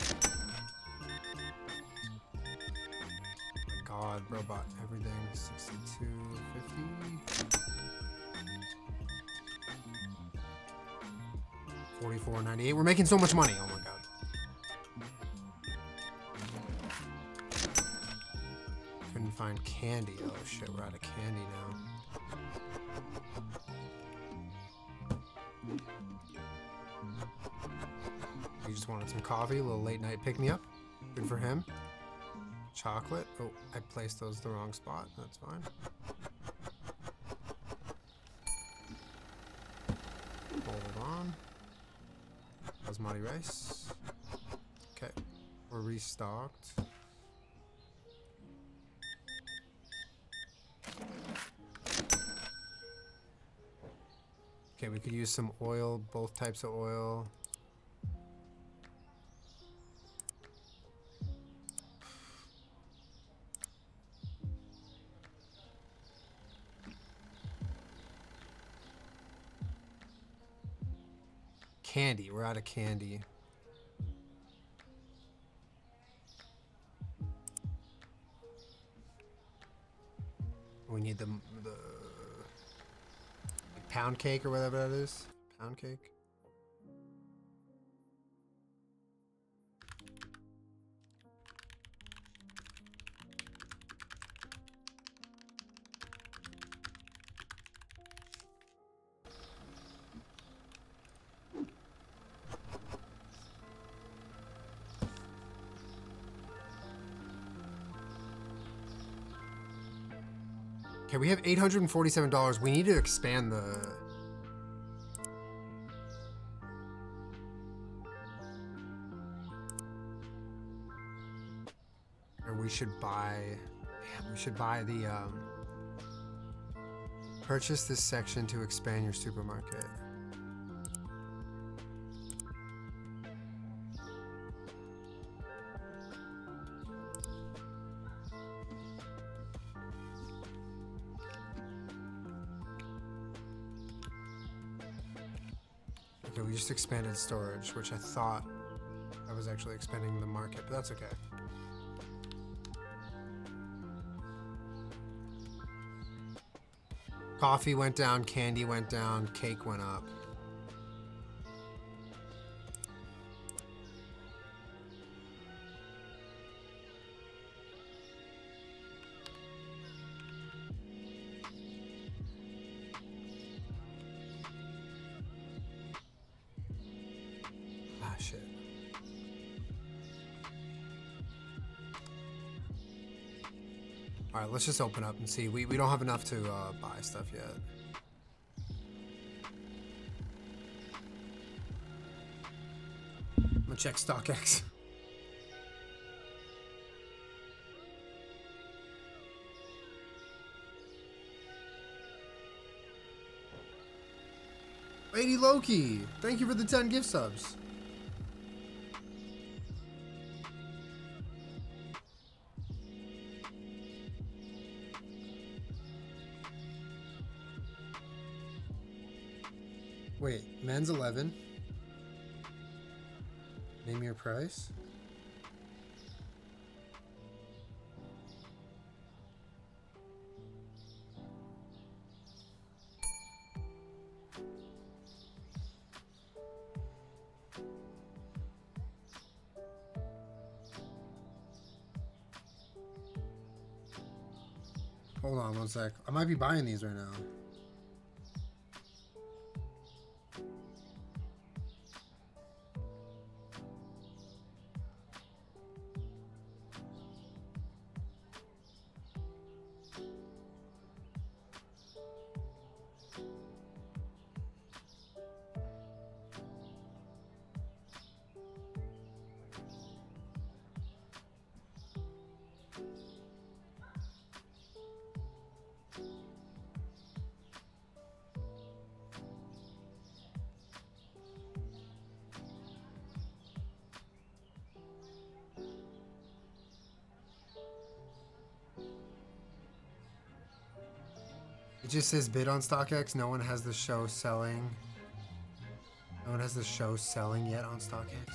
God, robot. Everything. 62, 50. 44, 98. We're making so much money. Oh Chocolate. Oh, I placed those the wrong spot. That's fine. Hold on. Basmati rice. Okay. We're restocked. Okay, we could use some oil, both types of oil. Candy, we're out of candy. We need the the pound cake or whatever that is. Pound cake. $847. We need to expand the or we should buy we should buy the um purchase this section to expand your supermarket expanded storage which i thought i was actually expanding the market but that's okay Coffee went down, candy went down, cake went up. Let's just open up and see. We, we don't have enough to uh, buy stuff yet. I'm gonna check StockX. Lady Loki, thank you for the 10 gift subs. Men's 11. Name your price. Hold on one sec. I might be buying these right now. Just says bid on StockX. No one has the show selling. No one has the show selling yet on StockX.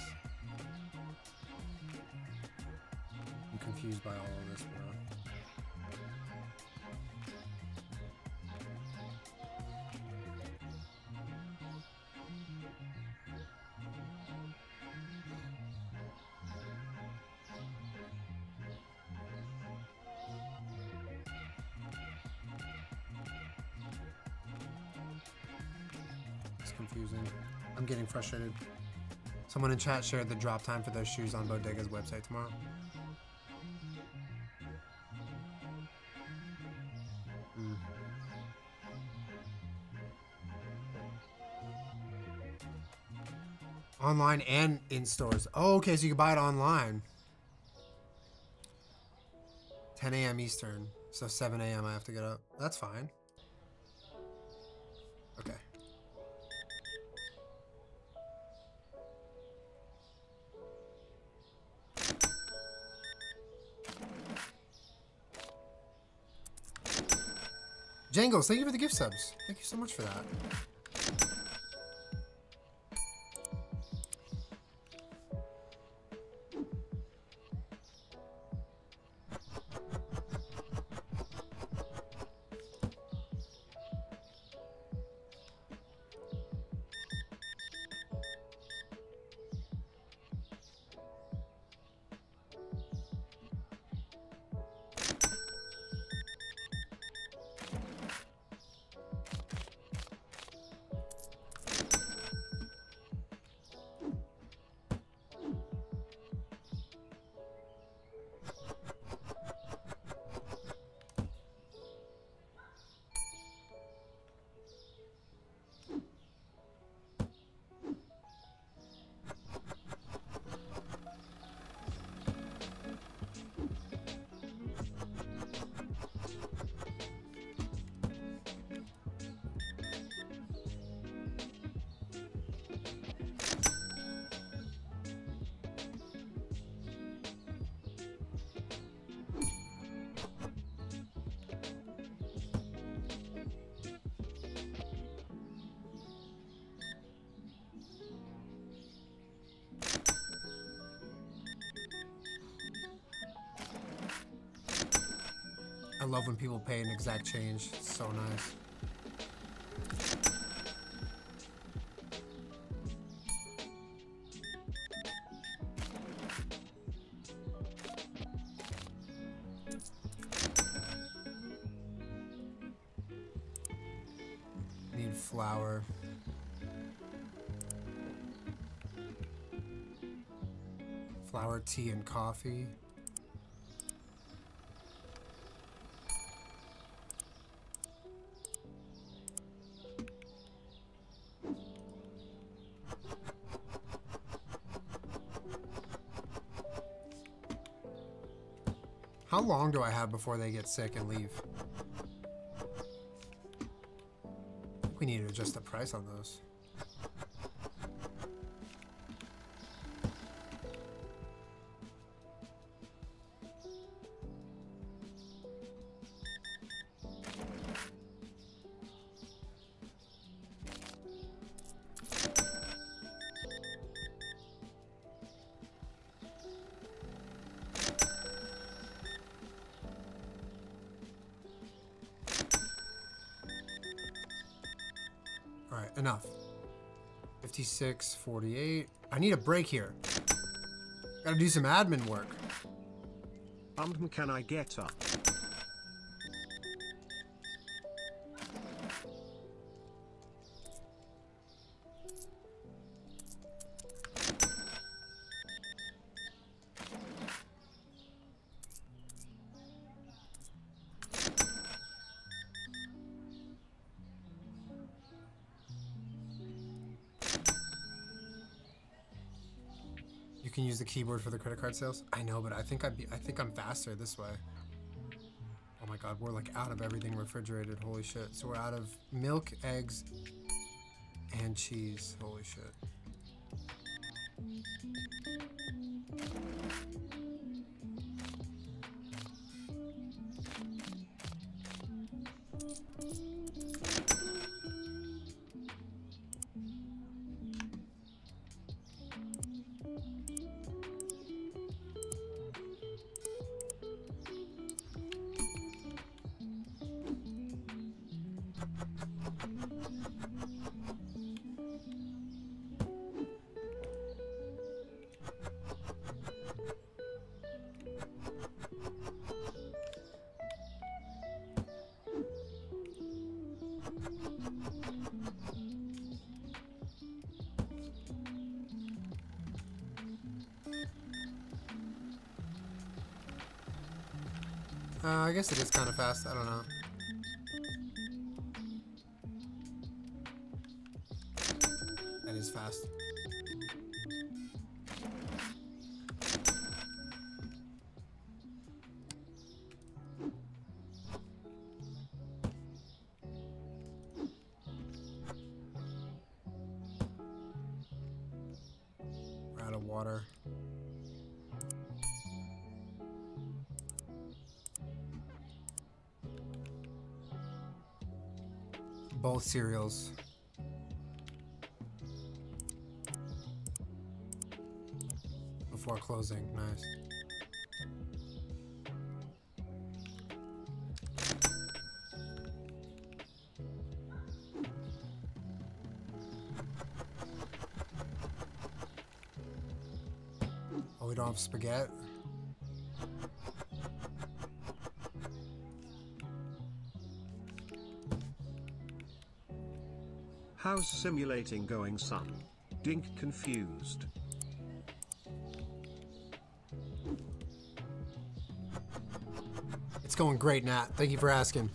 I'm confused by all of this, bro. It's confusing. I'm getting frustrated. Someone in chat shared the drop time for those shoes on Bodega's website tomorrow. Hmm. Online and in stores. Oh, okay, so you can buy it online. 10 a.m. Eastern. So 7 a.m. I have to get up. That's fine. Thank you for the gift subs. Thank you so much for that. When people pay an exact change. It's so nice. Need flour. Flour, tea, and coffee. Long do I have before they get sick and leave? We need to adjust the price on those. 56, 48. I need a break here. Gotta do some admin work. Um, can I get up? Keyboard for the credit card sales. I know, but I think I'd be. I think I'm faster this way. Oh my god, we're like out of everything refrigerated. Holy shit! So we're out of milk, eggs, and cheese. Holy shit. Cereals. Before closing, nice. Oh, we don't have spaghetti? How's simulating going, son? Dink confused. It's going great, Nat. Thank you for asking.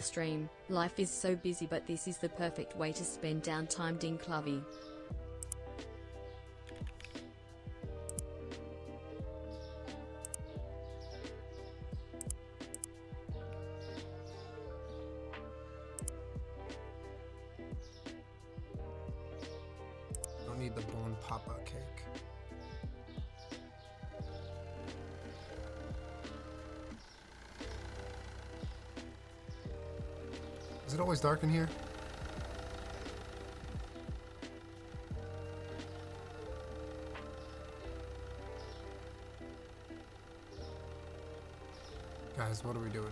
Stream. Life is so busy, but this is the perfect way to spend downtime. Dink Lovey. Always dark in here? Guys, what are we doing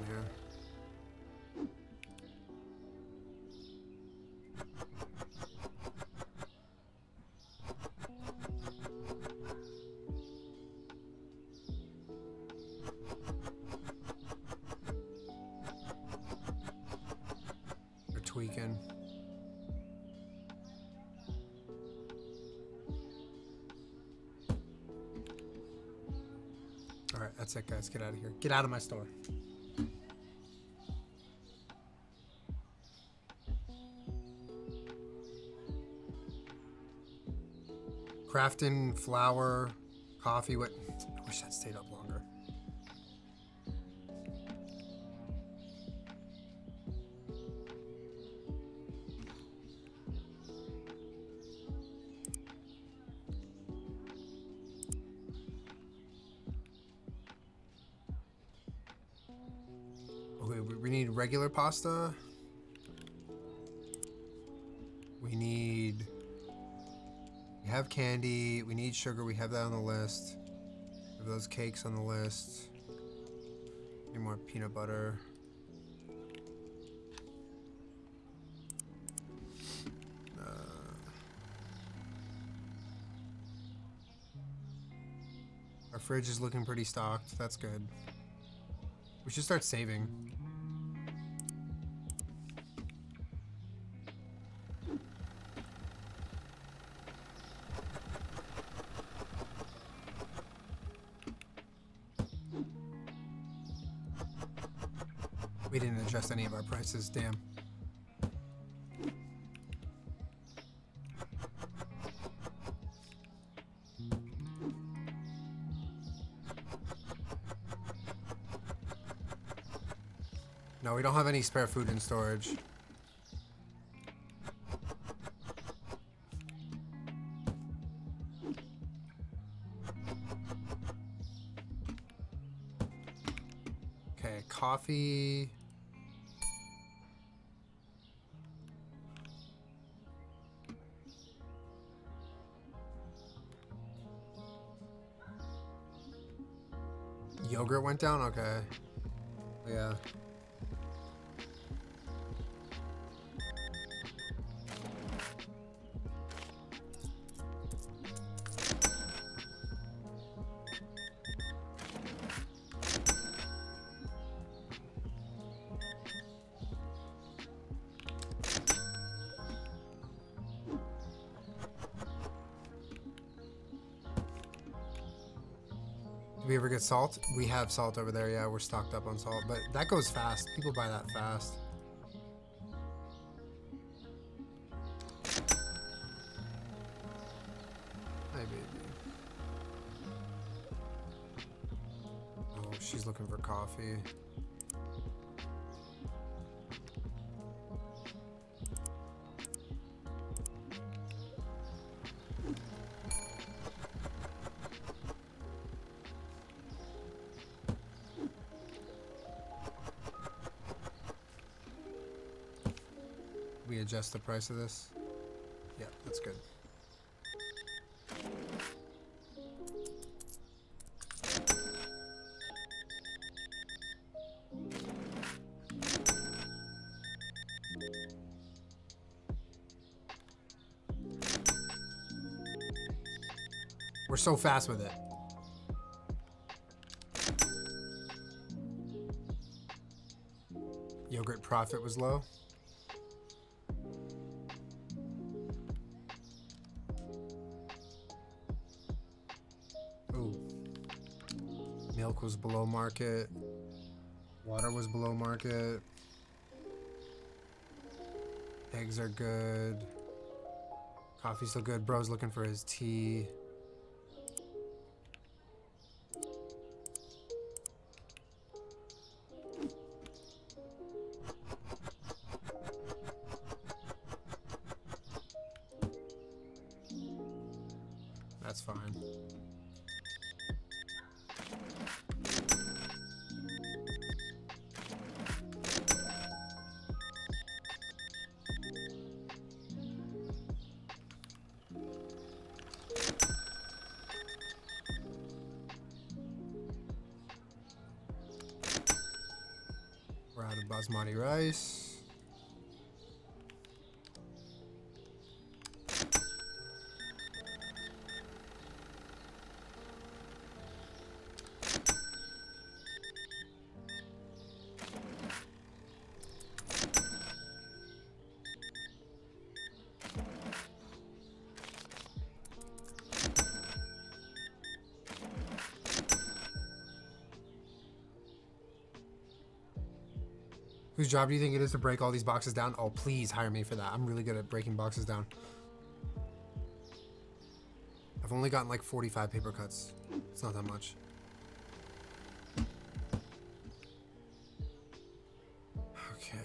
guys. Get out of here. Get out of my store. Crafting, flour, coffee. What? Pasta. We need. We have candy. We need sugar. We have that on the list. We have those cakes on the list. Need more peanut butter. Uh, our fridge is looking pretty stocked. That's good. We should start saving. Any of our prices, damn. No, we don't have any spare food in storage. Okay, coffee. Went down? Okay. Yeah. Salt? We have salt over there. Yeah, we're stocked up on salt, but that goes fast. People buy that fast. The price of this. Yeah, that's good. We're so fast with it. Yogurt profit was low. Was below market. Water was below market. Eggs are good. Coffee's still good. Bro's looking for his tea. Whose job do you think it is to break all these boxes down? Oh, please hire me for that. I'm really good at breaking boxes down. I've only gotten like 45 paper cuts. It's not that much. Okay.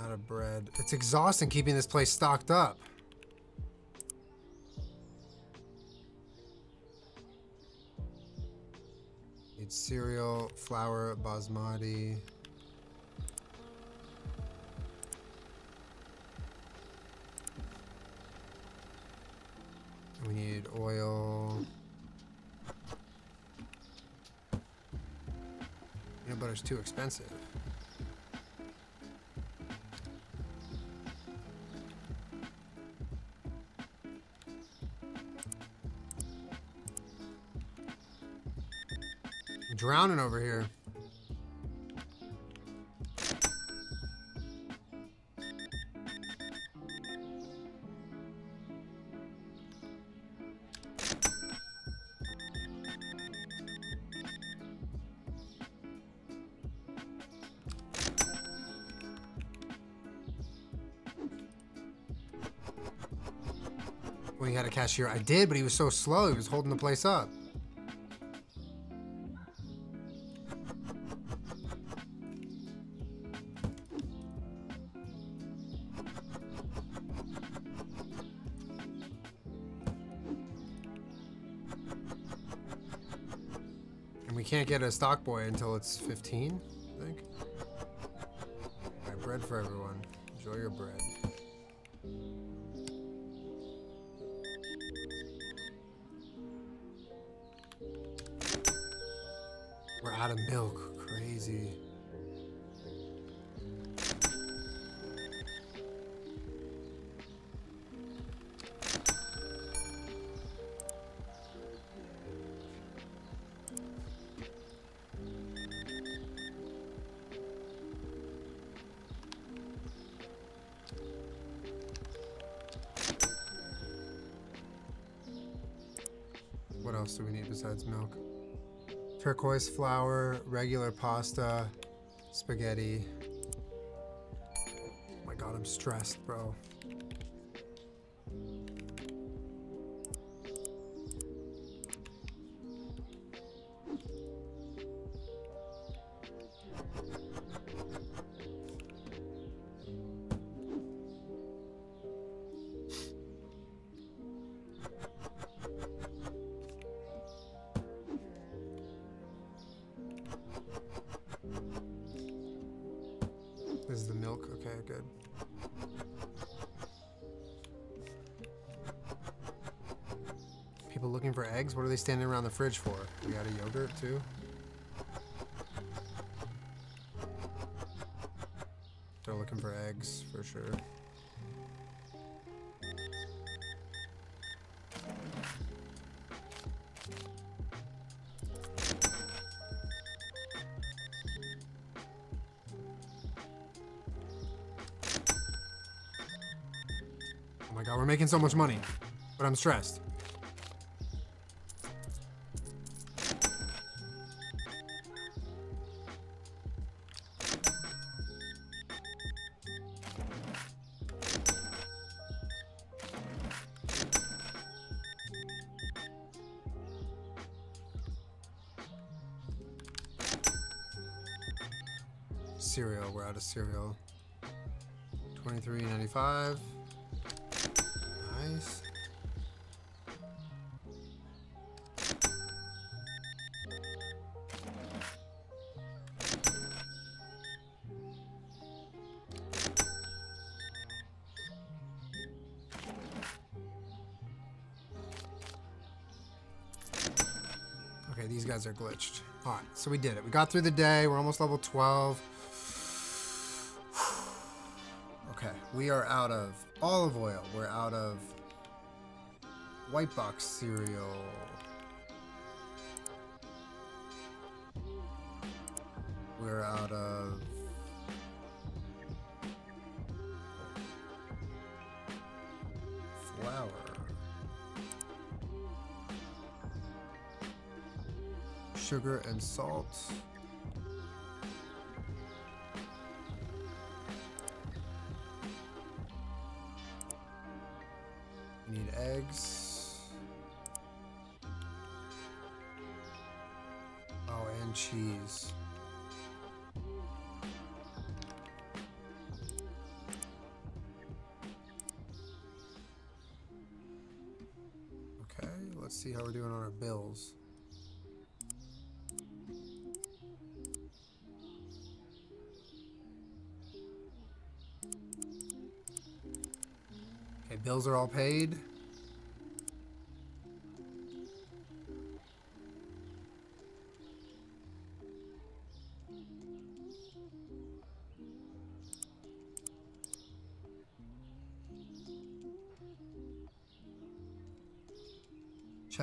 Out of bread. It's exhausting keeping this place stocked up. Need cereal, flour, basmati. We need oil. Peanut butter's too expensive. Drowning over here. A cashier, I did, but he was so slow. He was holding the place up. And we can't get a stock boy until it's 15, Turquoise flour, regular pasta, spaghetti. Oh my god, I'm stressed, bro. Standing around the fridge for? We got a yogurt too? They're looking for eggs for sure. Oh my god, we're making so much money. But I'm stressed. Cereal, we're out 23.95. Nice. Okay, these guys are glitched. All right, so we did it. We got through the day. We're almost level 12. We are out of olive oil. We're out of white box cereal. We're out of flour. Sugar and salt. And cheese. Okay, let's see how we're doing on our bills. Okay, bills are all paid.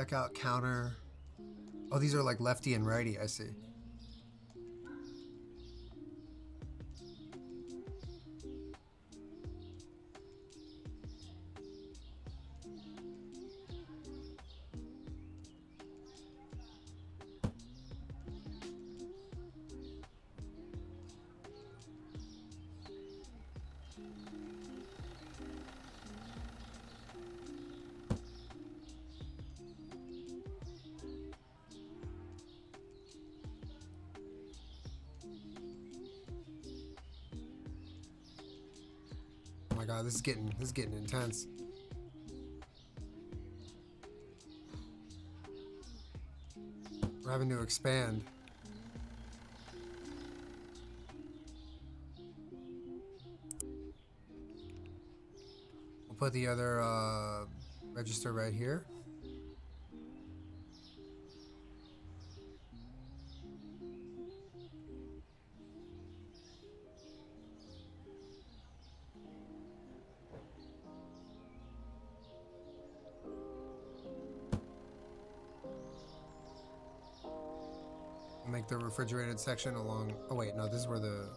Checkout counter. Oh, these are like lefty and righty, I see. This is getting intense. We're having to expand. We'll put the other uh, register right here. Refrigerated section along. Oh wait, no, this is where the.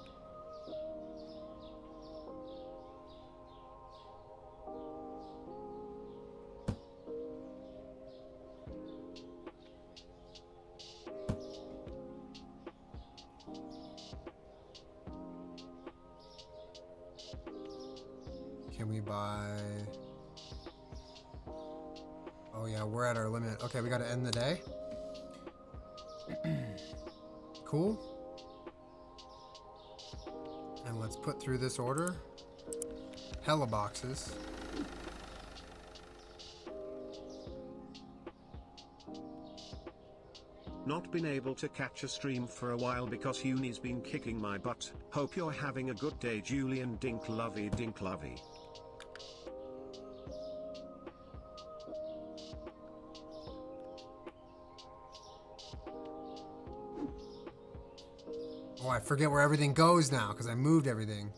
Boxes. Not been able to catch a stream for a while because uni's been kicking my butt. Hope you're having a good day Julien Dink Lovey Dink Lovey. Oh, I forget where everything goes now because I moved everything.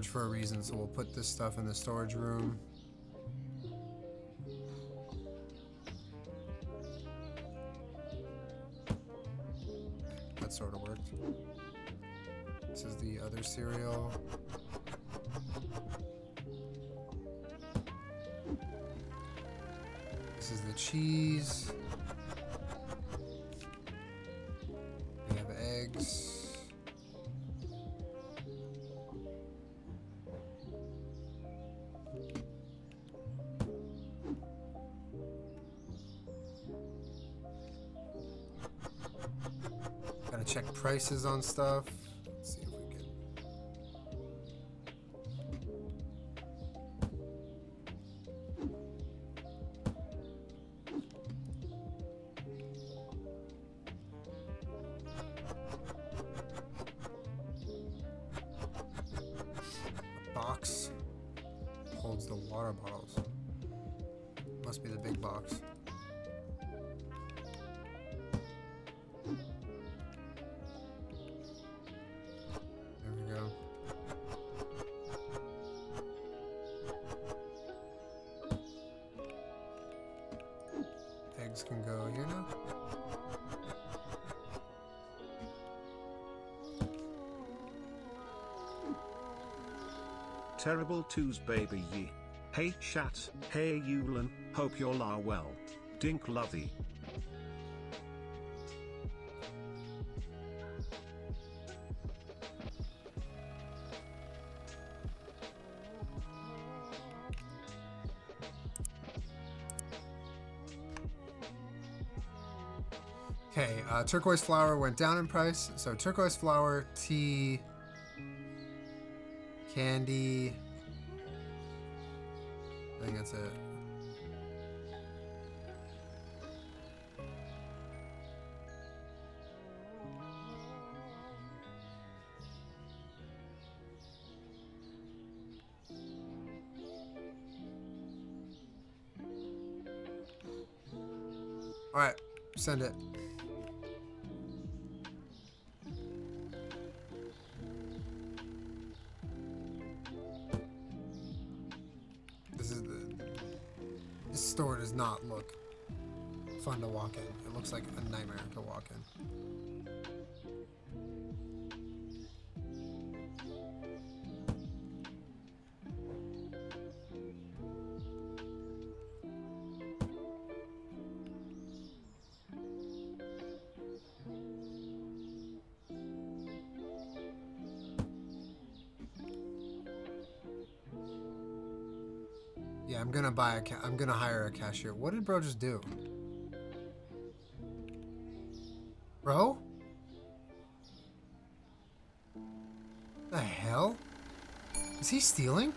Storage for a reason, so we'll put this stuff in the storage room. Prices on stuff. Terrible twos baby ye. Hey chat, hey Yulan, hope y'all are well. Dink Lovey. Okay, uh, turquoise flour went down in price. So turquoise flour, tea, Candy. I think that's it. Alright, send it. Gonna buy a I'm gonna hire a cashier. What did bro just do? Bro? The hell? Is he stealing?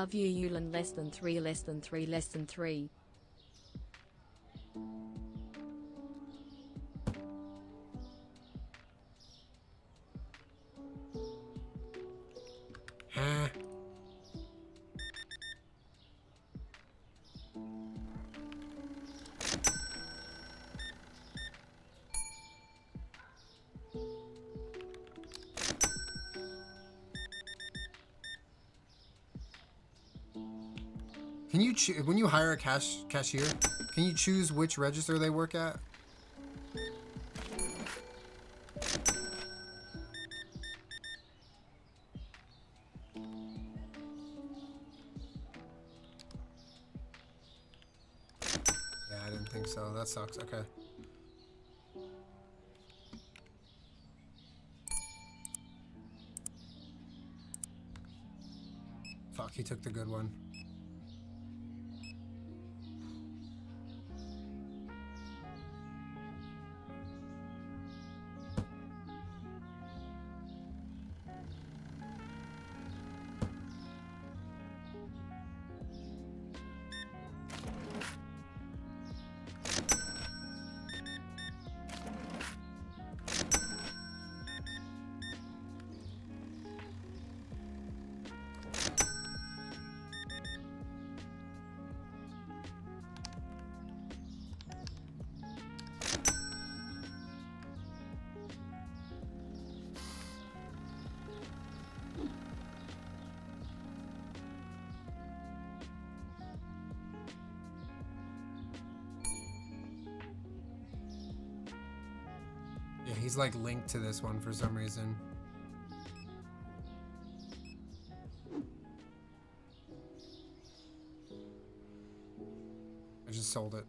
love you you less than 3 less than 3 less than 3 cash cashier, can you choose which register they work at? Yeah, I didn't think so. That sucks. Okay. He's like linked to this one for some reason. I just sold it.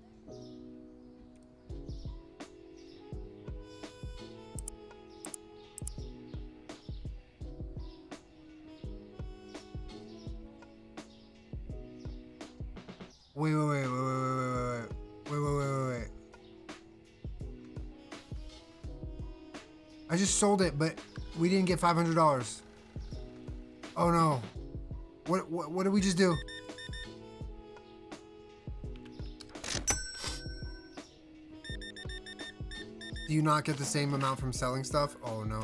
Wait, wait, wait, wait, wait, I just sold it, but we didn't get five hundred dollars. Oh no! What, what what did we just do? Do you not get the same amount from selling stuff? Oh no.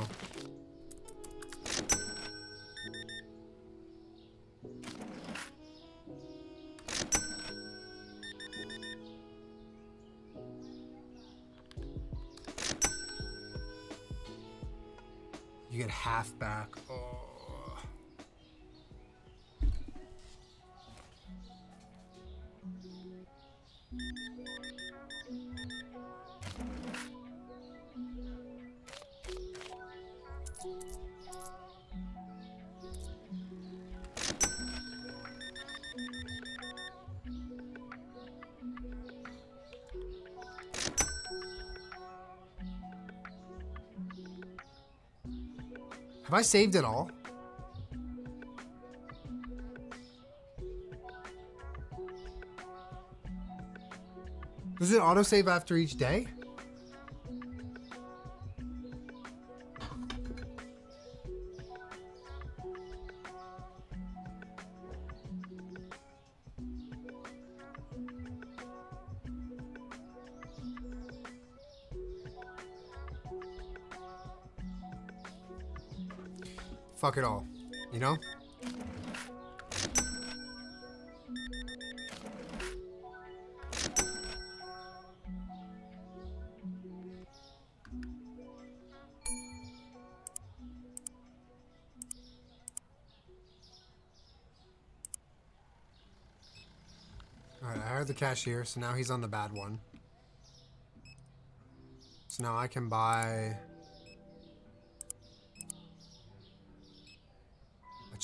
I saved it all? Does it autosave after each day? It all. You know? Alright, I hired the cashier, so now he's on the bad one. So now I can buy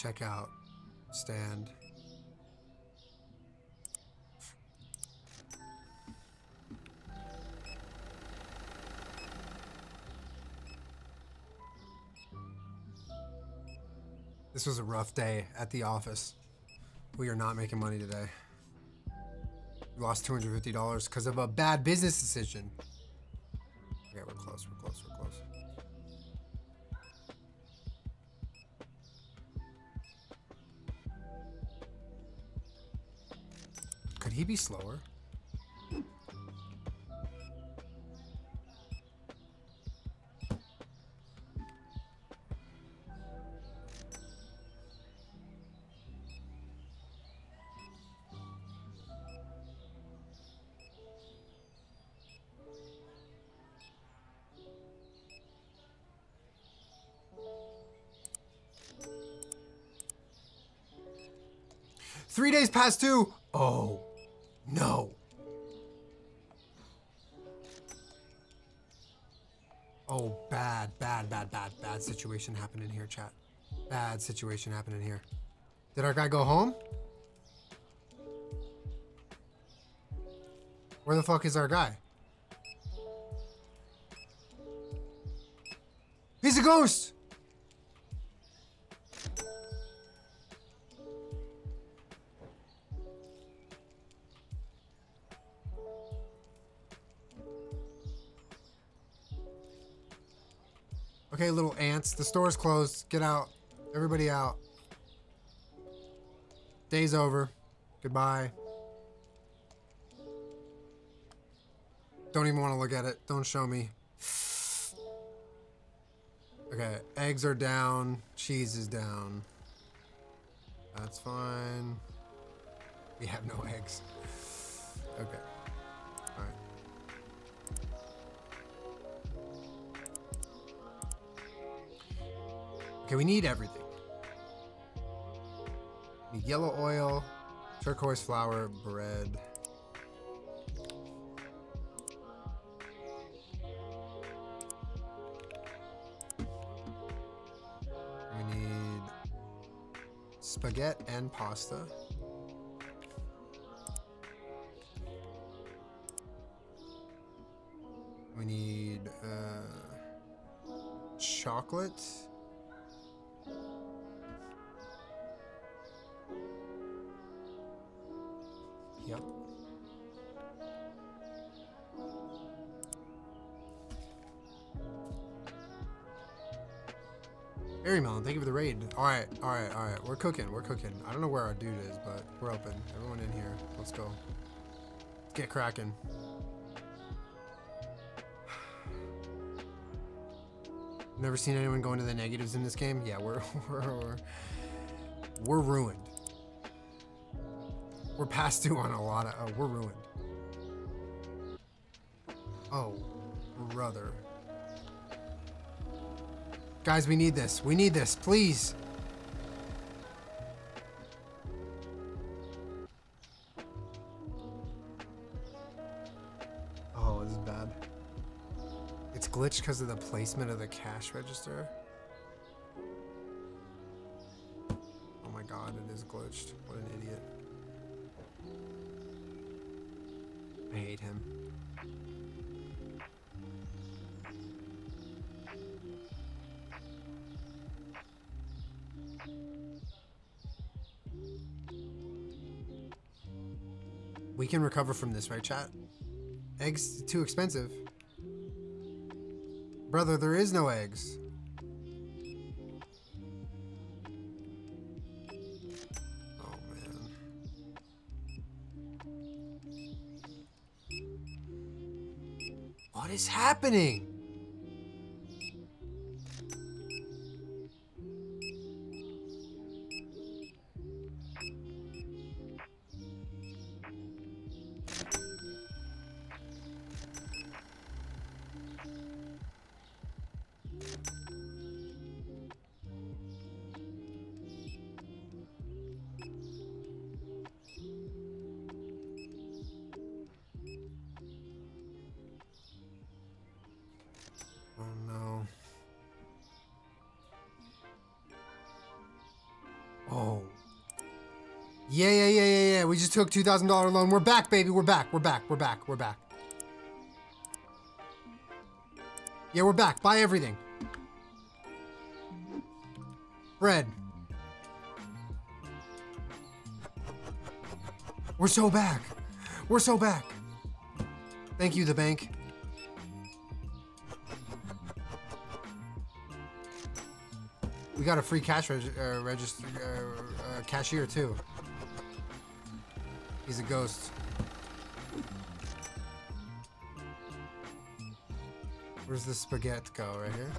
a checkout stand. This was a rough day at the office. We are not making money today. We lost $250 because of a bad business decision. Be slower? Three days past due. Oh, situation happened in here, chat. Bad situation happened in here. Did our guy go home? Where the fuck is our guy? He's a ghost! The store's closed. Get out. Everybody out. Day's over. Goodbye. Don't even want to look at it. Don't show me. Okay, eggs are down. Cheese is down. That's fine. We have no eggs. Okay. Okay, we need everything. Need yellow oil, turquoise flour, bread. We need spaghetti and pasta. We need uh, chocolate. You for the raid. Alright, alright, alright. We're cooking, we're cooking. I don't know where our dude is, but we're open. Everyone in here. Let's go. Let's get cracking. [SIGHS] Never seen anyone go into the negatives in this game? Yeah, we're [LAUGHS] we're we're, we're ruined. We're past due on a lot of. Oh, we're ruined. Oh, brother. Guys, we need this. We need this, please. Oh, this is bad. It's glitched because of the placement of the cash register. Recover from this, right, chat? Eggs too expensive. Brother, there is no eggs. Oh man. What is happening? Took $2,000 loan. We're back, baby. We're back. We're back. We're back. We're back. Yeah, we're back. Buy everything. Bread. We're so back. We're so back. Thank you, the bank. We got a free cash reg uh, register uh, uh, cashier too. He's a ghost. Where's the spaghetti go? Right here.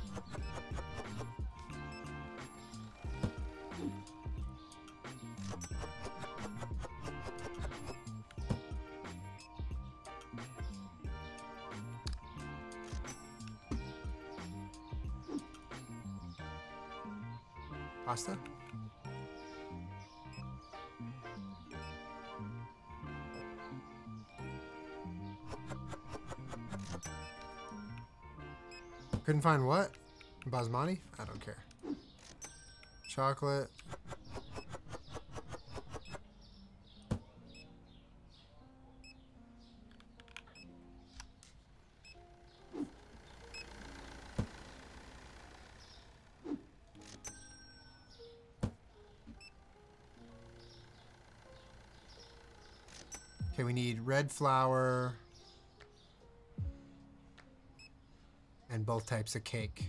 Find what? Basmati? I don't care. Chocolate. Okay, we need red flour and both types of cake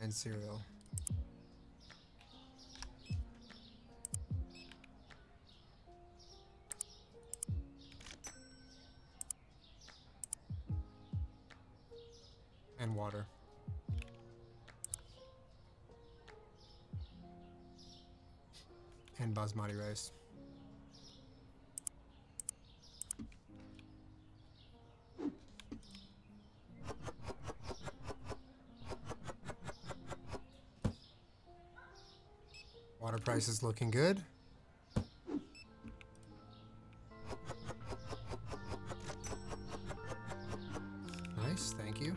and cereal. And water. And basmati rice. Water price is looking good. Nice, thank you.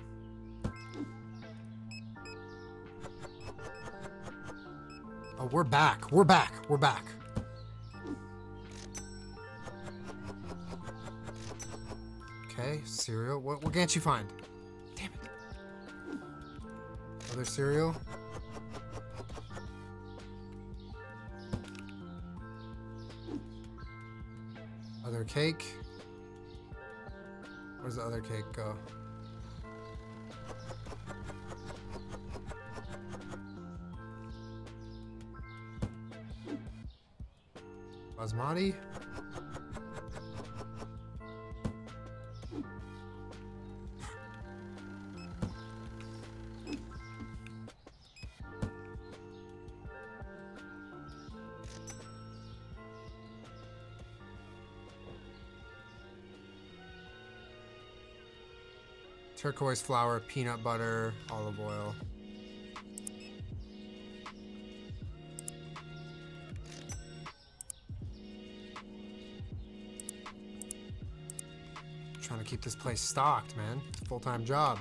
Oh, we're back. We're back. We're back. Okay, cereal. What, what can't you find? Damn it. Other cereal? Cake. Where's the other cake go? Basmati. Turquoise flour, peanut butter, olive oil. Trying to keep this place stocked, man. It's a full-time job.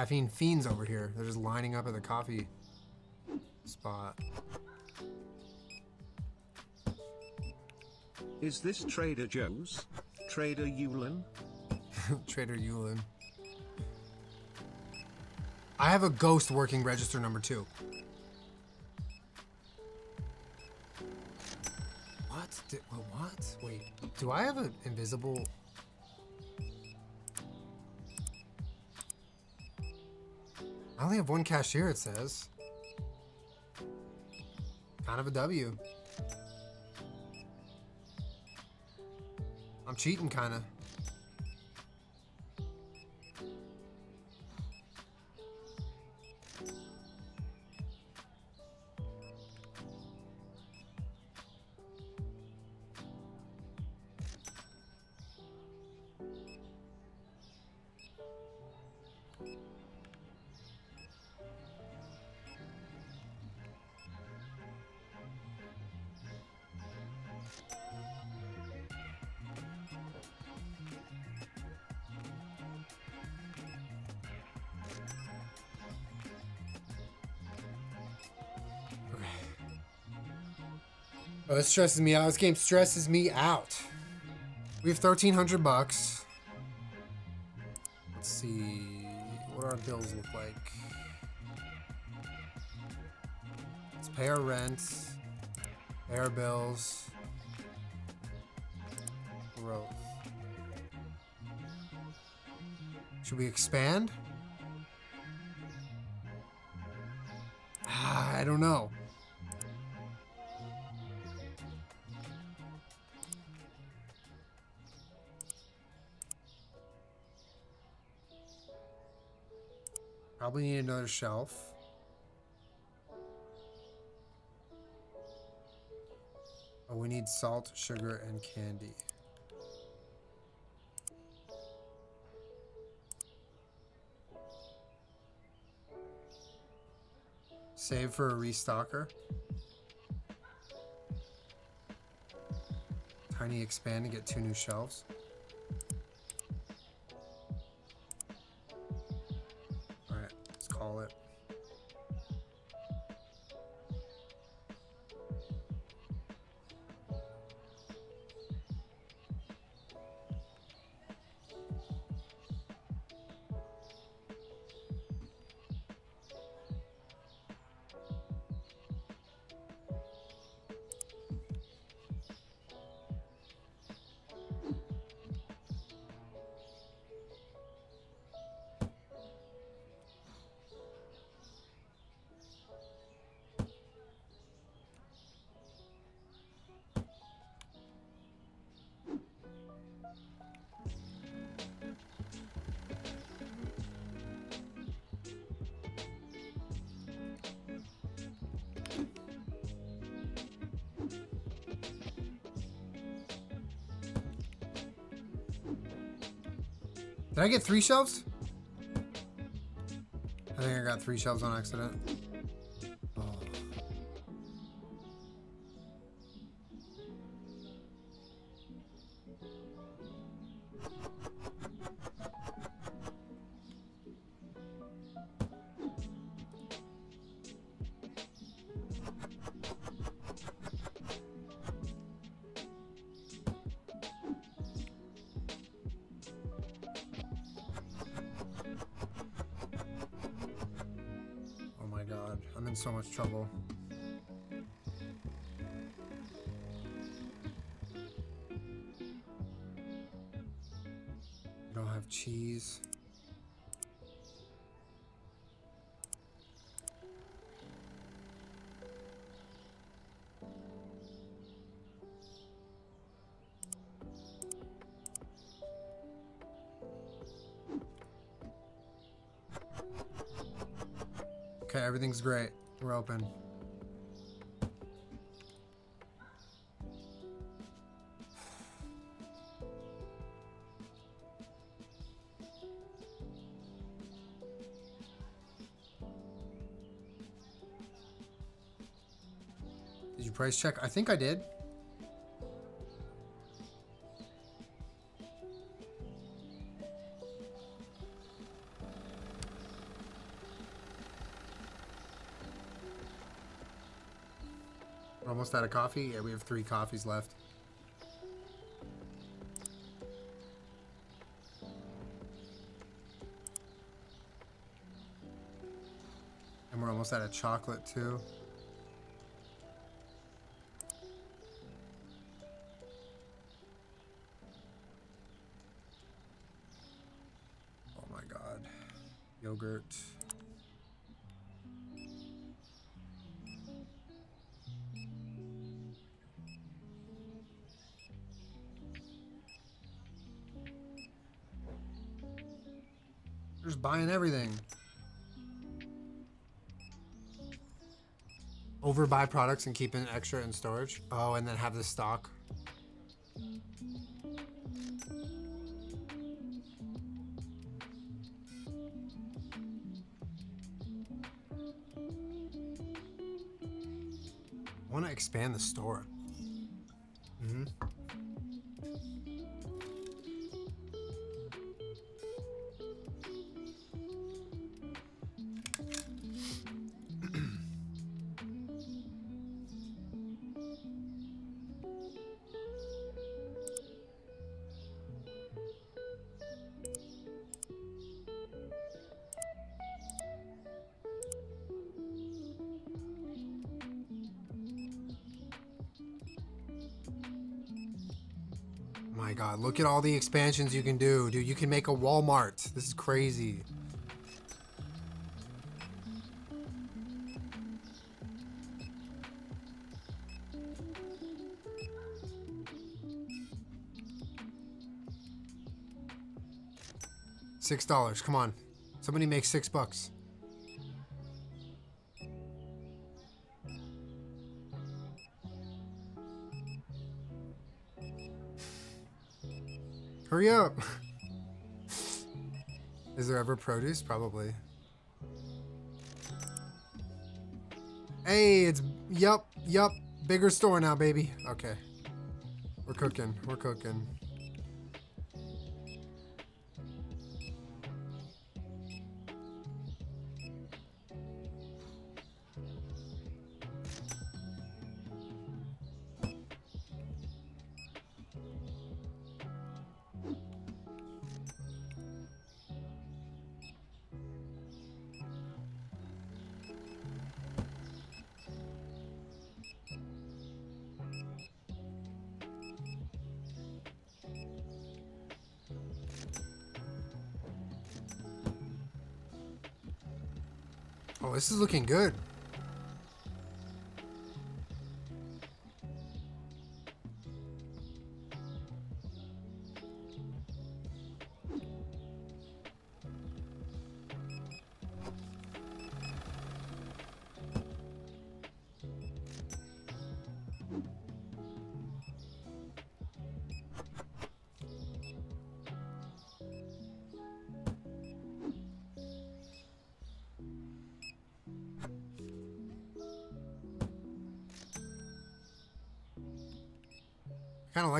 Caffeine fiends over here. They're just lining up at the coffee spot. Is this Trader Joe's? Trader Yulin? [LAUGHS] Trader Yulin. I have a ghost working register number two. What? Did, what? Wait, do I have an invisible? one cashier, it says. Kind of a W. I'm cheating, kind of. This stresses me out. This game stresses me out. We have 1300 bucks. Let's see what our bills look like. Let's pay our rent, pay our bills. Growth. Should we expand? Another shelf. Oh, we need salt, sugar, and candy. Save for a restocker. Tiny expand and get two new shelves. Did I get three shelves? I think I got three shelves on accident. Trouble. I don't have cheese. Okay, everything's great. We're open. Did you price check? I think I did. Almost out of coffee. Yeah, we have three coffees left. And we're almost out of chocolate too. Buying everything. Overbuy products and keep an extra in storage. Oh, and then have the stock. I want to expand the store. All the expansions you can do. Dude, you can make a Walmart. This is crazy. Six dollars, come on. Somebody make six bucks. Hurry up! [LAUGHS] Is there ever produce? Probably. Hey, it's yup, yup. Bigger store now, baby. Okay. We're cooking. We're cooking. This is looking good.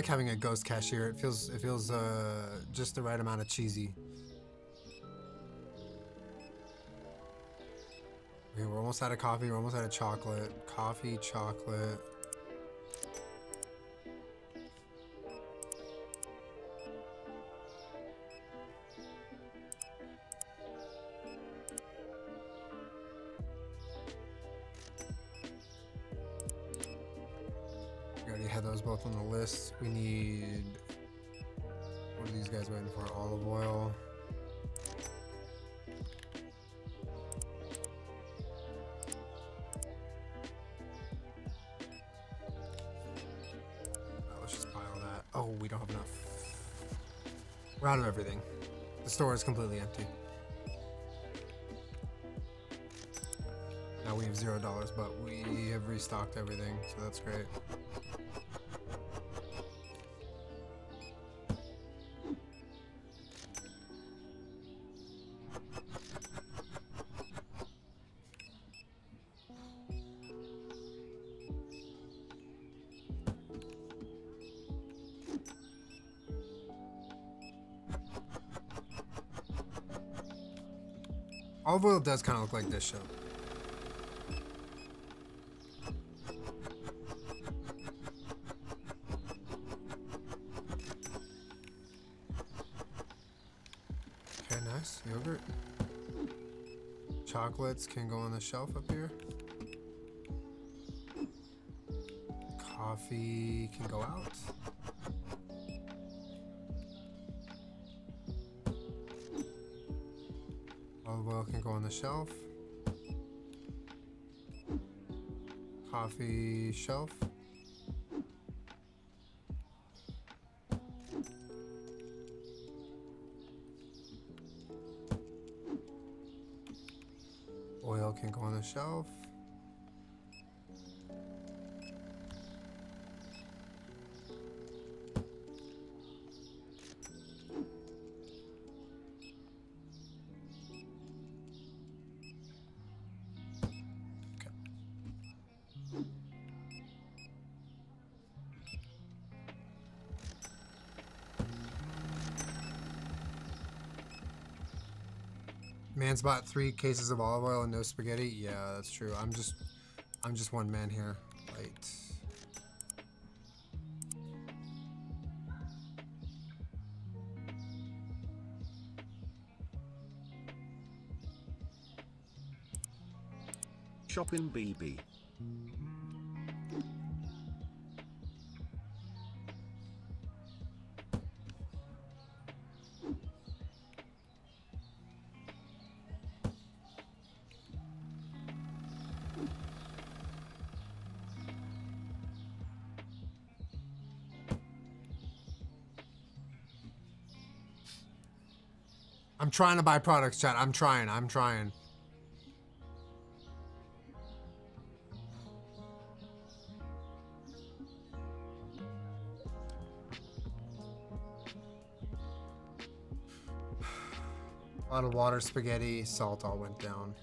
Like having a ghost cashier. It feels it feels uh, just the right amount of cheesy. Okay, we're almost out of coffee. We're almost out of chocolate. Coffee, chocolate. Is completely empty. Now we have zero dollars, but we have restocked everything, so that's great. Oil does kind of look like this show. Okay, nice. Yogurt. Chocolates can go on the shelf up here. Coffee can go out. the shelf. Coffee shelf. Oil can go on the shelf. Man's bought three cases of olive oil and no spaghetti. Yeah, that's true. I'm just, I'm just one man here. Light. Shopping BB. I'm trying to buy products, chat. I'm trying. I'm trying. A lot of water, spaghetti, salt all went down.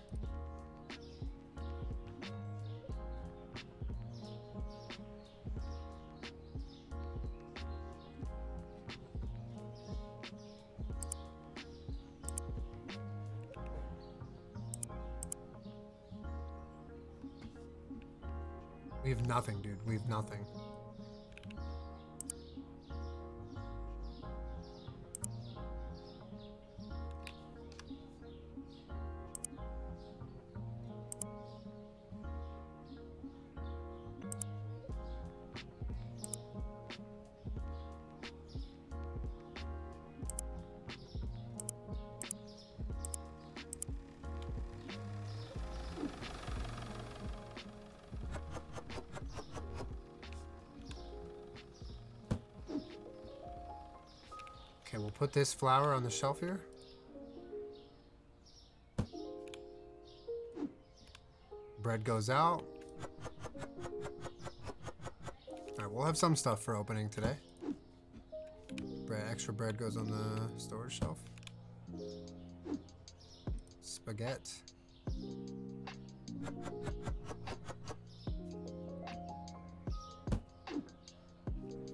This flour on the shelf here. Bread goes out. Alright, we'll have some stuff for opening today. Bread, extra bread goes on the storage shelf. Spaghetti.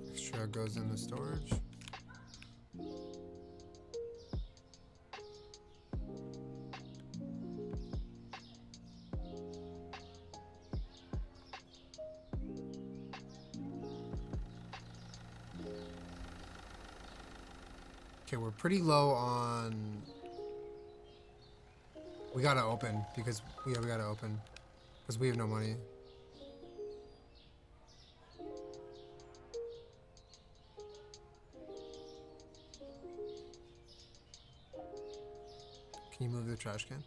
Extra goes in the storage. Pretty low on. We gotta open because yeah, we gotta open because we have no money. Can you move the trash can?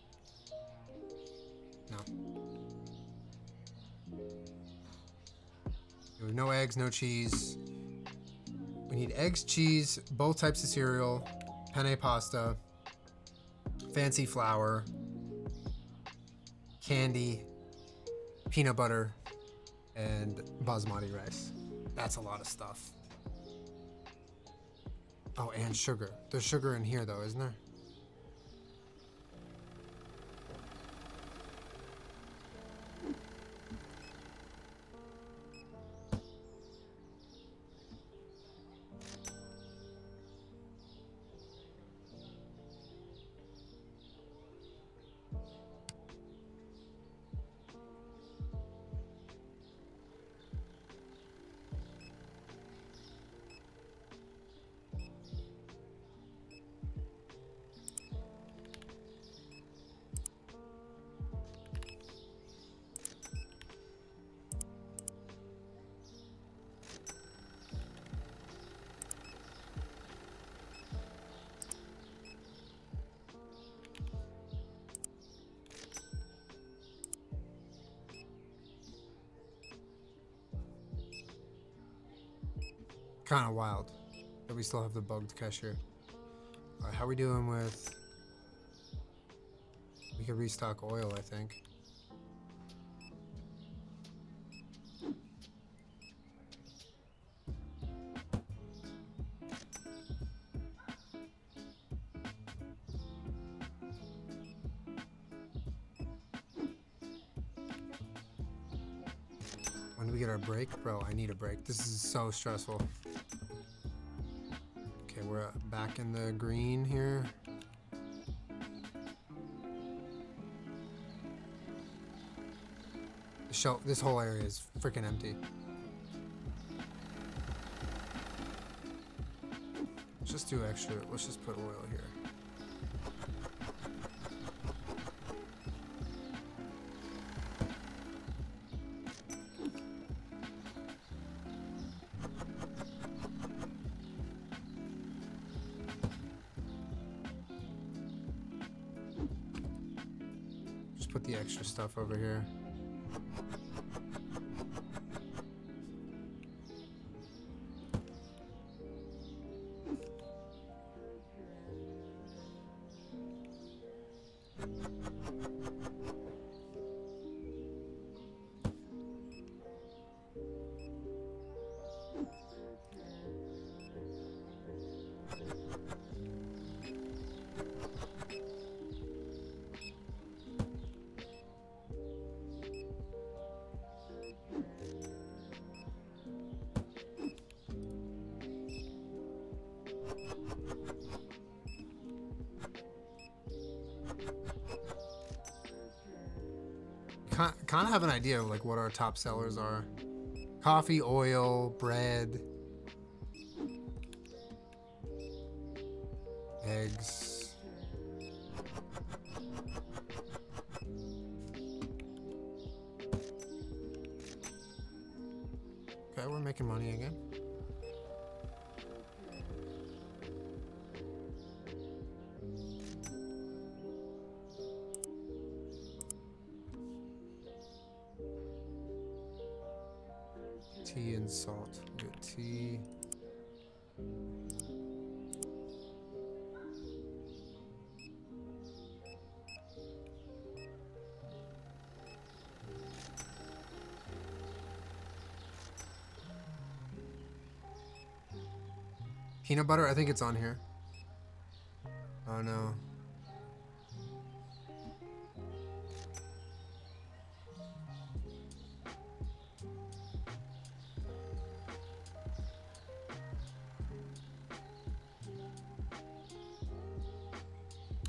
No. No eggs, no cheese. We need eggs, cheese, both types of cereal, penne pasta, fancy flour, candy, peanut butter, and basmati rice. That's a lot of stuff. Oh, and sugar. There's sugar in here though, isn't there? kind of wild that we still have the bugged cashier. Right, how we doing with... We can restock oil, I think. When do we get our break? Bro, I need a break. This is so stressful. In the green here. The show, this whole area is freaking empty. Let's just do extra. Let's just put oil here. Over here. Kind of have an idea of like what our top sellers are. Coffee, oil, bread, Peanut butter? I think it's on here. Oh no.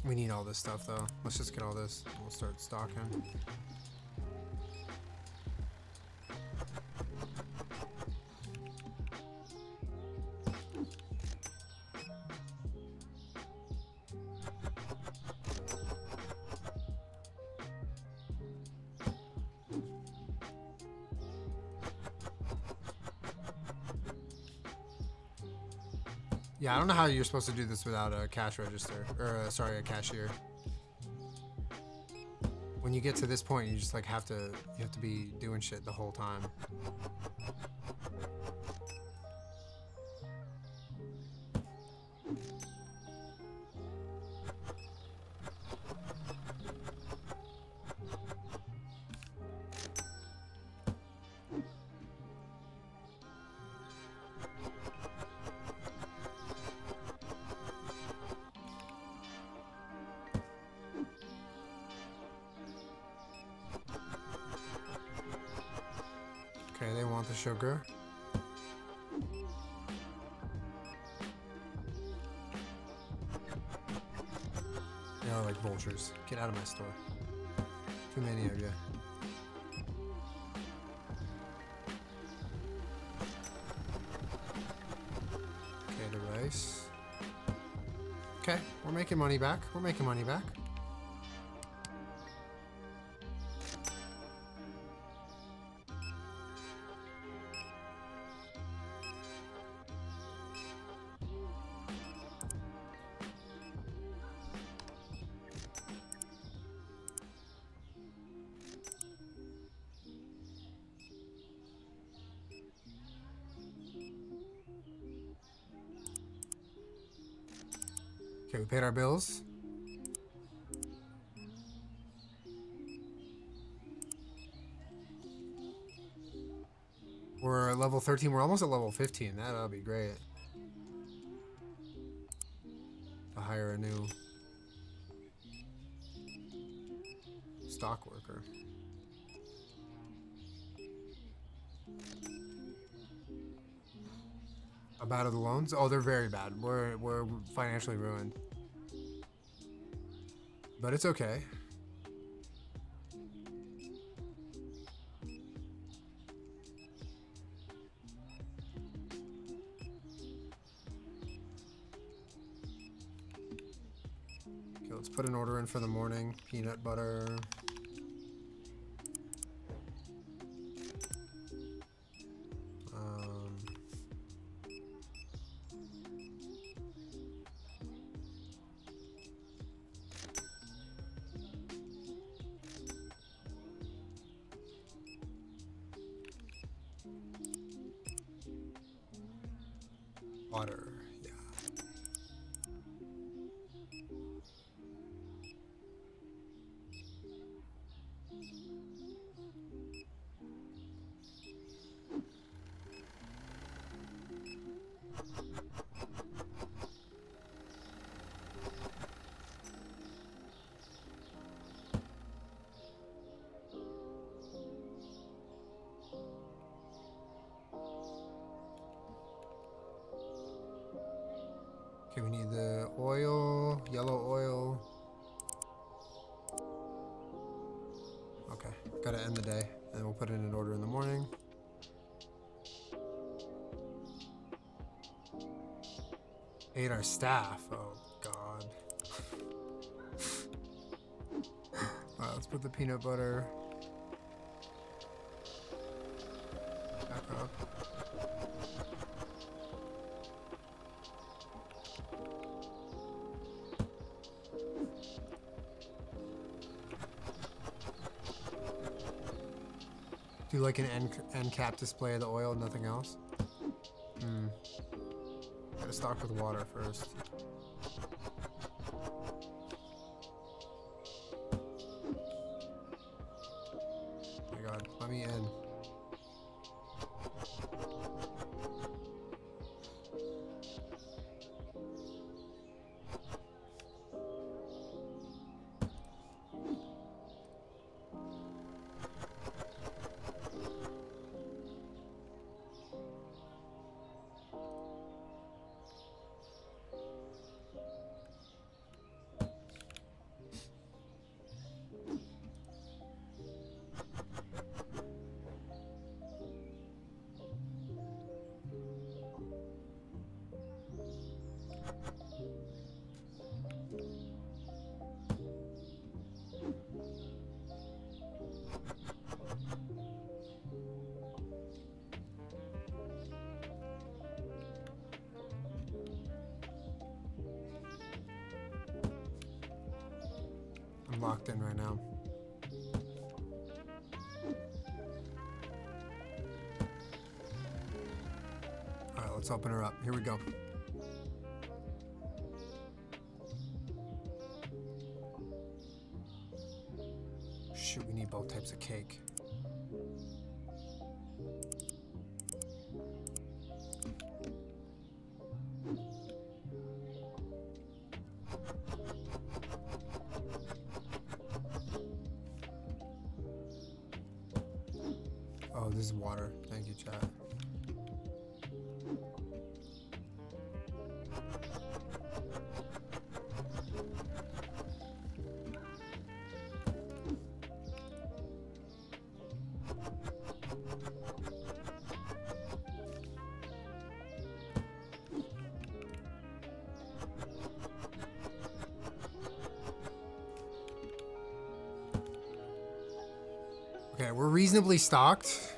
We need all this stuff though. Let's just get all this. We'll start stocking. Don't know how you're supposed to do this without a cash register or uh, sorry, a cashier. When you get to this point, you just like have to you have to be doing shit the whole time. Money back. We're making money back. Paid our bills. We're at level 13. We're almost at level 15. That'll be great. To hire a new stock worker. About the loans? Oh, they're very bad. We're, we're financially ruined. But it's okay. Okay, let's put an order in for the morning. Peanut butter. Our staff. Oh God. [LAUGHS] Alright, let's put the peanut butter back up. Do like an end, end cap display of the oil, nothing else? Stock with water first. Let's open her up. Here we go. Shoot, we need both types of cake. Oh, this is water. Thank you, chat. Okay, we're reasonably stocked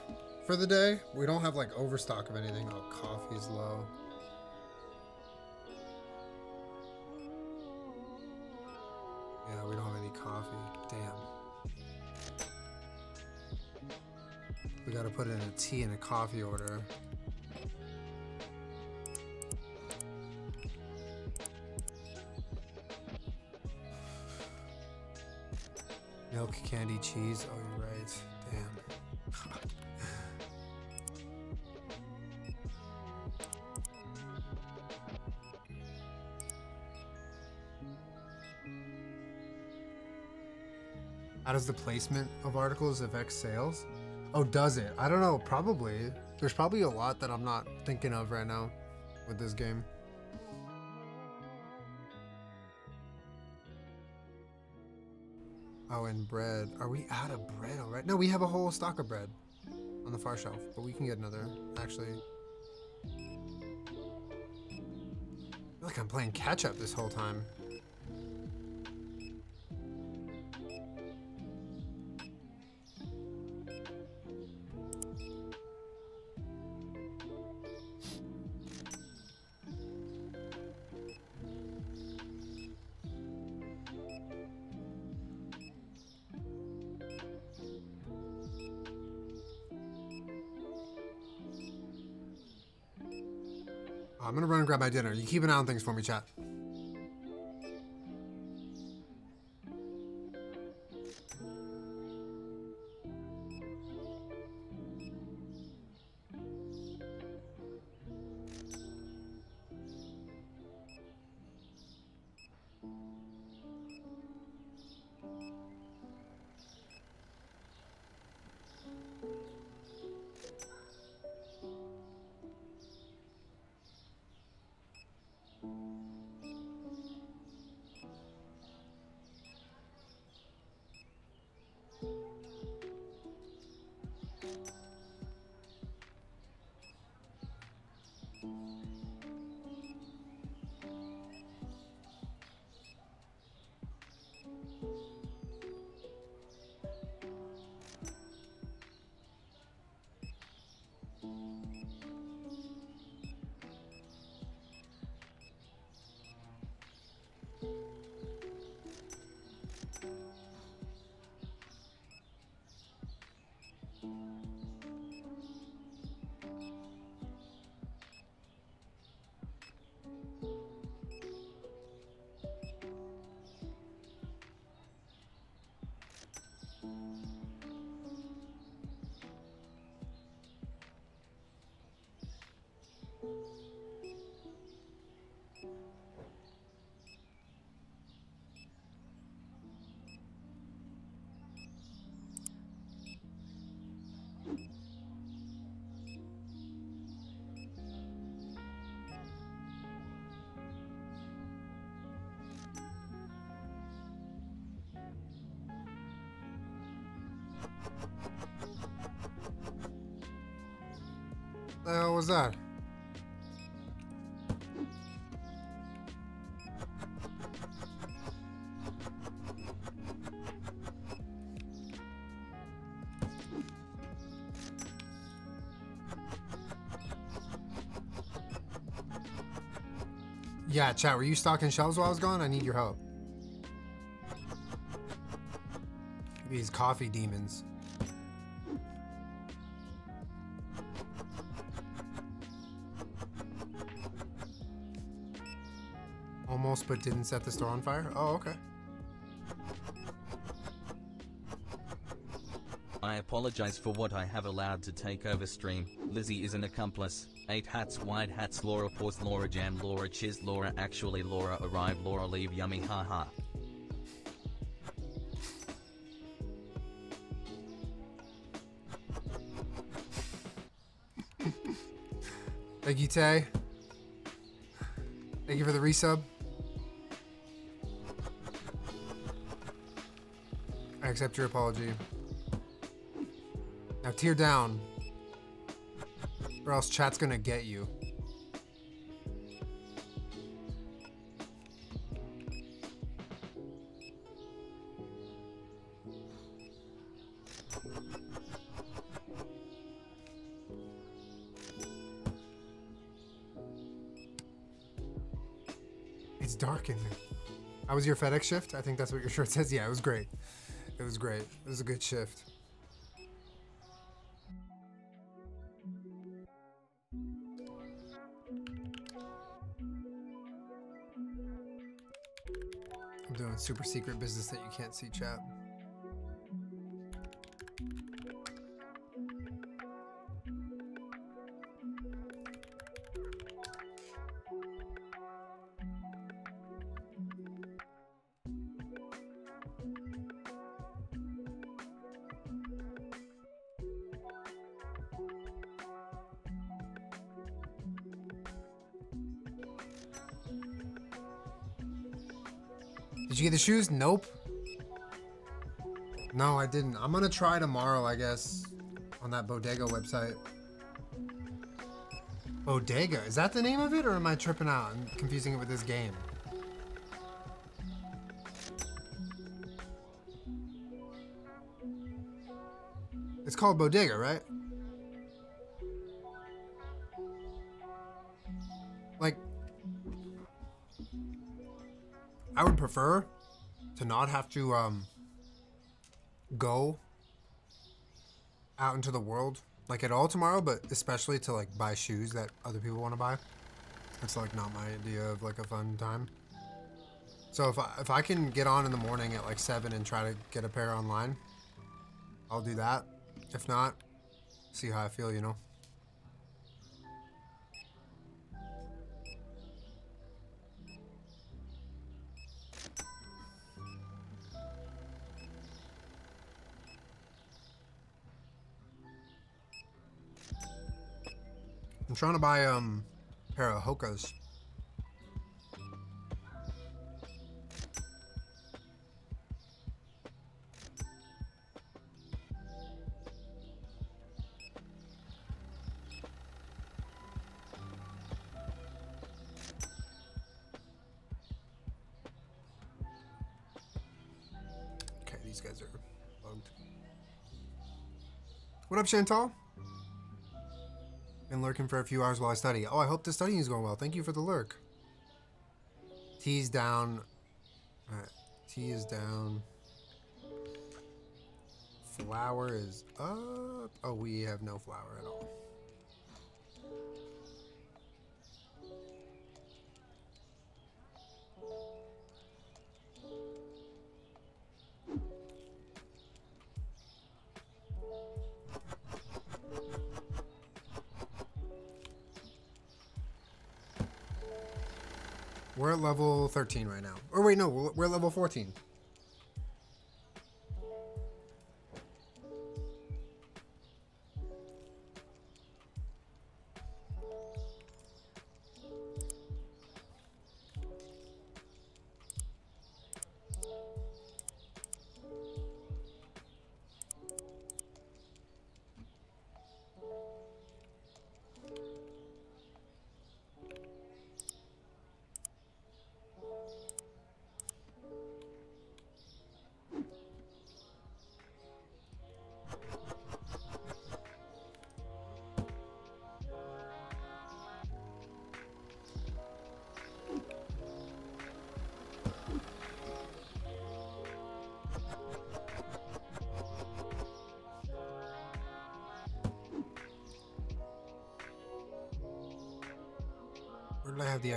for the day. We don't have like overstock of anything. Oh, coffee's low. Yeah, we don't have any coffee. Damn. We gotta put in a tea and a coffee order. Oh, you're right. Damn. [LAUGHS] How does the placement of articles affect sales? Oh, does it? I don't know. Probably. There's probably a lot that I'm not thinking of right now. with this game. And bread. Are we out of bread already? No, we have a whole stock of bread on the far shelf, but we can get another. Actually, like I'm playing catch up this whole time. Dinner. You keep an eye on things for me, chat. The hell was that? Yeah, chat, were you stocking shelves while I was gone? I need your help. These coffee demons. But didn't set the store on fire? Oh, okay. I apologize for what I have allowed to take over stream. Lizzie is an accomplice. Eight hats, wide hats, Laura pause, Laura jam, Laura chiz, Laura actually, Laura arrive, Laura leave, yummy, haha. Thank you, Tay. Thank you for the resub. I accept your apology. Now tear down. Or else chat's gonna get you. It's dark in here. How was your FedEx shift? I think that's what your shirt says. Yeah, it was great. Great. It was a good shift. I'm doing super secret business that you can't see, chat. Shoes? Nope. No, I didn't. I'm gonna try tomorrow, I guess, on that Bodega website. Bodega, is that the name of it, or am I tripping out and confusing it with this game? It's called Bodega, right? Like, I would prefer to not have to um, go out into the world like at all tomorrow, but especially to like buy shoes that other people want to buy. It's like not my idea of like a fun time. So if I, if I can get on in the morning at like seven and try to get a pair online, I'll do that. If not, see how I feel, you know. Trying to buy um a pair of Hokas. Okay, these guys are bugged. What up, Chantal? Lurking for a few hours while I study. Oh, I hope the studying is going well. Thank you for the lurk. T's down. Alright. T is down. Flour is up. Oh, we have no flour at all. Level 13 right now. Or wait, no, we're level 14.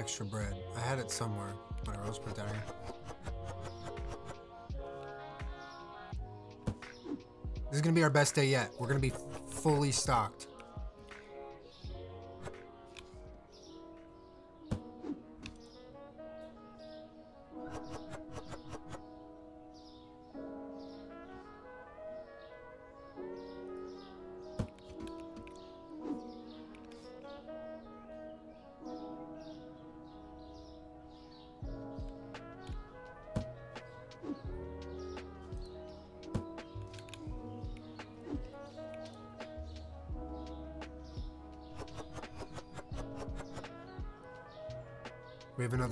Extra bread? I had it somewhere. I'll just put that here. This is gonna be our best day yet. We're gonna be fully stocked.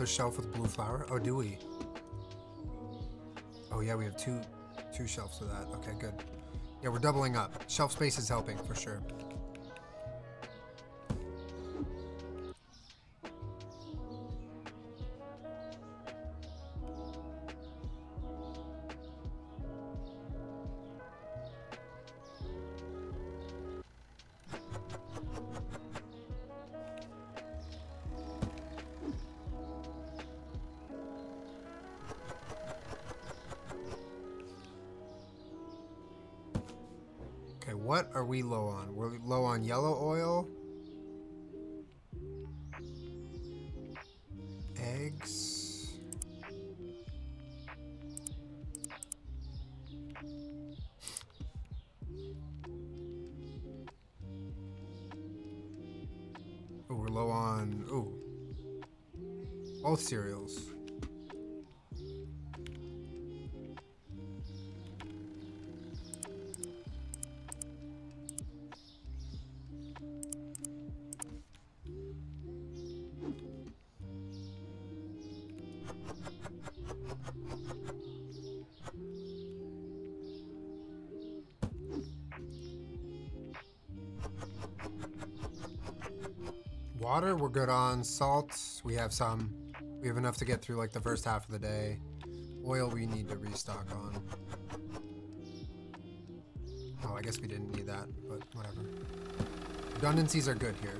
Another shelf with blue flour. Oh, do we? Oh yeah, we have two two shelves of that. Okay, good. Yeah, we're doubling up. Shelf space is helping for sure. Good on. Salt, we have some. We have enough to get through like the first half of the day. Oil, we need to restock on. Oh, I guess we didn't need that, but whatever. Redundancies are good here.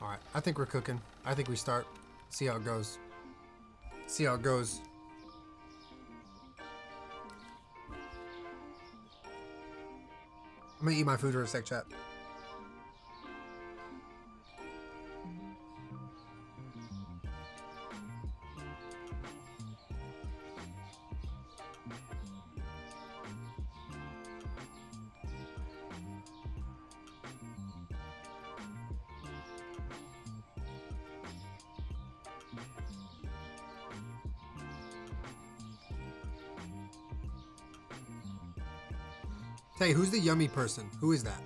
Alright, I think we're cooking. I think we start. See how it goes. See how it goes. Gonna eat my food for a sec, chat. Who's the yummy person? Who is that?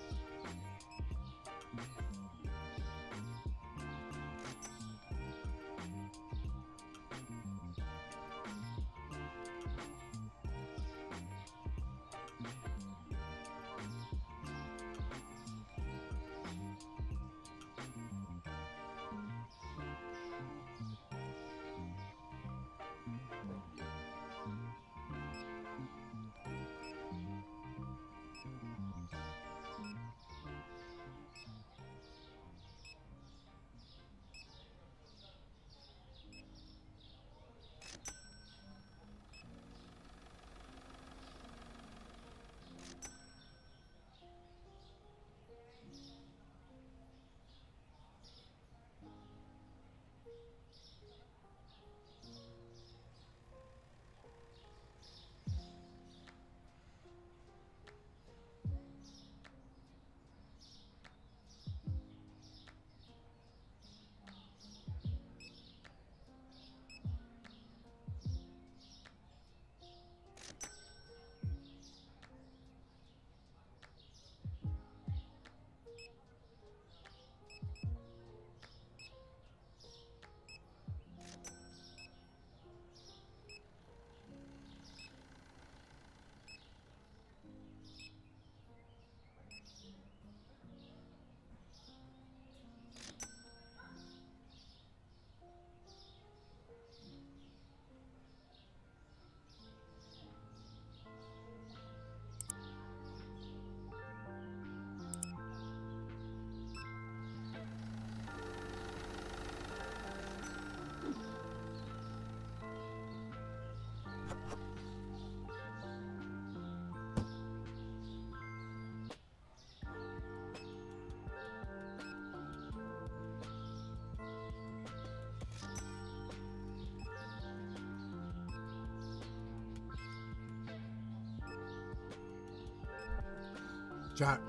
Chat.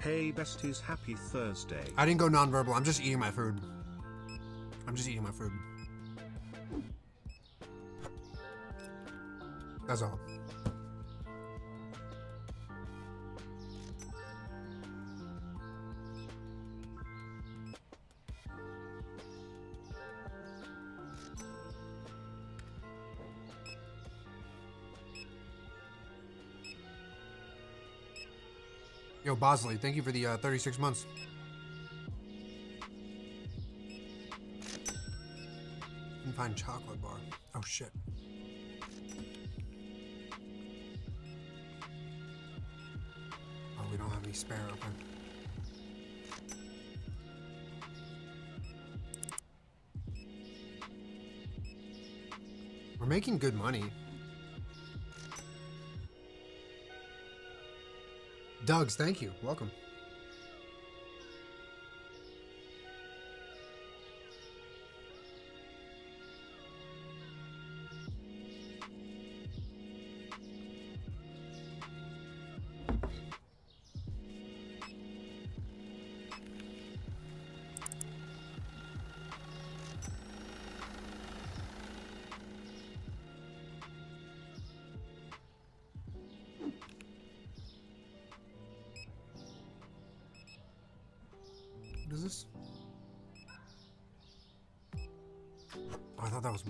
Hey besties, happy Thursday. I didn't go nonverbal. I'm just eating my food. I'm just eating my food. That's all. Yo, Bosley, thank you for the uh, 36 months. Can find chocolate bar. Oh shit. Oh, we don't have any spare open. We're making good money. Doug's, thank you. Welcome.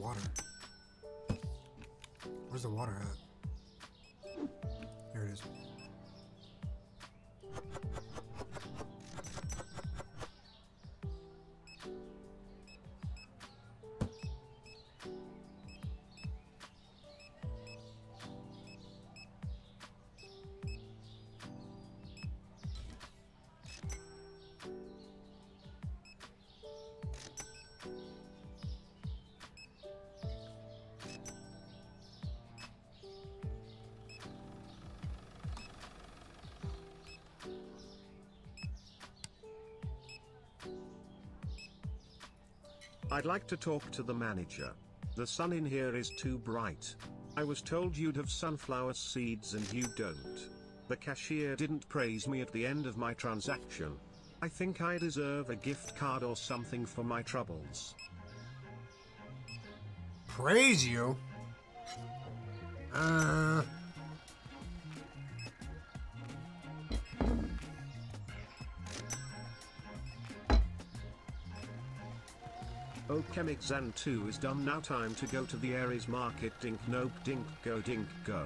Water. Where's the water at? I'd like to talk to the manager. The sun in here is too bright. I was told you'd have sunflower seeds and you don't. The cashier didn't praise me at the end of my transaction. I think I deserve a gift card or something for my troubles. Praise you? Uh. Chemic Zan 2 is done now time to go to the Aries market dink nope dink go dink go.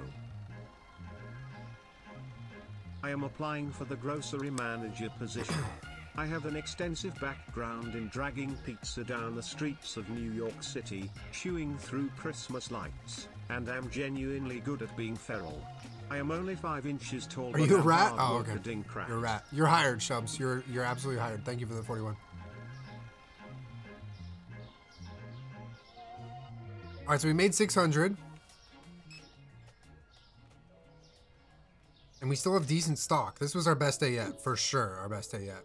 I am applying for the grocery manager position. I have an extensive background in dragging pizza down the streets of New York City, chewing through Christmas lights, and am genuinely good at being feral. I am only 5 inches tall Are you a rat? Oh, okay. You're a rat. You're hired, Shubs. You're you're absolutely hired. Thank you for the 41. All right, so we made 600. And we still have decent stock. This was our best day yet, for sure. Our best day yet.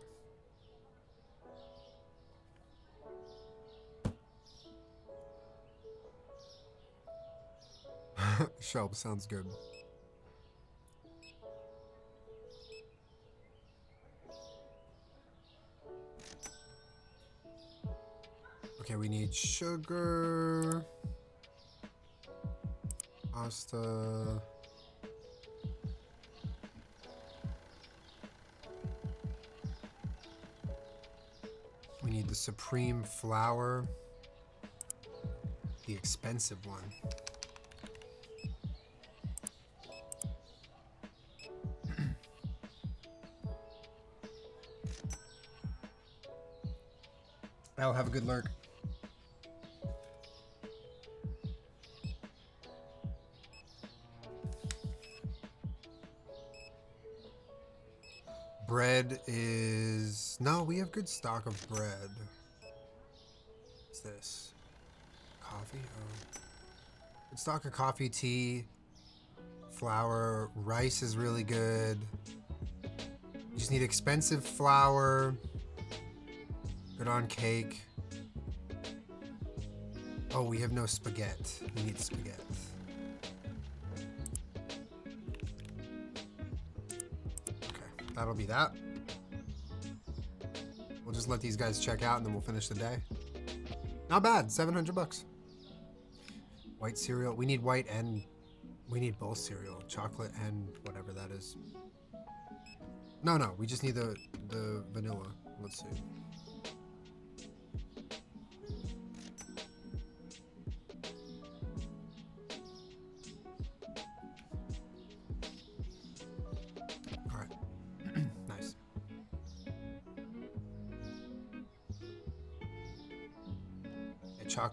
[LAUGHS] Shelb sounds good. Okay, we need sugar. Pasta. We need the supreme flour The expensive one. [CLEARS THROAT] I'll have a good lurk. No, we have good stock of bread. What's this? Coffee? Oh. Good stock of coffee, tea, flour, rice is really good. You just need expensive flour. Good on cake. Oh, we have no spaghetti. We need spaghetti. Okay, that'll be that. Just let these guys check out and then we'll finish the day. Not bad, 700 bucks. White cereal. We need white and we need both cereal, chocolate and whatever that is. No, no, we just need the the vanilla. Let's see.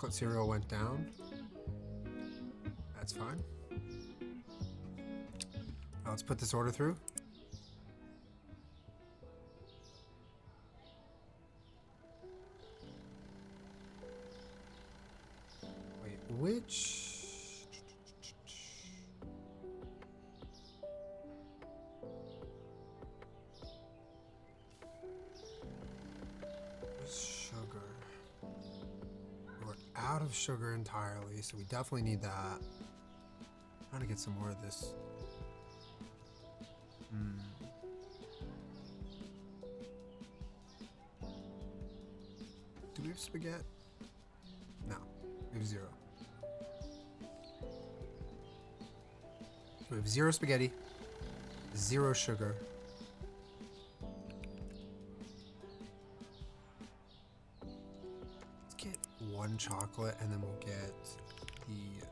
Chocolate cereal went down. That's fine. Now let's put this order through. Sugar entirely, so we definitely need that. I'm Trying to get some more of this. Hmm. Do we have spaghetti? No, we have zero. So we have zero spaghetti, zero sugar. Chocolate and then we'll get the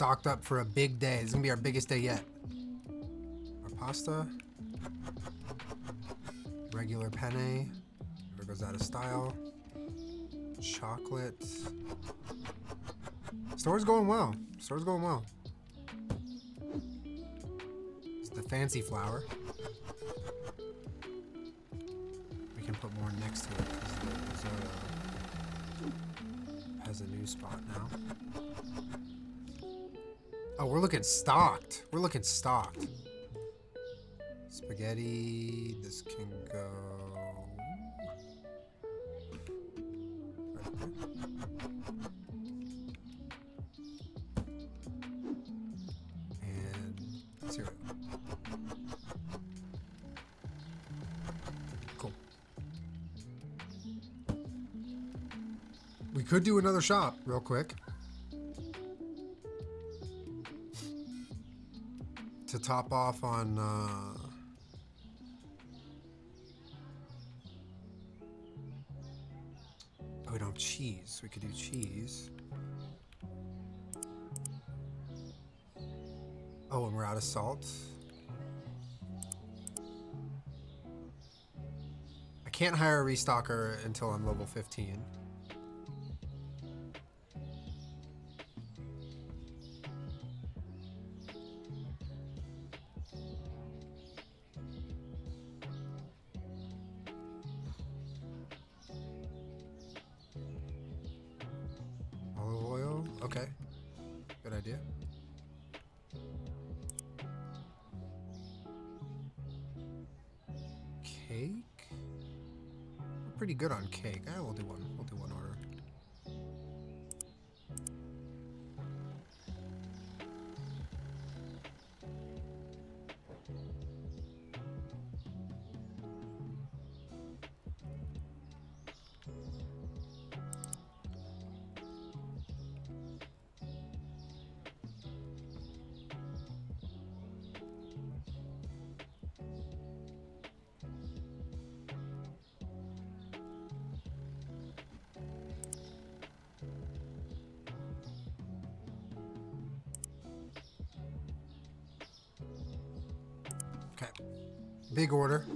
stocked up for a big day. It's gonna be our biggest day yet. Our pasta. Regular penne. Never goes out of style. Chocolate. Store's going well. Store's going well. It's the fancy flour. We can put more next to it because the has a new spot now. Looking stocked. We're looking stocked. Spaghetti. This can go. And. Cool. We could do another shop real quick. Top off on uh, oh we don't have cheese. We could do cheese. Oh and we're out of salt. I can't hire a restocker until I'm level 15 order.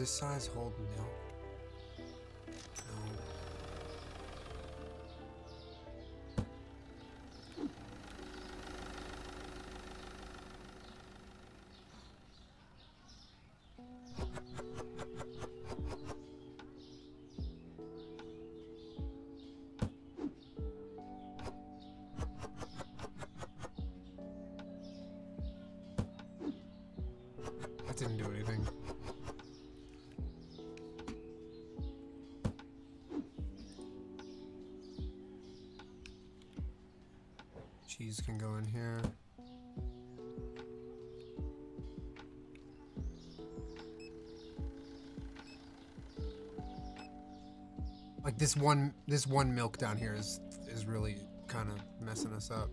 This size hold milk? No. That didn't do anything. keys can go in here. Like this one, this one milk down here is is really kind of messing us up.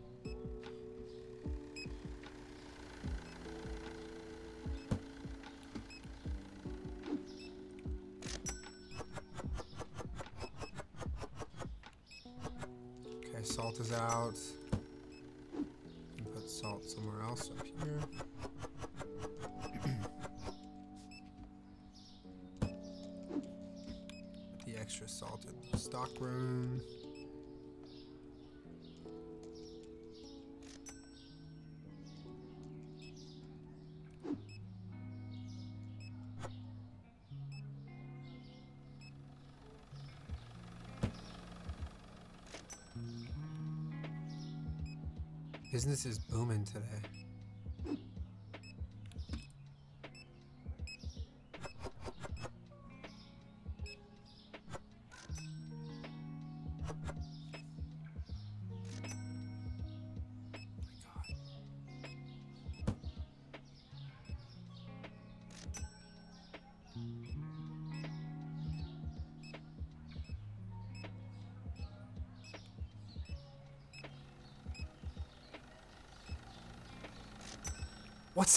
salt is out. Business is booming today.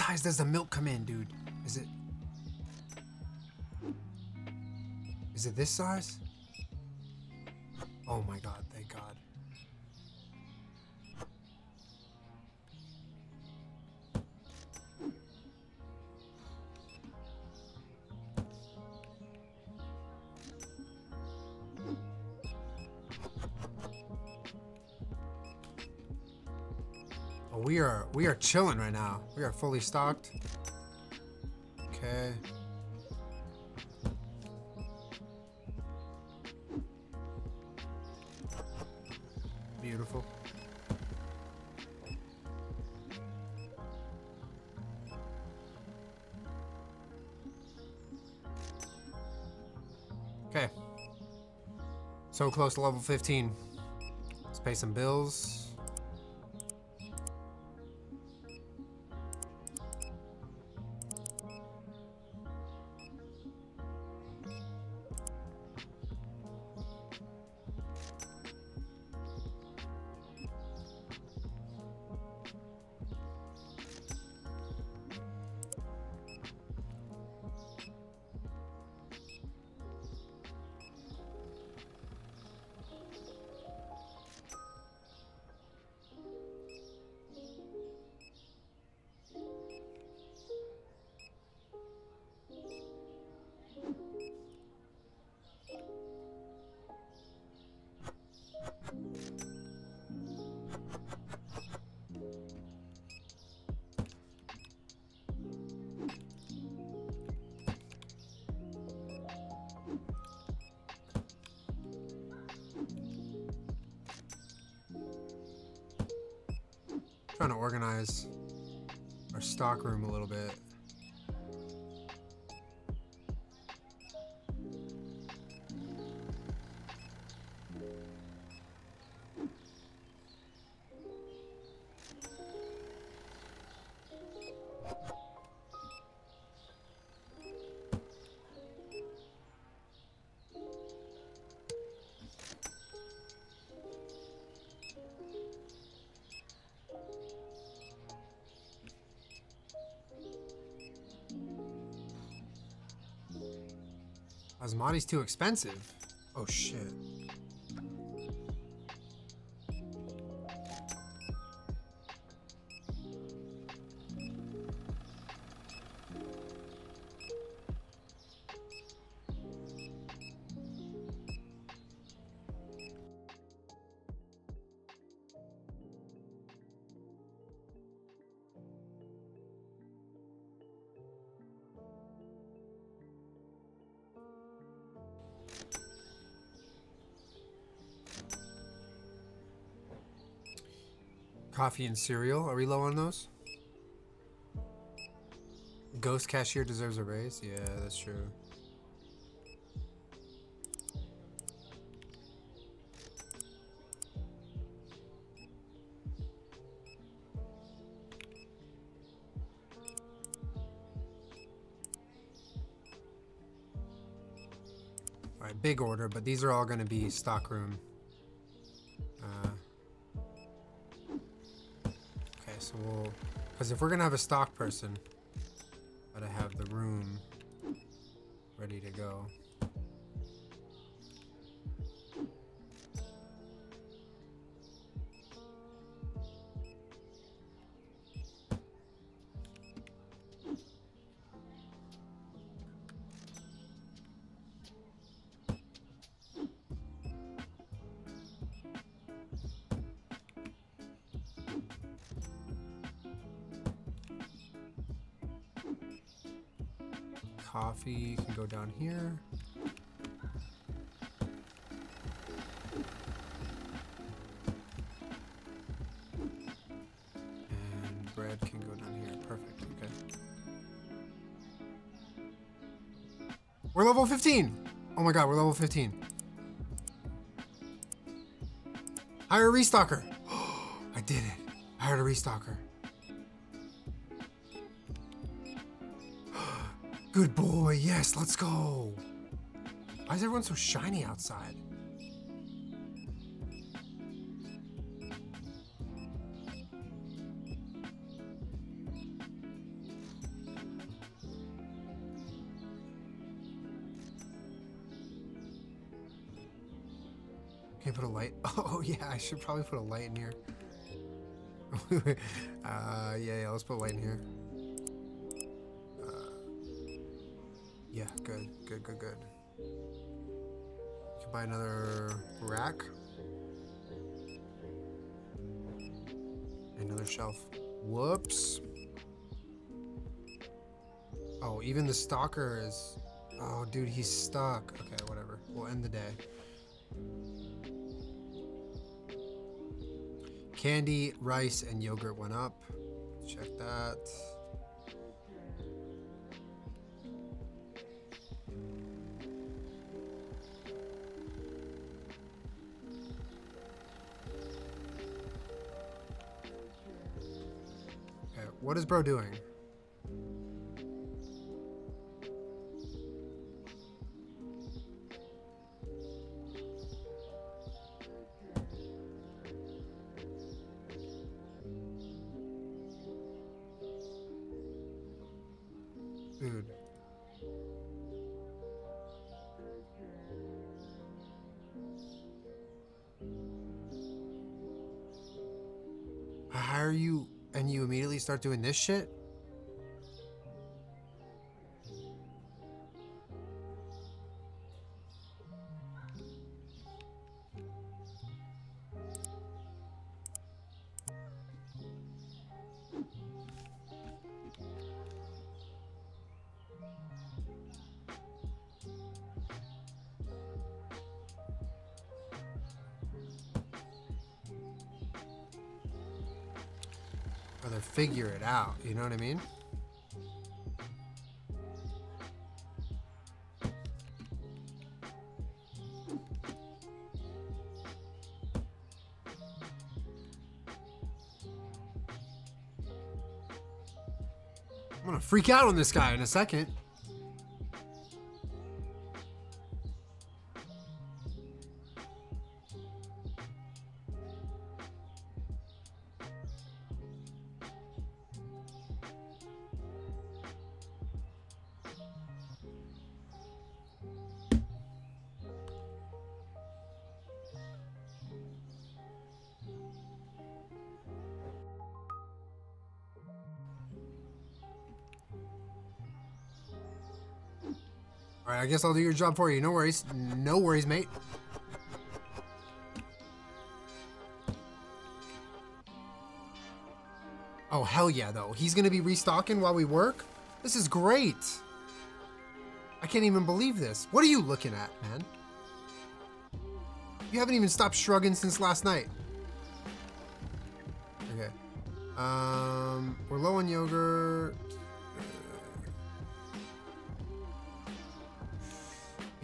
Size does the milk come in, dude? Is it... Is it this size? Oh my god, god. Chilling right now. We are fully stocked. Okay. Beautiful. Okay. So close to level 15. Let's pay some bills. Asmati's too expensive. Oh shit. Coffee and cereal. Are we low on those? Ghost cashier deserves a raise. Yeah, that's true. All right, big order, but these are all going to be stockroom. Because if we're gonna have a stock person, 15. Oh my god, we're level 15. Hire a restocker. [GASPS] I did it. I hired a restocker. [GASPS] Good boy. Yes, let's go. Why is everyone so shiny outside? Should probably put a light in here. [LAUGHS] uh, yeah, yeah, let's put light in here. Uh, yeah, good, good, good, good. You Can buy another rack. Another shelf. Whoops. Oh, even the stalker is. Oh, dude, he's stuck. Okay, whatever. We'll end the day. Candy, rice, and yogurt went up. Check that. What is bro doing? Start doing this shit? You know what I mean? I'm gonna freak out on this guy in a second. Guess I'll do your job for you. No worries. No worries, mate. Oh, hell yeah, though. He's going to be restocking while we work? This is great. I can't even believe this. What are you looking at, man? You haven't even stopped shrugging since last night.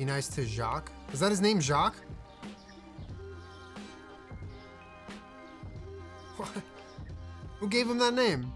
Nice to Jacques. Is that his name, Jacques? What? Who gave him that name?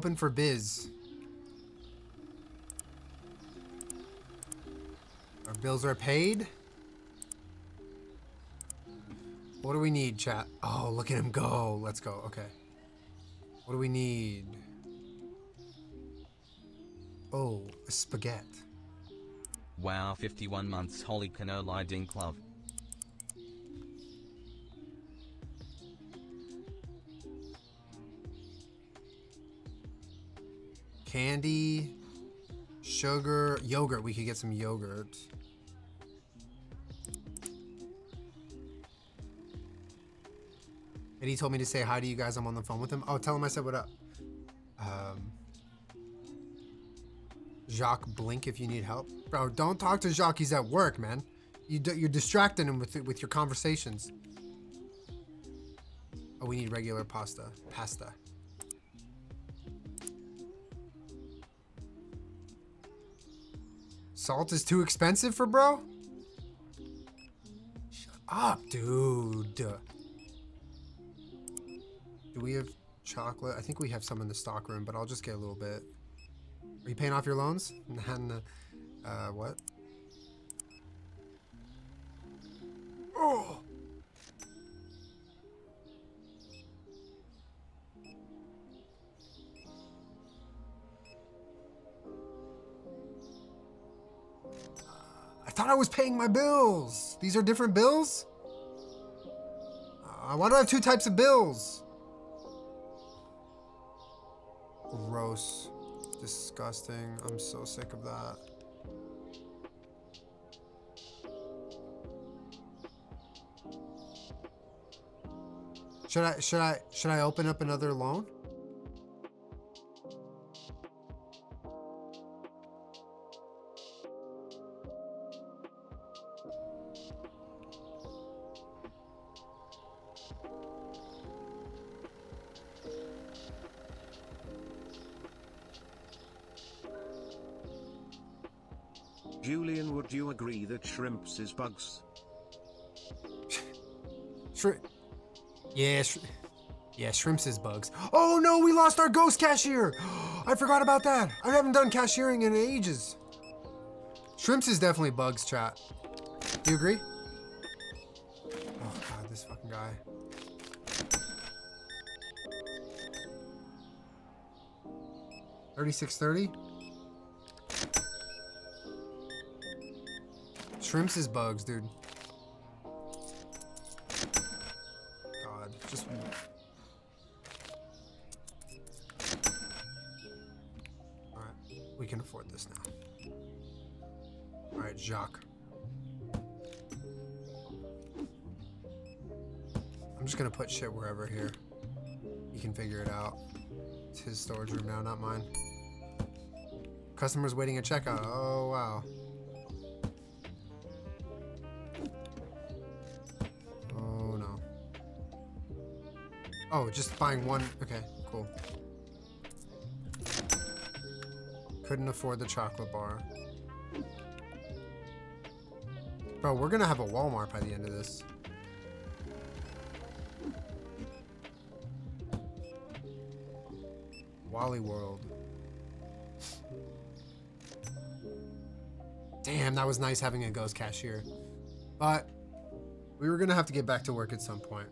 Open for biz. Our bills are paid. What do we need, chat? Oh, look at him go. Let's go. Okay. What do we need? Oh, a spaghetti. Wow 51 months holy cannoli dink love. Candy, sugar, yogurt. We could get some yogurt. And he told me to say hi to you guys. I'm on the phone with him. Oh, tell him I said what up. Um, Jacques, blink if you need help. Bro, don't talk to Jacques. He's at work, man. You you're distracting him with with your conversations. Oh, we need regular pasta. Pasta. Salt is too expensive for bro? Shut up, dude. Do we have chocolate? I think we have some in the stock room, but I'll just get a little bit. Are you paying off your loans? [LAUGHS] And, uh, uh, what? Oh! Thought I was paying my bills. These are different bills? Uh, why do I have two types of bills? Gross. Disgusting. I'm so sick of that. Should I should I should I open up another loan? Shrimps is bugs? [LAUGHS] Shrimp. Yeah, yeah, shrimps is bugs. Oh no, we lost our ghost cashier. [GASPS] I forgot about that. I haven't done cashiering in ages. Shrimps is definitely bugs, chat. Do you agree? Oh god, this fucking guy. Thirty-six thirty. Shrimps is bugs, dude. God, just. Alright, we can afford this now. Alright, Jacques. I'm just gonna put shit wherever here. You can figure it out. It's his storage room now, not mine. Customers waiting at checkout. Oh, wow. Oh, just buying one. Okay, cool. Couldn't afford the chocolate bar. Bro, we're gonna have a Walmart by the end of this. Wally World. Damn, that was nice having a ghost cashier. But we were gonna have to get back to work at some point.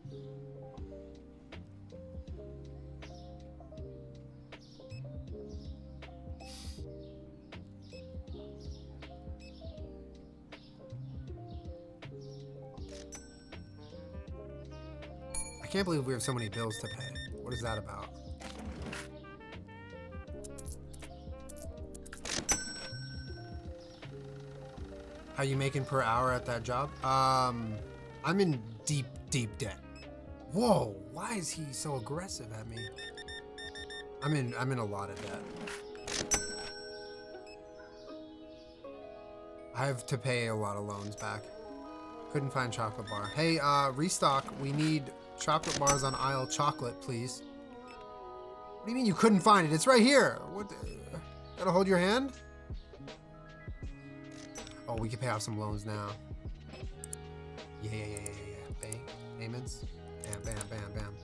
Can't believe we have so many bills to pay. What is that about? How you making per hour at that job? Um, I'm in deep, deep debt. Whoa, why is he so aggressive at me? I'm in, I'm in a lot of debt. I have to pay a lot of loans back. Couldn't find chocolate bar. Hey, uh, restock. We need chocolate bars on aisle chocolate, please. What do you mean you couldn't find it? It's right here. What? The, gotta hold your hand. Oh, we can pay off some loans now. Yeah, yeah, yeah, yeah. Bank payments. Bam, bam, bam, bam.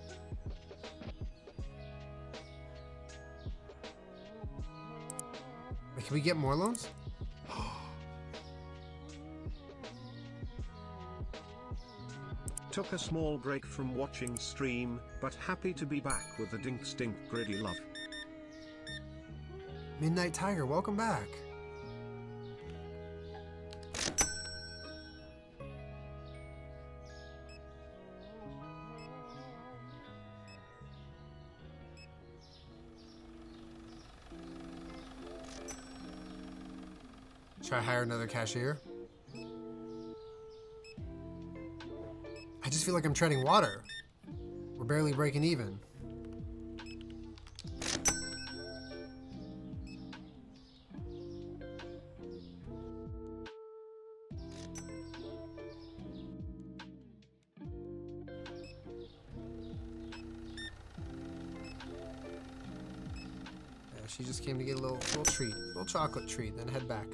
Wait, can we get more loans? Took a small break from watching stream, but happy to be back with the Dink Stink Gritty Love. Midnight Tiger, welcome back. Should I hire another cashier? I just feel like I'm treading water. We're barely breaking even. She just came to get a little, little treat, a little chocolate treat, then head back.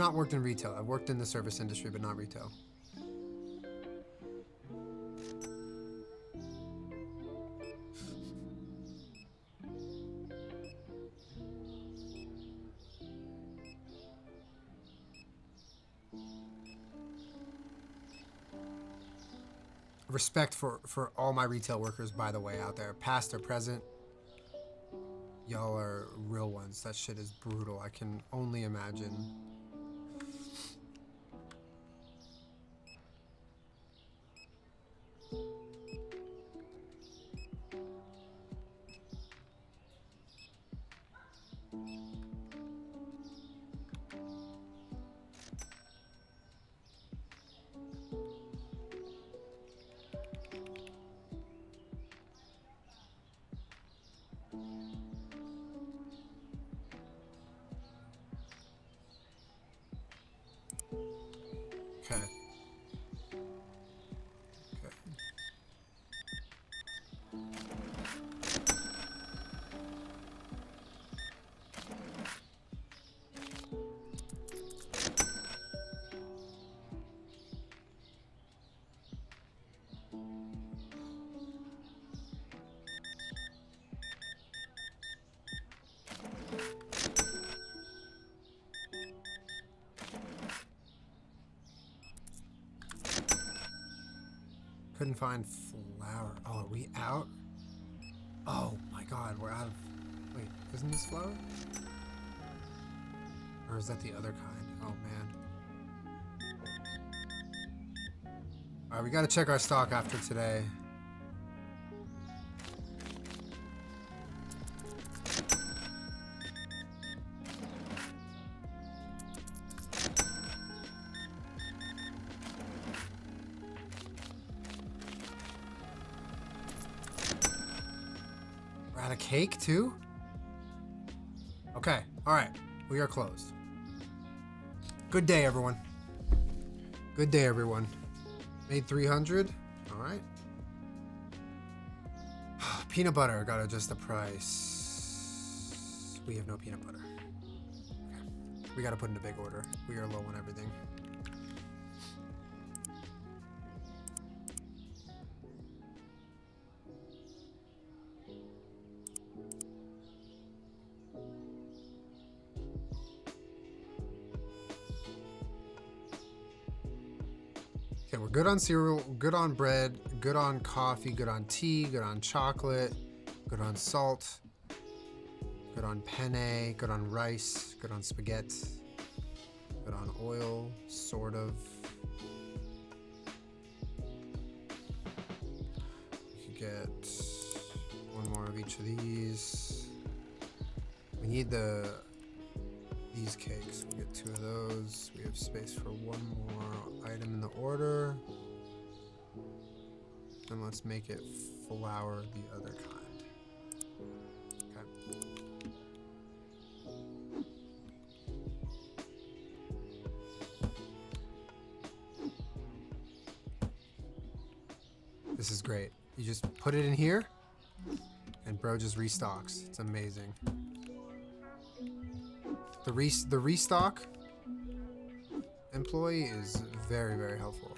Not worked in retail. I've worked in the service industry, but not retail. Respect for for all my retail workers, by the way, out there, past or present. Y'all are real ones. That shit is brutal. I can only imagine. Find flour. Oh, are we out? Oh my god, we're out of... Wait, isn't this flour? Or is that the other kind? Oh man. Alright, we gotta check our stock after today. Cake too? Okay, alright. We are closed. Good day, everyone. Good day, everyone. Made 300. Alright. [SIGHS] peanut butter got to adjust the price. We have no peanut butter. Okay. We gotta put in a big order. We are low on everything. On cereal, good on bread, good on coffee, good on tea, good on chocolate, good on salt, good on penne, good on rice, good on spaghetti, good on oil, sort of. We could get one more of each of these. We need the these cakes. We'll get two of those. We have space for one let's make it flour the other kind. Okay. This is great. You just put it in here, and bro just restocks. It's amazing. The re the restock employee is very very helpful.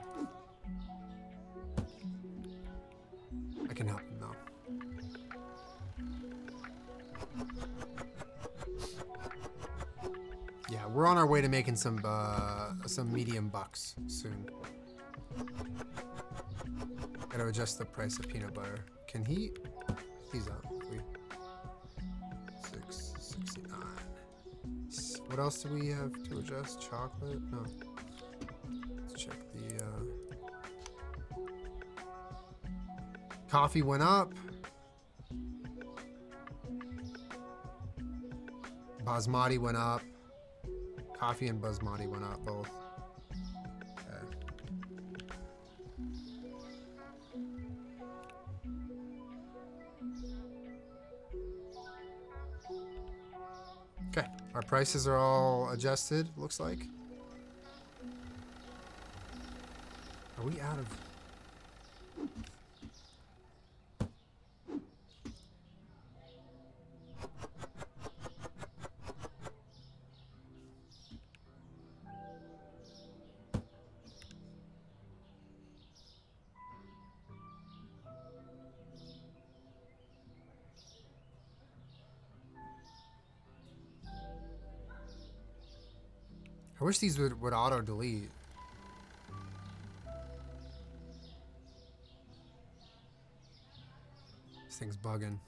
To making some uh, some medium bucks soon. Gotta adjust the price of peanut butter. Can he? He's up. We, six sixty nine. What else do we have to adjust? Chocolate? No. Let's check the. Uh... Coffee went up. Basmati went up. Coffee and basmati went up both. Okay, our prices are all adjusted, looks like. Are we out of... I wish these would, would auto delete. This thing's bugging.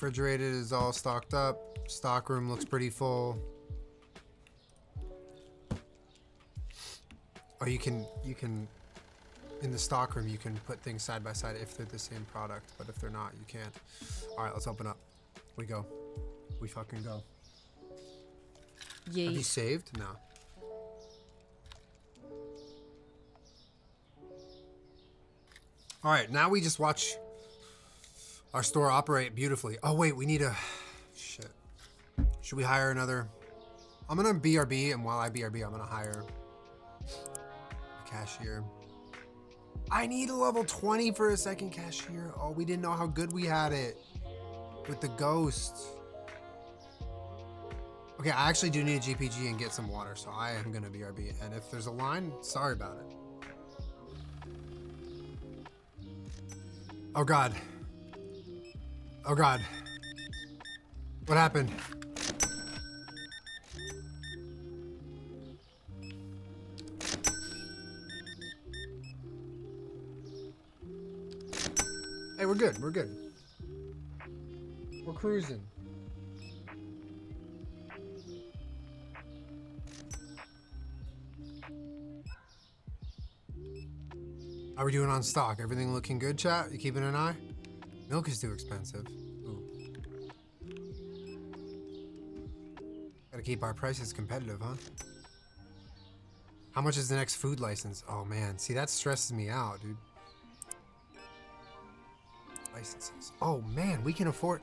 Refrigerated is all stocked up. Stock room looks pretty full. Oh, you can you can in the stock room you can put things side by side if they're the same product, but if they're not, you can't. All right, let's open up. We go. We fucking go. Have you saved? No. All right, now we just watch our store operate beautifully. Oh wait, we need a shit. Should we hire another? I'm gonna BRB, and while I BRB, I'm gonna hire a cashier. I need a level 20 for a second cashier. Oh, we didn't know how good we had it with the ghost. Okay, I actually do need a GPG and get some water, so I am gonna BRB. And if there's a line, sorry about it. Oh god. Oh god. What happened? Hey, we're good. We're good. We're cruising. How are we doing on stock? Everything looking good, chat? You keeping an eye? Milk is too expensive. Ooh. Gotta keep our prices competitive, huh? How much is the next food license? Oh man, see that stresses me out, dude. Licenses. Oh man, we can afford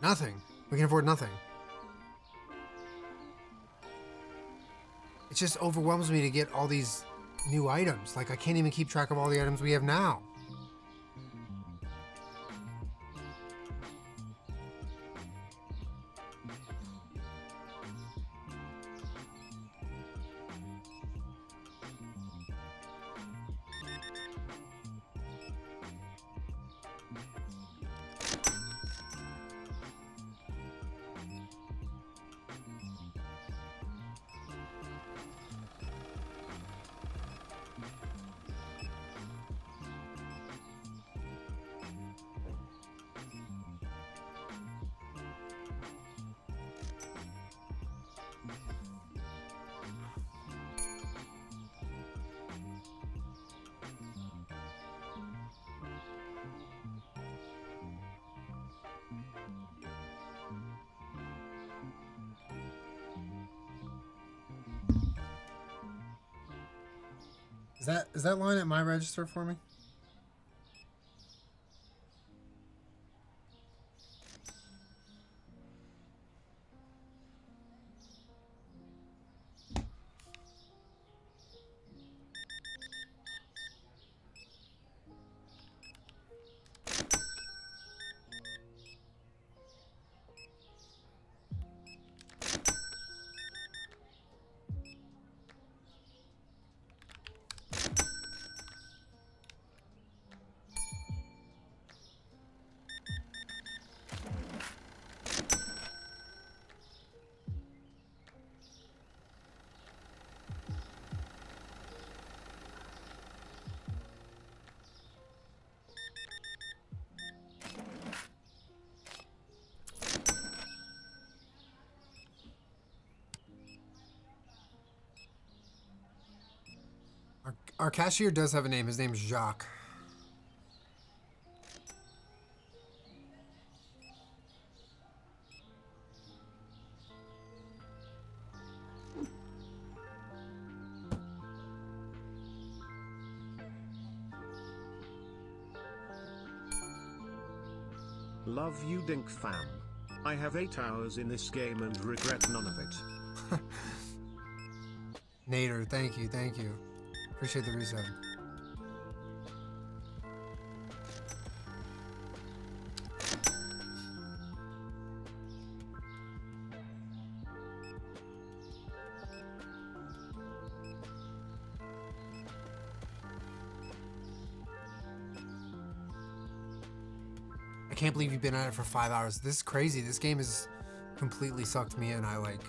nothing. We can afford nothing. It just overwhelms me to get all these new items. Like I can't even keep track of all the items we have now. That line at my register for me? Our, cashier does have a name. His name's Jacques. Love you Dink fam. I have 8 hours in this game and regret none of it. [LAUGHS] Nader, thank you, thank you. Appreciate the reset. I can't believe you've been at it for five hours. This is crazy. This game has completely sucked me in. I like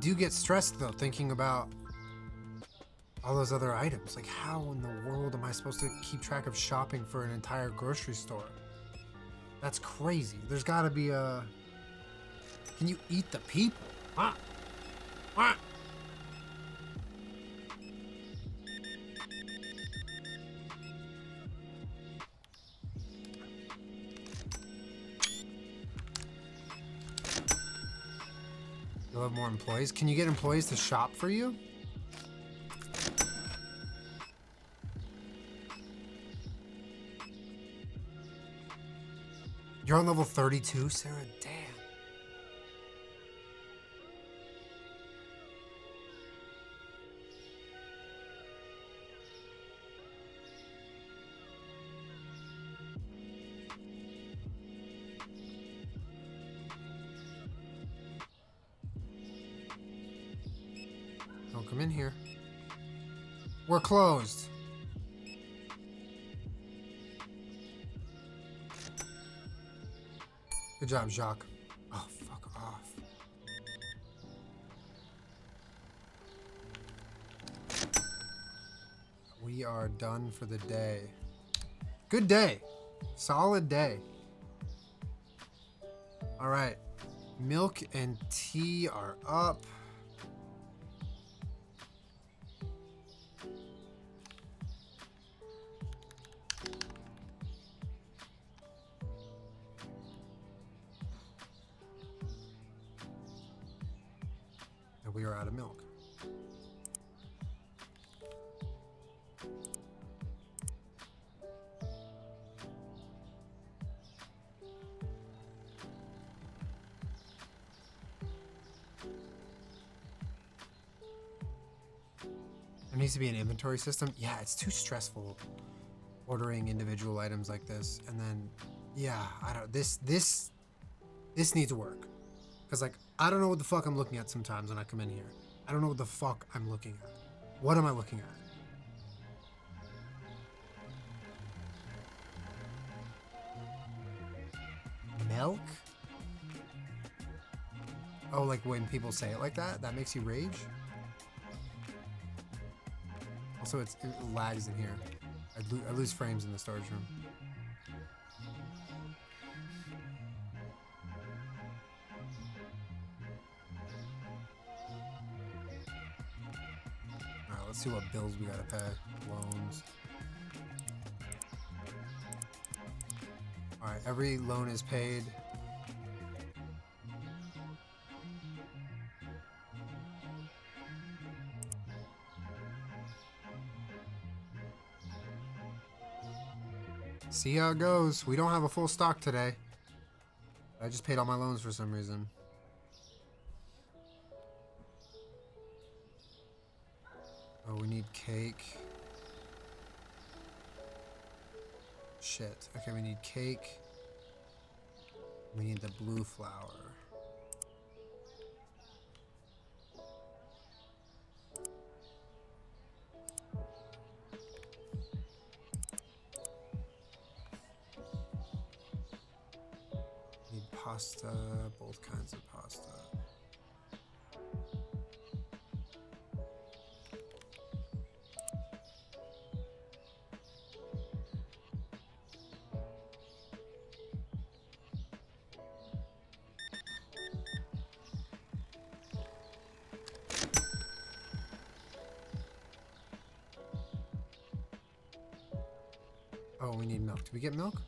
do get stressed though thinking about all those other items. Like, how in the world am I supposed to keep track of shopping for an entire grocery store? That's crazy. There's got to be a. Can you eat the people? Huh? Employees. Can you get employees to shop for you? You're on level 32, Sarah? Closed. Good job, Jacques. Oh, fuck off. We are done for the day. Good day. Solid day. All right. Milk and tea are up. Inventory system. Yeah, it's too stressful ordering individual items like this. And then, yeah, I don't. This this this needs work. Cause like I don't know what the fuck I'm looking at sometimes when I come in here. I don't know what the fuck I'm looking at. What am I looking at? Milk? Oh, like when people say it like that, that makes you rage. It's, it lags in here. I, lo- I lose frames in the storage room. Alright, let's see what bills we gotta pay. Loans. Alright, every loan is paid. See how it goes. We don't have a full stock today. I just paid all my loans for some reason. Oh, we need cake. Shit. Okay, we need cake. We need the blue flour. Get milk?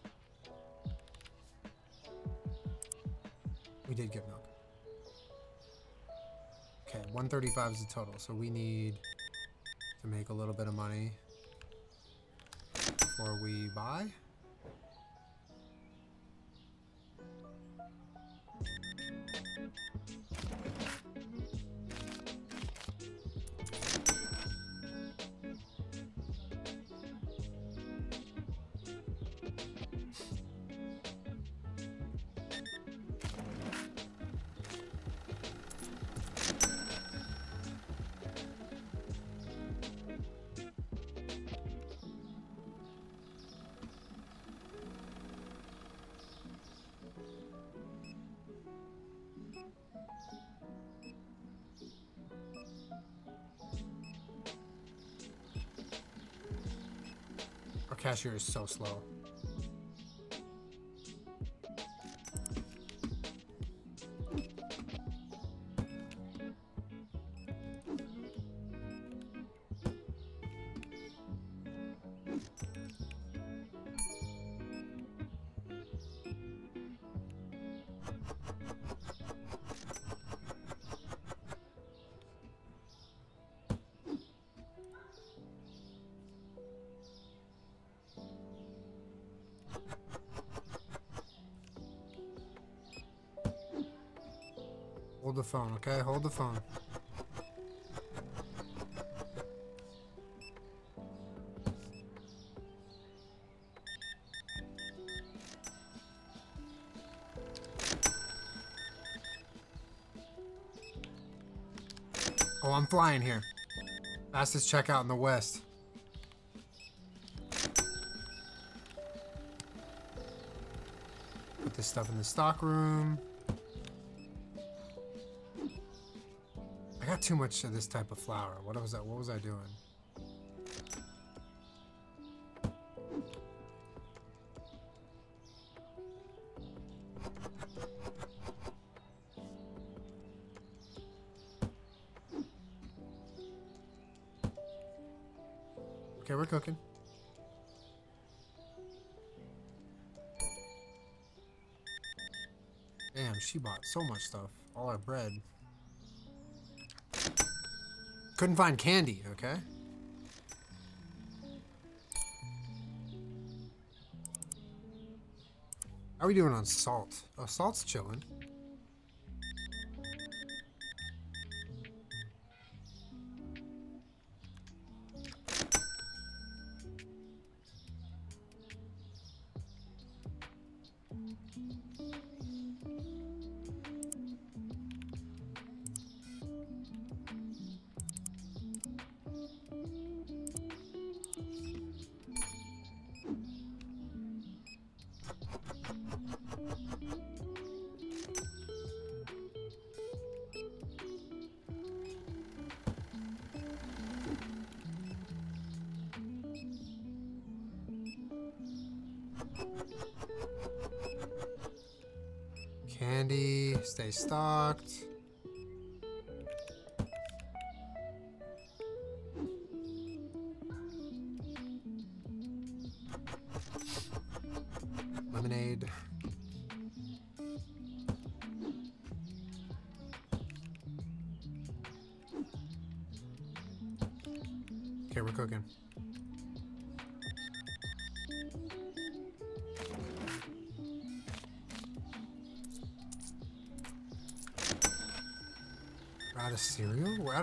We did get milk. Okay, 135 is the total, so we need to make a little bit of money before we buy. Cashier is so slow. Phone, okay? Hold the phone. Oh, I'm flying here. Fastest checkout in the West. Put this stuff in the stock room. Too much of this type of flour. What was that? What was I doing? Okay, we're cooking. Damn, she bought so much stuff. All our bread. Couldn't find candy, okay? How are we doing on salt? Oh, salt's chilling.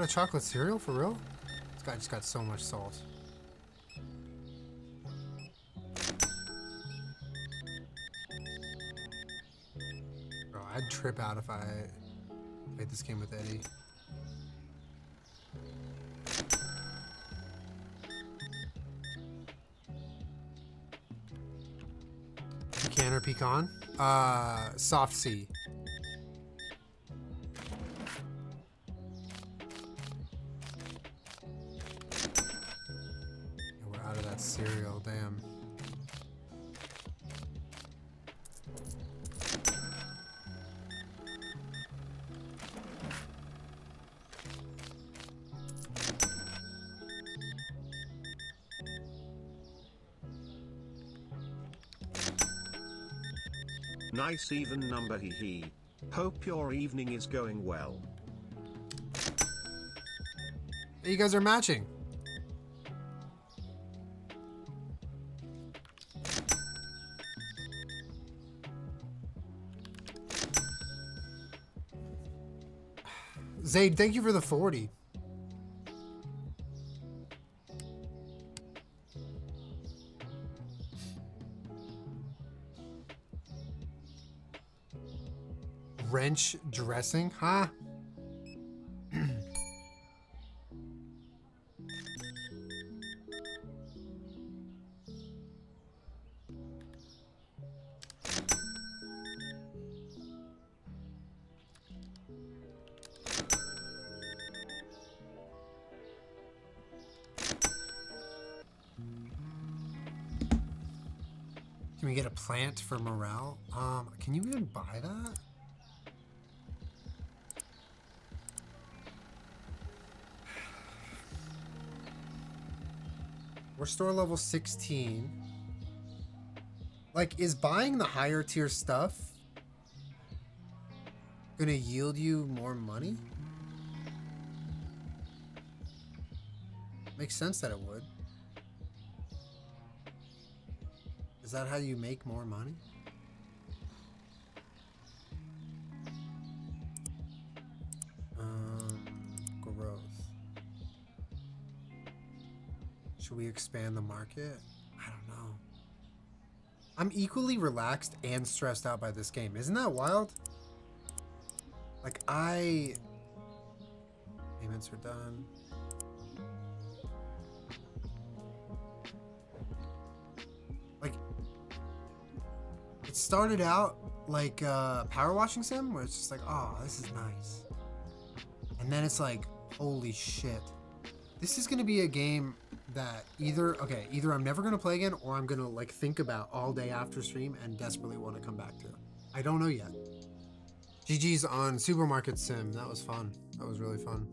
Chocolate cereal? For real? This guy just got so much salt. Bro, I'd trip out if I played this game with Eddie. Pecan or pecan? Uh, soft C. Even number hee hee. Hope your evening is going well. You guys are matching. [SIGHS] Zaid, thank you for the 40. Wrench dressing, huh? Store level 16. Like, is buying the higher tier stuff gonna yield you more money? Makes sense that it would. Is that how you make more money? Expand the market? I don't know. I'm equally relaxed and stressed out by this game. Isn't that wild? Like, I... Payments are done. Like, it started out like uh, power washing sim, where it's just like, oh, this is nice. And then it's like, holy shit. This is going to be a game that either, okay, either I'm never to play again or I'm to like think about all day after stream and desperately want to come back to. I don't know yet. GG's on Supermarket Sim. That was fun. That was really fun.